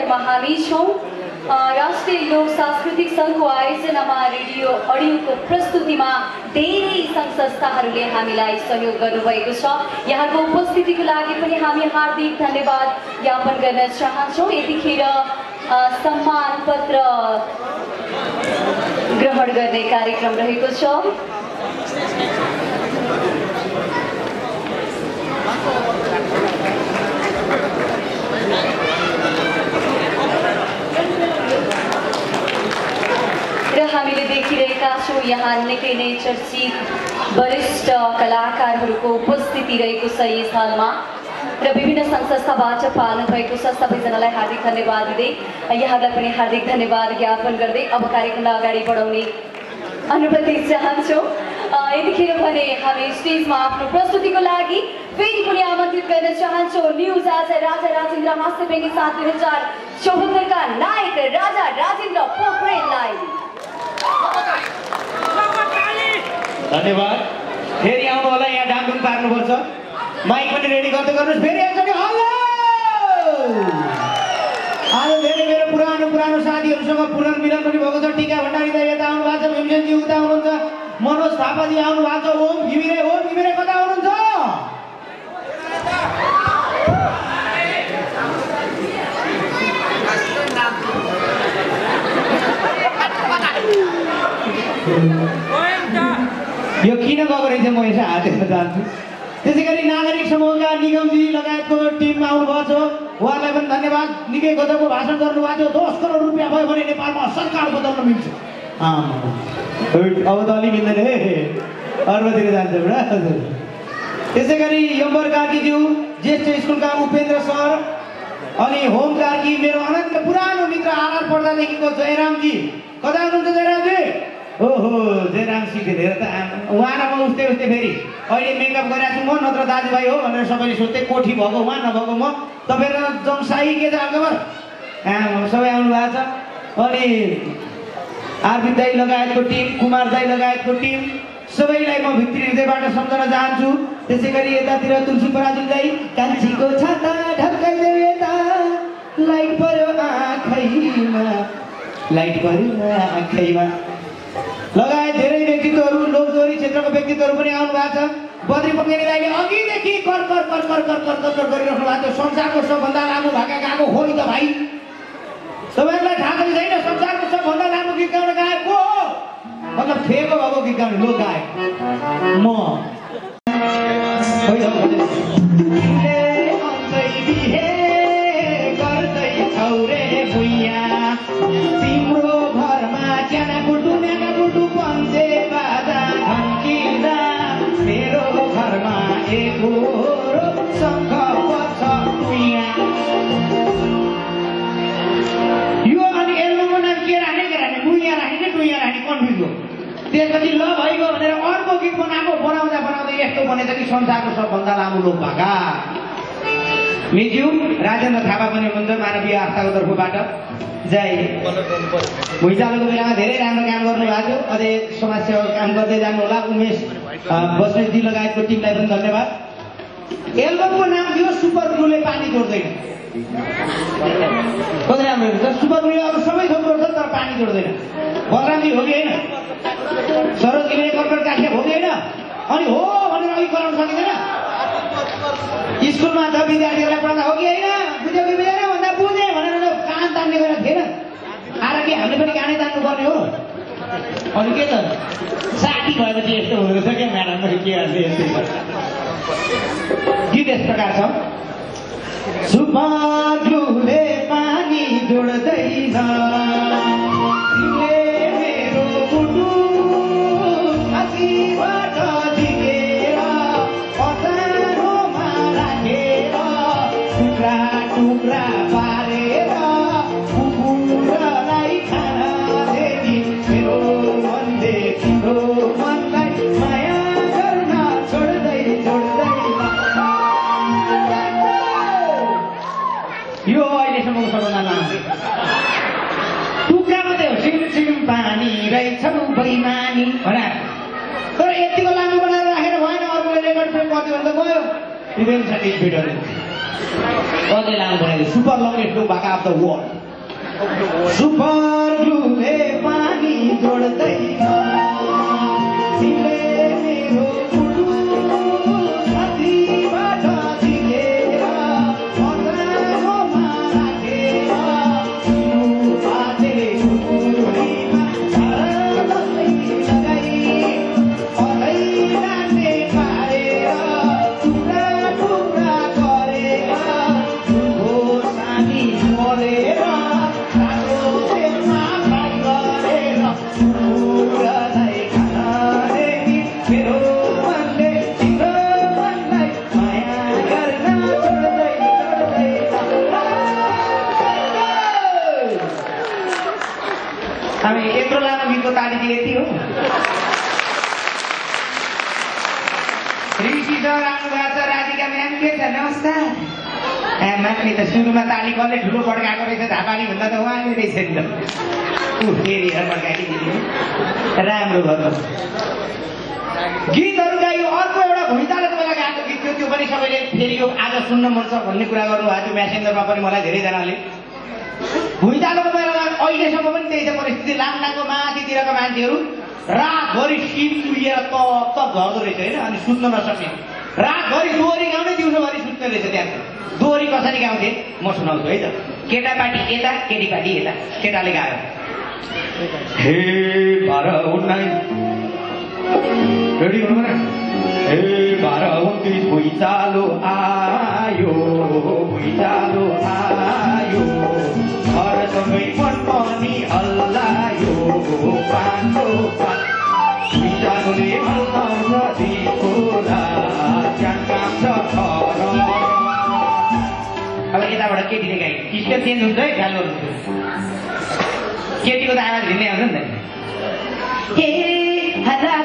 Speaker 2: कार्यक्रममा हामी छौँ राष्ट्रिय लोक सांस्कृतिक सङ्घको आयोजनामा रेडियो अडियोको प्रस्तुतिमा धेरै सङ्घ संस्थाहरूले हामीलाई सहयोग गर्नुभएको छ यहाँको उपस्थितिको लागि पनि हामी हार्दिक धन्यवाद ज्ञापन गर्न चाहन्छौँ यतिखेर सम्मान पत्र ग्रहण गर्ने कार्यक्रम रहेको छ Thank you. हामीले देखिरहेका छौँ यहाँ निकै नै चर्चित वरिष्ठ कलाकारहरूको उपस्थिति रहेको छ यस हालमा र विभिन्न सङ्घ संस्थाबाट पालन भएको छ सबैजनालाई हार्दिक धन्यवाद दिँदै यहाँलाई पनि हार्दिक धन्यवाद ज्ञापन गर्दै अब कार्यक्रमलाई अगाडि बढाउने अनुमति चाहन्छौँ यतिखेर भने हामी स्टेजमा आफ्नो प्रस्तुतिको लागि फेरि पनि आमन्त्रित गर्न चाहन्छौँ न्युज आज राजा राजेन्द्र मास्टर साथ दुई हजार चौहत्तरका नायक राजा राजेन्द्र पोखरेललाई
Speaker 4: धन्यवाद फेरि आउनु होला यहाँ डाङडुङ पार्नुपर्छ माइक पनि रेडी गर्दै गर्नुहोस् फेरि एकचोटि आज धेरै मेरो पुरानो पुरानो साथीहरूसँग पुनर्मिलन पनि भएको छ टिका भण्डारी दाई यता आउनु भएको छ भीमसेनजी उता आउनुहुन्छ मनोज थापाजी आउनु भएको छ ओम घिमिरे ओम घिमिरे कता आउनुहुन्छ
Speaker 6: यो किन
Speaker 4: गएको रहेछ म यसो हात हेर्न चाहन्छु त्यसै गरी नागरिक समूहका निगमजी लगायतको टिममा आउनुभएको छ उहाँलाई पनि धन्यवाद निकै गजबको भाषण गर्नुभएको थियो दस करोड रुपियाँ भयो भने नेपालमा सरकार बदल्न मिल्छ
Speaker 5: अब त अलि मिल्दैन है अर्बतिर जान्छ एउटा त्यसै
Speaker 4: गरी यम्बर कार्कीज्यू ज्येष्ठ स्कुलका उपेन्द्र सर अनि होम कार्की मेरो अनन्त पुरानो मित्र आरआर पर्दादेखिको जयरामजी कता हुनुहुन्छ जयरामजी ओहो जयराम सिंह धेरै त उहाँ न म उस्तै उस्तै फेरि अहिले मेकअप गरिरहेको छु म नत्र दाजुभाइ हो भनेर सबैले सोध्थेँ कोठी भएको उहाँ नभएको म तपाईँ र जमसाई के छ सबै आउनु भएको छ अनि आरविन्द दाई लगायतको टिम कुमार दाई लगायतको टिम सबैलाई म भित्री हृदयबाट सम्झन चाहन्छु त्यसै गरी यतातिर तुलसी पराजुल दाई कान्छीको छाता लाइट पर्यो आँखैमा लाइट पर्यो आँखैमा लगायत धेरै व्यक्तित्वहरू लोकदोरी क्षेत्रको व्यक्तित्वहरू पनि आउनु भएको छ बद्री दाइले अघिदेखि कर कर कर कर कर कर कर कर गरिराख्नु भएको थियो संसारको सबभन्दा लामो भाका गएको हो नि त भाइ तपाईँहरूलाई थाहा पनि छैन संसारको सबभन्दा लामो गीत गाउन गायक को हो मतलब फेको भएको गीत गाउने लोक गायक म कि संसारको सबभन्दा लामो लोक भएका मिज्यू राजेन्द्र थापा पनि हुनुहुन्छ मानवीय आस्थाको तर्फबाट जय भुइँचालोको बेलामा धेरै राम्रो काम गर्नुभएको थियो अझै समाजसेवा काम गर्दै जानु होला उमेश बस्नेतजी लगायतको टिमलाई पनि धन्यवाद एल्बमको नाम थियो सुपर ग्लुले पानी जोड्दैन कति राम्रो हुन्छ सुपर ग्लुले अरू सबै थोक गर्छ तर पानी जोड्दैन बलरामजी हो कि
Speaker 6: होइन सरोजीले
Speaker 4: कर्कट काठ्या हो कि अनि हो भनेर अघि कराउन सकिँदैन स्कुलमा त विद्यार्थीहरूलाई पढाउँदा हो कि होइन बुझ्यो कि बुझेन भन्दा बुझे भनेर कान तान्ने गरेर थिएन आएर कि हामीले पनि कानै तान्नु पर्ने हो अनि के त साथी भएपछि यस्तो हुँदो रहेछ क्या म्याडम के गर्छ यस्तो गीत यस प्रकार छ सुपालुले पानी जोड्दैछ होला तर यतिको लामो बनाएर राखेर भएन अर्कोले रेकर्ड फ्रेम कति भन्दा गयो
Speaker 5: डिभेन छ टिक
Speaker 4: फिटहरू अझै लामो बनाइदियो सुपर लङ्गे टु भाका अफ द वर्ल्ड सुपर टुले पानी जोड्दै नाच्ने त सुरुमा ताली कसले ठुलो पड्काएको रहेछ झापाली भन्दा त उहाँले रहेछ नि त ऊ फेरि राम्रो भयो गीतहरू यो अर्को एउटा भुइँचालो तपाईँलाई गाएको गीत थियो त्यो पनि सबैले फेरि यो आज सुन्न मन छ भन्ने कुरा गर्नुभएको थियो म्यासेन्जरमा पनि मलाई धेरैजनाले भुइँचालोको बेलामा अहिलेसम्म पनि त्यही छ परिस्थिति लामटाङको माथितिरका मान्छेहरू रातभरि सिप चुहिएर त त झर्दो रहेछ होइन अनि सुन्न नसक्ने रातभरि दोहोरी गाउने दिउँसोभरि सुत्ने रहेछ त्यहाँ दोहोरी कसरी गाउँथे म सुनाउँछु है त केटापाटी यता केटीपाटी यता केटाले गायो हे भार उन्नाइस हे भार उन्तिस भुइँचालो आयो भुइँचालो आयो घरसँगै मन पनि हल्लायो पाँचो पाँच विचारले अब यताबाट केटीले गाई किस्का चेन्ज हुन्छ है ख्याल हुन्छ केटीको त आवाज भिन्नै आउँछ
Speaker 6: नि त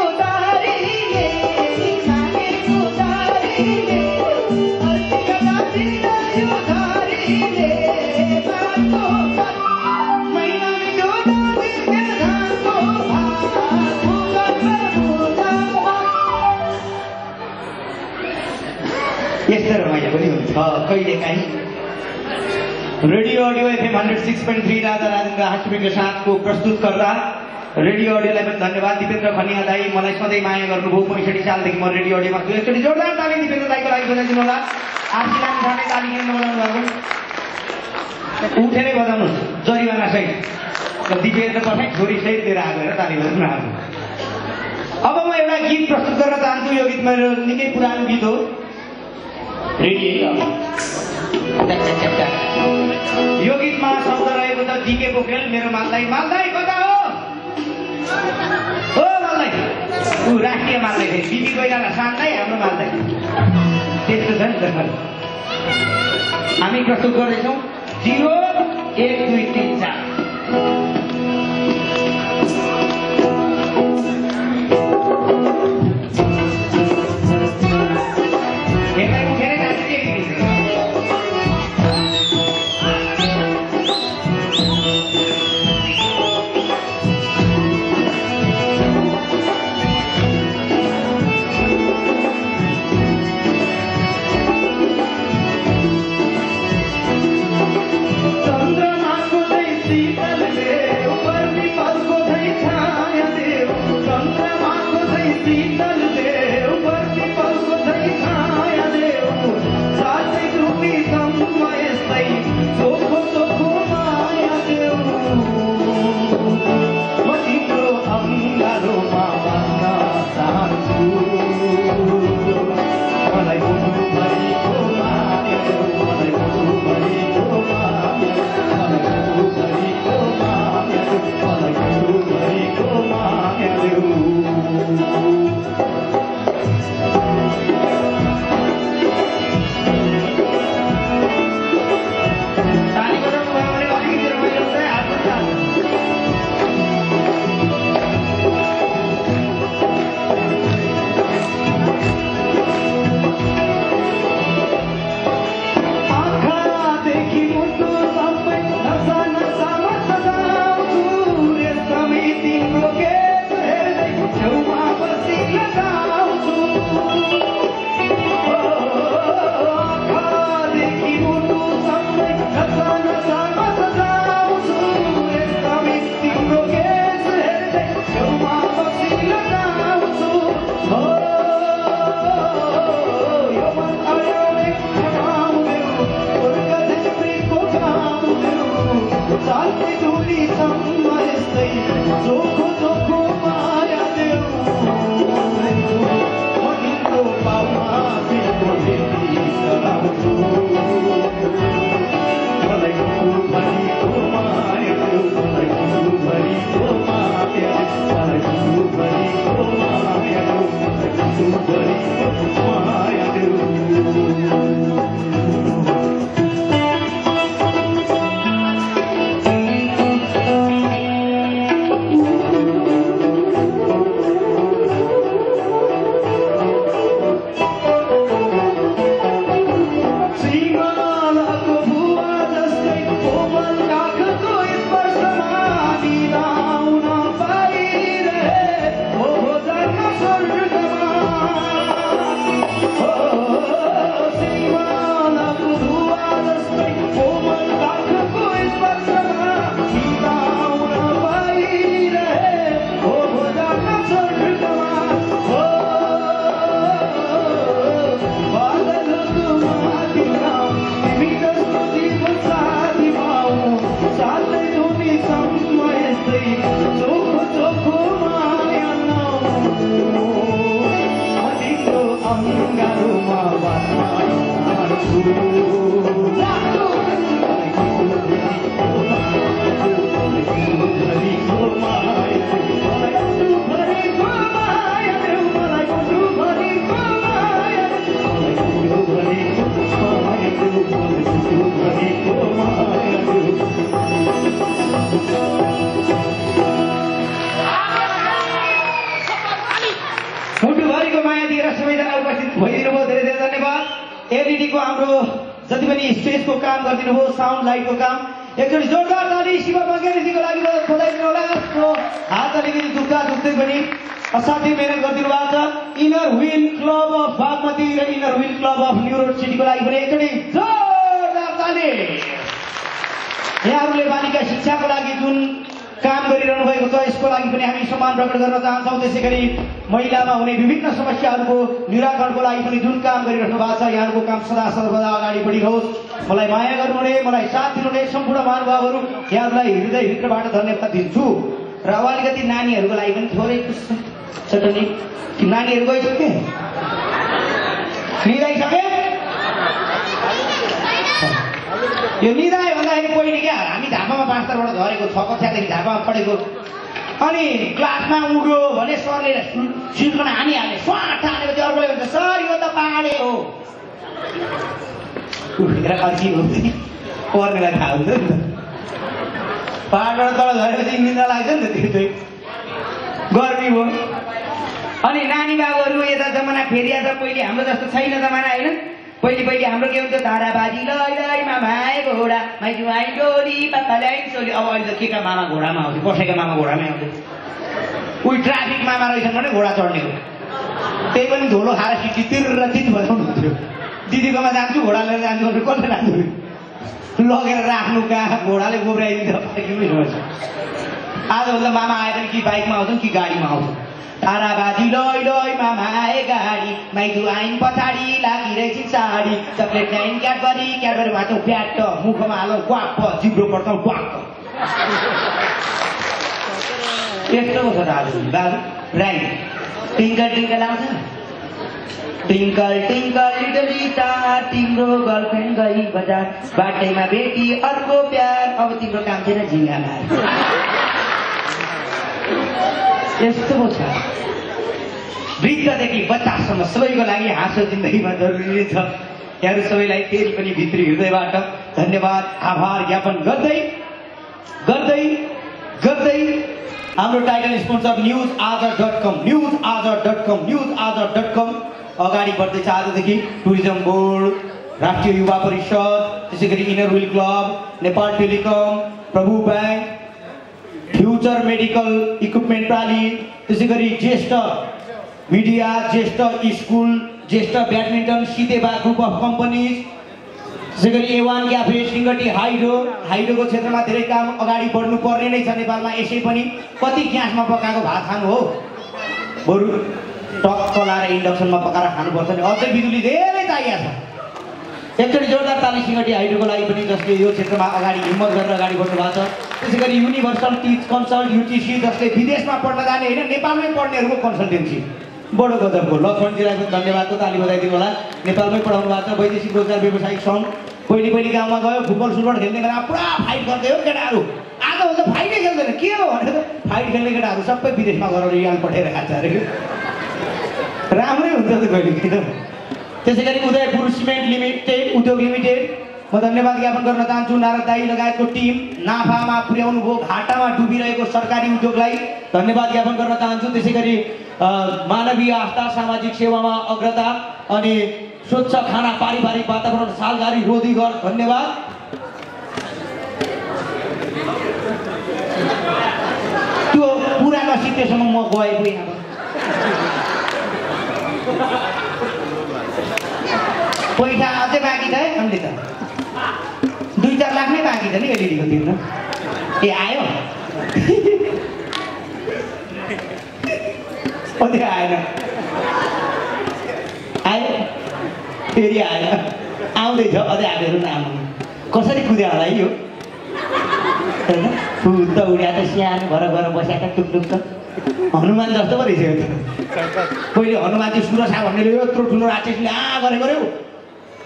Speaker 4: कहिलेकाहीँ radio audio FM hundred six point three Raja Rajendra हाकिमीको साथको प्रस्तुतकर्ता रेडियो अडियोलाई पनि धन्यवाद दिपेन्द्र खनिया दाई मलाई सधैँ माया गर्नुभयो पैँसठी सालदेखि म रेडियो अडियोमा छु एकचोटि जोरदार ताली दिपेन्द्र दाईको लागि बजाइदिनु होला आफ्नो नाम साथै ताली बजाउनु भएको उठेरै बजाउनुहोस् र दिपेन्द्र पठाइ छोरी सहित लिएर आएर ताली बजाउनु अब म एउटा गीत प्रस्तुत गर्न चाहन्छु यो गीत मेरो निकै पुरानो गीत हो यो गीतमा शब्द रहेको त डिके पोखरेल मेरो मालदाई मालदाई कता हो मालदाई ऊ राष्ट्रिय मालदाई फेरि बिबी कोइराला सान्दै हाम्रो मालदाई त्यस्तो छ नि त हामी प्रस्तुत गर्दैछौँ जिरो एक
Speaker 6: दुई तिन चार
Speaker 4: पनि स्टेजको काम हो साउन्ड लाइटको काम एकचोटि जोरदार ताली शिव मङ्गेरीजीको लागि होला आफ्नो हात अलिकति दुख्दा दुख्दै पनि असाध्यै मेहनत गरिदिनु भएको छ inner will club of Bagmati र inner will club of road सिटीको लागि पनि एकचोटि जोरदार ताली यहाँहरूले बालिका शिक्षाको लागि जुन काम गरिरहनु भएको छ यसको लागि पनि हामी सम्मान प्रकट गर्न चाहन्छौँ त्यसै गरी महिलामा हुने विभिन्न समस्याहरूको निराकरणको लागि पनि जुन काम गरिरहनु भएको छ यहाँहरूको काम सदा सर्वदा अगाडि बढिरहोस् मलाई माया गर्नुहुने मलाई साथ दिनुहुने सम्पूर्ण महानुभावहरू यहाँहरूलाई हृदय भित्रबाट धन्यवाद दिन्छु र अब अलिकति नानीहरूको लागि पनि थोरै चटनी नानीहरू गइसके यो निदाय भन्दाखेरि पहिले क्या हामी झापामा तारबाट झरेको छ कक्षादेखि झापामा पढेको अनि क्लासमा उड्यो भने सरले सिल्कन हानिहाले स्वाट त्यो अर्को हुन्छ सर यो त पाहाडे हो अल्छी हुन्छ पर्नेलाई थाहा हुन्छ नि त पाहाडबाट तल झरेपछि निन्द्रा लाग्छ नि त त्यो गर्मी हो अनि नानी बाबुहरू यता जमाना फेरिया छ पहिले हाम्रो जस्तो छैन जमाना होइन पहिले पहिले हाम्रो के हुन्थ्यो धाराबाजी लैलैमा भाइ घोडा माइजु आई डोली पापा ल्याइन सोली अब अहिले त के का मामा घोडामा आउँछ कसैको मामा घोडामै आउँछ उही ट्राफिक मामा रहेछन् भने घोडा चढ्ने हो त्यही पनि झोलो खाएर सिटी तिरेर चित हुन्थ्यो दिदीकोमा जान्छु घोडा लिएर जान्छु भने कसले लान्छु लगेर राख्नु कहाँ घोडाले गोब्राइदिन्छ आजभन्दा मामा आए पनि कि बाइकमा आउँछन् कि गाडीमा आउँछन् आराबाजी लै लैमा माए गाडी माइजु आइन पछाडि लागिरहेछ साडी चक्लेट ल्याइन क्याडबरी क्याडबरी भाँचौ प्याट मुखमा हालो ग्वाप
Speaker 7: जिब्रो पर्छौ ग्वाप
Speaker 4: यस्तो छ दाजु दाजु
Speaker 6: राइट
Speaker 4: टिङ्कल टिङ्कल लाग्छ टिङ्कल टिङ्कल लिटल स्टार तिम्रो गर्लफ्रेन्ड गई बजार बाटैमा भेटी अर्को प्यार अब तिम्रो काम छैन झिङ्गा यस्तो पो छ वृद्धदेखि बच्चासम्म सबैको लागि हाँसो जिन्दगीमा जरुरी छ यहाँहरू सबैलाई फेरि पनि भित्री हृदयबाट धन्यवाद आभार ज्ञापन गर्दै गर्दै गर्दै हाम्रो टाइटल स्पोन्सर न्युज आधार डट कम न्युज आधार डट कम न्युज आधार डट कम अगाडि बढ्दैछ आजदेखि टुरिज्म बोर्ड राष्ट्रिय युवा परिषद त्यसै गरी inner will club Nepal telecom Prabhu bank future medical equipment प्राली त्यसै गरी ज्येष्ठ मिडिया ज्येष्ठ स्कुल ज्येष्ठ ब्याडमिन्टन सिदेबा ग्रुप अफ कम्पनीज त्यसै गरी एवान क्याफे सिङ्गटी हाइड्रो हाइड्रोको क्षेत्रमा धेरै काम अगाडि बढ्नु पर्ने नै छ नेपालमा यसै पनि कति ग्यासमा पकाएको भात खानु हो बरु टक लाएर इन्डक्सनमा पकाएर खानुपर्छ नि अझै बिजुली धेरै चाहिएको छ एकचोटि जोरदार ताली सिङ्गटी हाइड्रोको लागि पनि जसले यो क्षेत्रमा अगाडि हिम्मत गरेर अगाडि बढ्नु भएको छ त्यसै गरी युनिभर्सल टिच कन्सल्ट युटिसी जसले विदेशमा पढ्न जाने होइन नेपालमै पढ्नेहरूको कन्सल्टेन्सी बडो गजबको लक्ष्मणजीलाई धन्यवादको ताली बताइदिनु होला नेपालमै पढाउनु भएको छ वैदेशिक रोजगार व्यवसायिक सङ्घ पहिले पहिले गाउँमा गयो फुटबल सुटबल खेल्ने बेला पुरा फाइट गर्दै हो केटाहरू आज त फाइटै खेल्दैन के हो भनेर फाइट खेल्ने केटाहरू सबै विदेशमा गरेर यहाँ पठाइरहेको खान्छ
Speaker 6: अरे
Speaker 4: राम्रै हुन्छ त कहिले किन त्यसै गरी उदयपुर सिमेन्ट लिमिटेड उद्योग लिमिटेड म धन्यवाद ज्ञापन गर्न चाहन्छु नारद दाई लगायतको टिम नाफामा पुर्याउनु भयो घाटामा डुबिरहेको सरकारी उद्योगलाई धन्यवाद ज्ञापन गर्न चाहन्छु त्यसै गरी मानवीय आस्था सामाजिक सेवामा अग्रता अनि स्वच्छ खाना पारिवारिक वातावरण सालगारी रोधी घर धन्यवाद त्यो पुरा नसितेसम्म म गएको यहाँ पैसा अझै बाँकी छ है हामीले त चार लाख नै बाँकी छ नि एलइडीको तिर्न ए आयो आएन आयो फेरि आएन आउँदैछ अझै हालेर आउनु कसरी कुद्यो होला है यो होइन कुद त उड्या त स्याहार घर घर बस्या त टुकटुक त हनुमान जस्तो पो रहेछ पहिले हनुमान चाहिँ सुरसा भन्नेले यत्रो ठुलो राक्षसले आ गरे गऱ्यो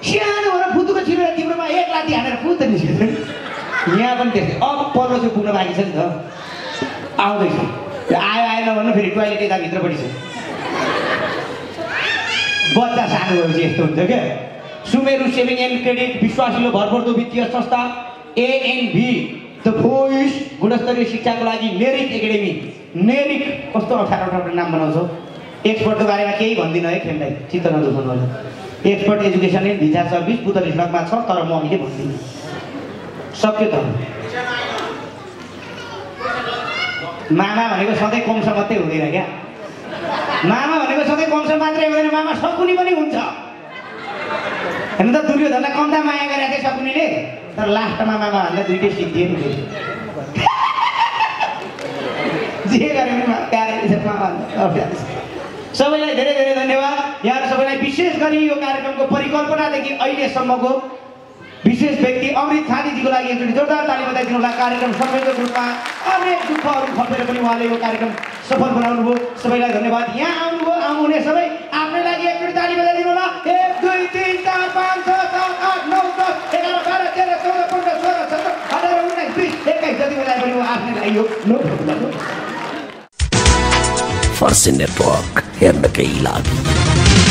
Speaker 4: सानो भएर फुतुको छिरेर तिम्रोमा एक लाति हानेर फुत निस्किन्छ यहाँ पनि त्यस्तै अब पर्व चाहिँ पुग्न बाँकी छ नि त आउँदैछ आयो आएन भन्नु फेरि टोइलेट भित्रपट्टि छ बच्चा सानो भएपछि यस्तो हुन्छ क्या सुमेरु सेभिङ एन्ड क्रेडिट विश्वासिलो भरपर्दो वित्तीय संस्था एएनभी द भोइस गुणस्तरीय शिक्षाको लागि नेरिक एकाडेमी नेरिक कस्तो अठार अठार नाम बनाउँछौ एक्सपोर्टको बारेमा केही भन्दिनँ है खेललाई चित्त नदुखाउनु होला expert education in visa service Buddha स्टकमा छ तर म अहिले भन्दिनँ सक्यो त मामा भनेको सधैँ कमसो मात्रै हुँदैन क्या मामा भनेको सधैँ कमसो मात्रै हुँदैन मामा सकुनी पनि हुन्छ हेर्नु त दुर्योधनलाई कम्ता माया गरेको थिएँ सकुनीले तर लास्टमा मामा भन्दा दुइटै सिद्धिए नि [laughs] जे गरे पनि सबैलाई धेरै धेरै धन्यवाद यहाँ सबैलाई विशेष गरी यो कार्यक्रमको परिकल्पनादेखि अहिलेसम्मको विशेष व्यक्ति अमृत थालीजीको लागि एकचोटि जोरदार ताली बताइदिनु होला कार्यक्रम संयोजक रूपमा अनेक दुःखहरू खपेर पनि उहाँले यो कार्यक्रम सफल बनाउनु भयो सबैलाई धन्यवाद यहाँ आउनुभयो आउनुहुने सबै आफ्नै लागि एकचोटि ताली बताइदिनु होला एक दुई तिन चार पाँच छ सात आठ नौ दस एघार बाह्र तेह्र चौध पन्ध्र सोह्र सत्र अठार उन्नाइस बिस एक्काइस जति बेला
Speaker 6: पनि आफ्नै लागि
Speaker 1: Force Network. Here in the Kailag.